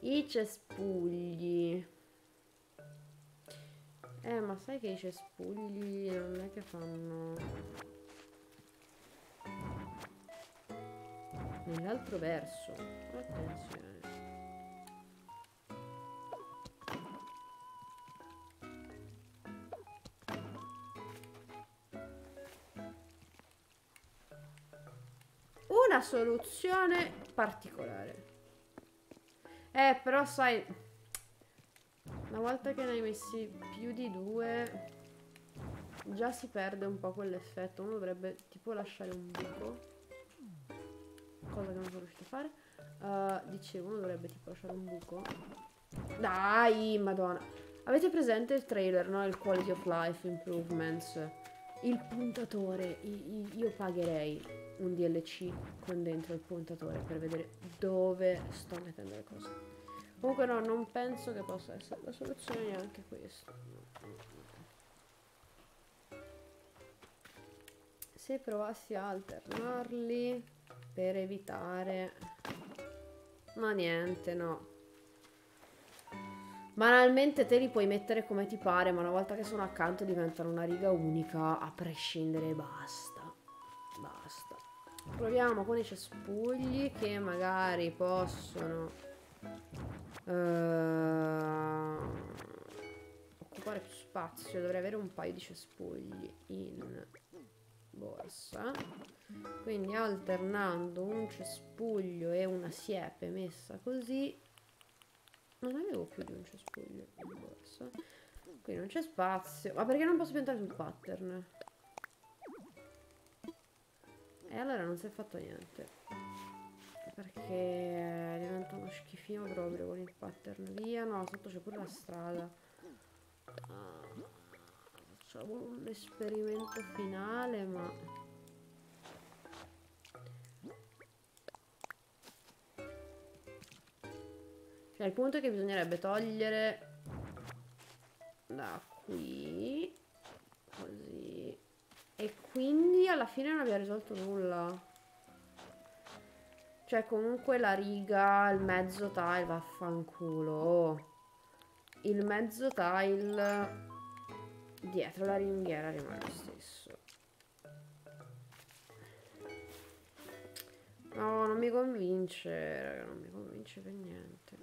I cespugli. Eh, ma sai che i cespugli non è che fanno... Nell'altro verso. Attenzione. Una soluzione particolare. Eh, però sai, una volta che ne hai messi più di due, già si perde un po' quell'effetto. Uno dovrebbe tipo lasciare un buco. Cosa che non sono riuscito a fare. Uh, dicevo, uno dovrebbe tipo lasciare un buco. Dai, madonna. Avete presente il trailer, no? Il Quality of Life Improvements. Il puntatore. io pagherei un DLC con dentro il puntatore per vedere dove sto mettendo le cose. Comunque no, non penso che possa essere la soluzione neanche questo. Se provassi a alternarli per evitare... Ma niente, no. Banalmente te li puoi mettere come ti pare, ma una volta che sono accanto diventano una riga unica, a prescindere basta. Basta. Proviamo con i cespugli che magari possono uh, occupare più spazio. Dovrei avere un paio di cespugli in borsa. Quindi alternando un cespuglio e una siepe messa così. Non avevo più di un cespuglio in borsa. Qui non c'è spazio. Ma perché non posso piantare sul pattern? E allora non si è fatto niente. perché diventa uno schifino proprio con il pattern via. No, sotto c'è pure la strada. Ah, facciamo un esperimento finale, ma... Cioè, il punto è che bisognerebbe togliere da qui, e quindi alla fine non abbiamo risolto nulla. Cioè, comunque la riga, il mezzo tile, vaffanculo. Il mezzo tile dietro la ringhiera rimane lo stesso. No, non mi convince, raga, non mi convince per niente.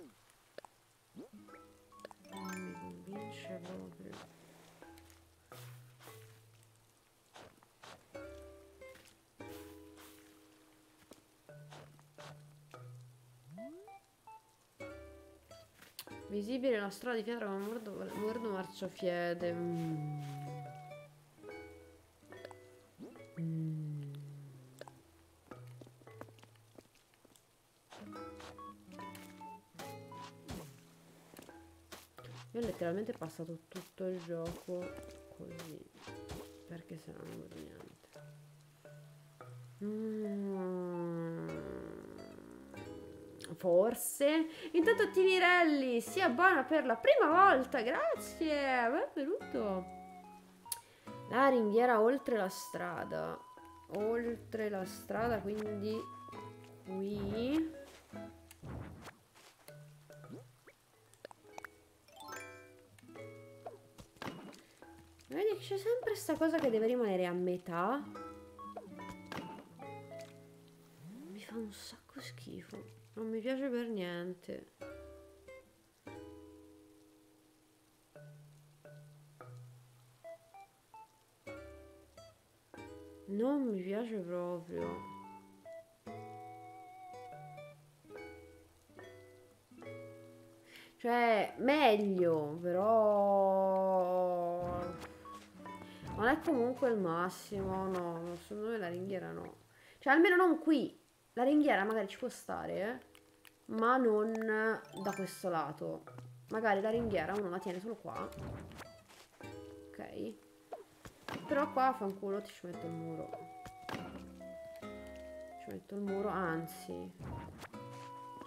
Non mi convince proprio. Visibile la strada di pietra con un bordo marciapiede. Mm. Mm. Io ho letteralmente passato tutto il gioco così. Perché se no non vedo niente. Mm. Forse. Intanto Timirelli, sia buona per la prima volta. Grazie, benvenuto. La ringhiera oltre la strada. Oltre la strada, quindi qui. Vedi che c'è sempre questa cosa che deve rimanere a metà. Mi fa un sacco schifo. Non mi piace per niente. Non mi piace proprio. Cioè, meglio, però... Non è comunque il massimo, no, secondo me la ringhiera no. Cioè, almeno non qui. La ringhiera magari ci può stare, eh? Ma non da questo lato. Magari la ringhiera uno la tiene solo qua. Ok. Però qua fanculo ti ci metto il muro. Ci metto il muro, anzi.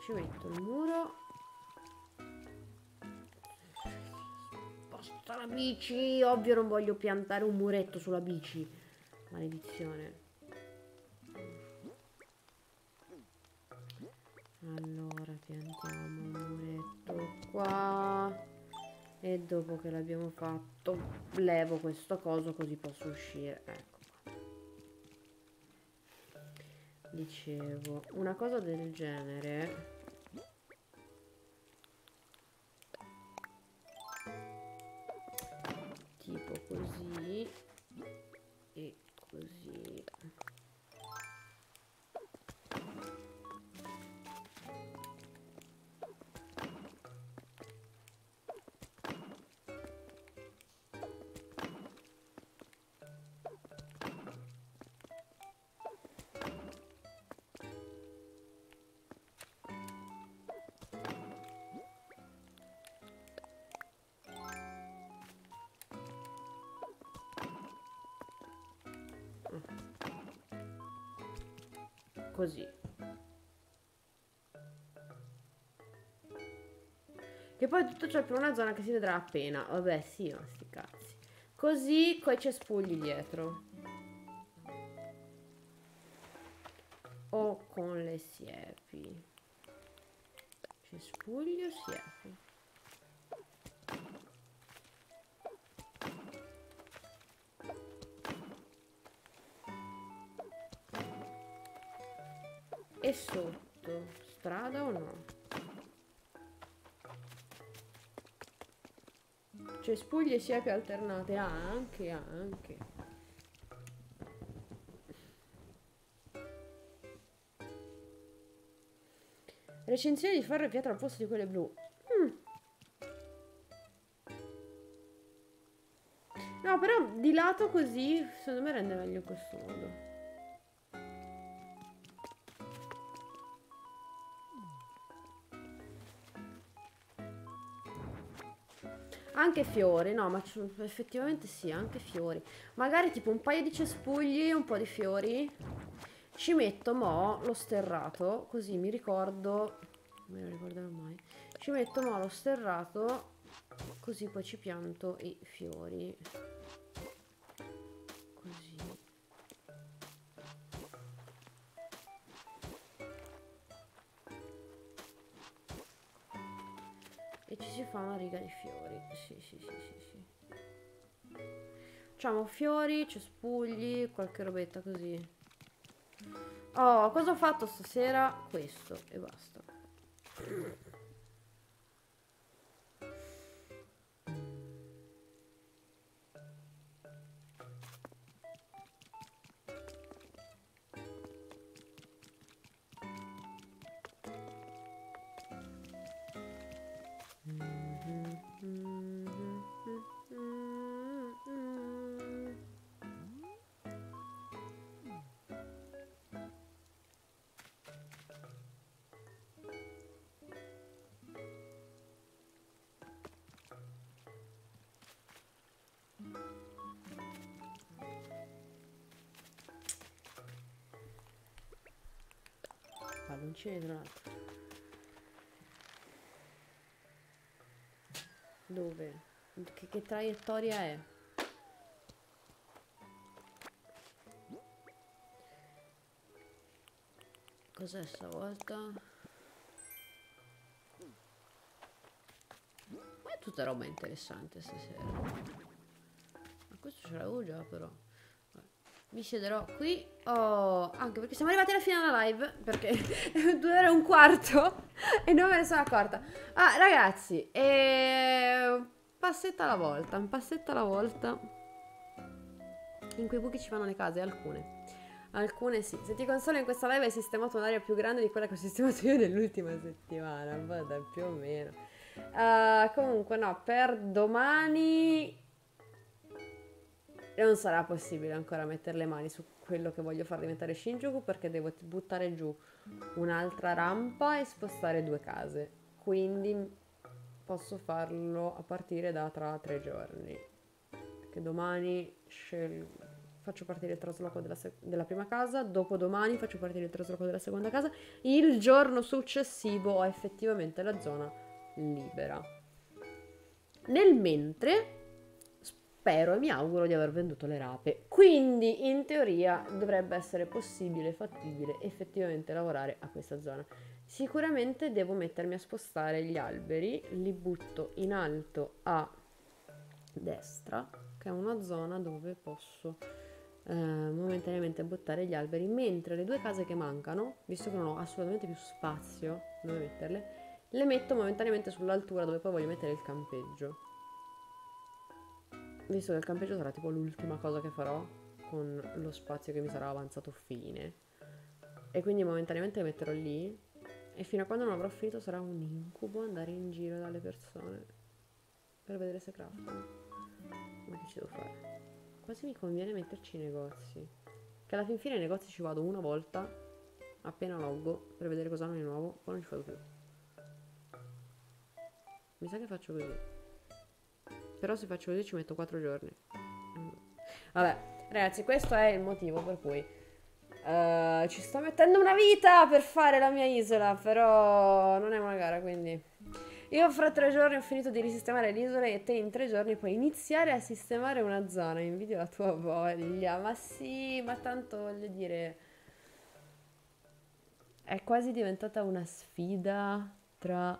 Ci metto il muro. Sposta la bici. Ovvio non voglio piantare un muretto sulla bici. Maledizione. Allora piantiamo un muretto qua. E dopo che l'abbiamo fatto levo questo coso così posso uscire. Ecco qua. Dicevo una cosa del genere. Tipo così e così così. Che poi tutto ciò per una zona che si vedrà appena. Vabbè, sì, ma sti cazzi. Così coi cespugli dietro. O con le siepi. Cespuglio, siepi. E sotto? Strada o no? Cespuglie siepi alternate, anche, anche. Recensione di ferro e pietra al posto di quelle blu. Mm. No, però di lato così, secondo me rende meglio questo modo. Anche fiori, no, ma effettivamente sì, anche fiori. Magari tipo un paio di cespugli, un po' di fiori. Ci metto mo lo sterrato, così mi ricordo, non me lo ricorderò mai. Ci metto mo lo sterrato, così poi ci pianto i fiori. Ci si fa una riga di fiori. Sì, sì, sì, sì, sì. Facciamo fiori, cespugli, qualche robetta così. Oh, cosa ho fatto stasera? Questo e basta. Palloncini tra l'altro. Dove? Che, che traiettoria è? Cos'è stavolta? Ma è tutta roba interessante stasera. Ma questo ce l'avevo già però. Mi siederò qui. Oh, anche perché siamo arrivati alla fine della live. Perché due ore e un quarto. E non me ne sono accorta. Ah, ragazzi. Eh, passetta alla volta. Un passetta alla volta. In quei buchi ci fanno le case, alcune. Alcune sì. Se ti consolo in questa live hai sistemato un'area più grande di quella che ho sistemato io nell'ultima settimana. Vada, più o meno. Uh, comunque, no, per domani non sarà possibile ancora mettere le mani su quello che voglio far diventare Shinjuku perché devo buttare giù un'altra rampa e spostare due case. Quindi posso farlo a partire da tra tre giorni. Perché domani faccio partire il trasloco della, della prima casa, dopodomani faccio partire il trasloco della seconda casa, il giorno successivo ho effettivamente la zona libera. Nel mentre spero e mi auguro di aver venduto le rape. Quindi in teoria dovrebbe essere possibile fattibile effettivamente lavorare a questa zona. Sicuramente devo mettermi a spostare gli alberi, li butto in alto a destra, che è una zona dove posso eh, momentaneamente buttare gli alberi, mentre le due case che mancano, visto che non ho assolutamente più spazio dove metterle, le metto momentaneamente sull'altura dove poi voglio mettere il campeggio. Visto che il campeggio sarà tipo l'ultima cosa che farò con lo spazio che mi sarà avanzato fine. E quindi momentaneamente le metterò lì. E fino a quando non avrò finito sarà un incubo andare in giro dalle persone per vedere se craftano. Ma che ci devo fare? Quasi mi conviene metterci i negozi. Che alla fin fine ai negozi ci vado una volta appena loggo per vedere cosa hanno di nuovo, poi non ci vado più. Mi sa che faccio così. Però se faccio così ci metto 4 giorni. Vabbè, ragazzi, questo è il motivo per cui uh, ci sto mettendo una vita per fare la mia isola, però non è una gara, quindi... Io fra tre giorni ho finito di risistemare l'isola e te in tre giorni puoi iniziare a sistemare una zona. Invidio la tua voglia. Ma sì, ma tanto voglio dire... È quasi diventata una sfida tra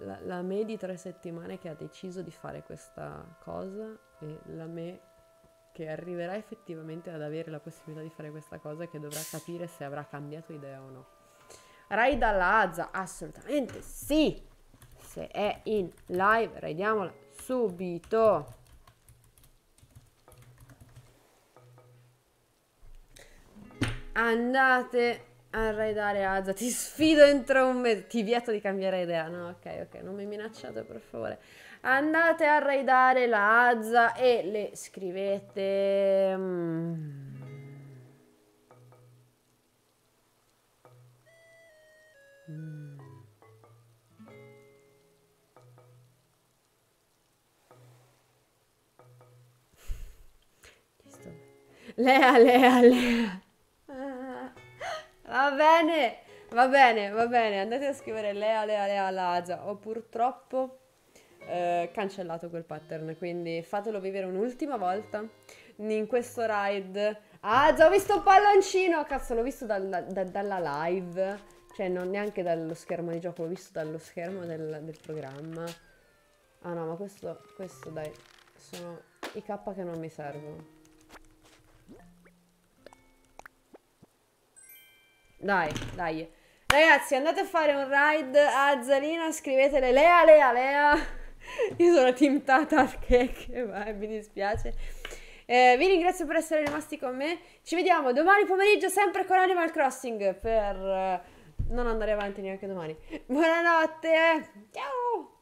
la, la me di tre settimane che ha deciso di fare questa cosa e la me che arriverà effettivamente ad avere la possibilità di fare questa cosa e che dovrà capire se avrà cambiato idea o no. Raid alla Azza, assolutamente sì! Se è in live, raidiamola subito! Andate arredare Azza, ti sfido entro un mese, ti vieto di cambiare idea, no ok ok, non mi minacciate per favore, andate a raidare la Azza e le scrivete... Mm. Mm. Lea, Lea, Lea. Va bene, va bene, va bene. Andate a scrivere Lea, Lea, Lea, Laza. Ho purtroppo eh, cancellato quel pattern, quindi fatelo vivere un'ultima volta in questo ride. Ah, già ho visto un palloncino! Cazzo, l'ho visto dal, da, dalla live. Cioè, non neanche dallo schermo di gioco, l'ho visto dallo schermo del, del programma. Ah no, ma questo, questo dai, sono i K che non mi servono. Dai, dai. Ragazzi, andate a fare un ride a Zalina, scrivetele Lea, Lea, Lea. Io sono team Tatar Cake, vai, mi dispiace. Eh, vi ringrazio per essere rimasti con me. Ci vediamo domani pomeriggio sempre con Animal Crossing per eh, non andare avanti neanche domani. Buonanotte. Ciao.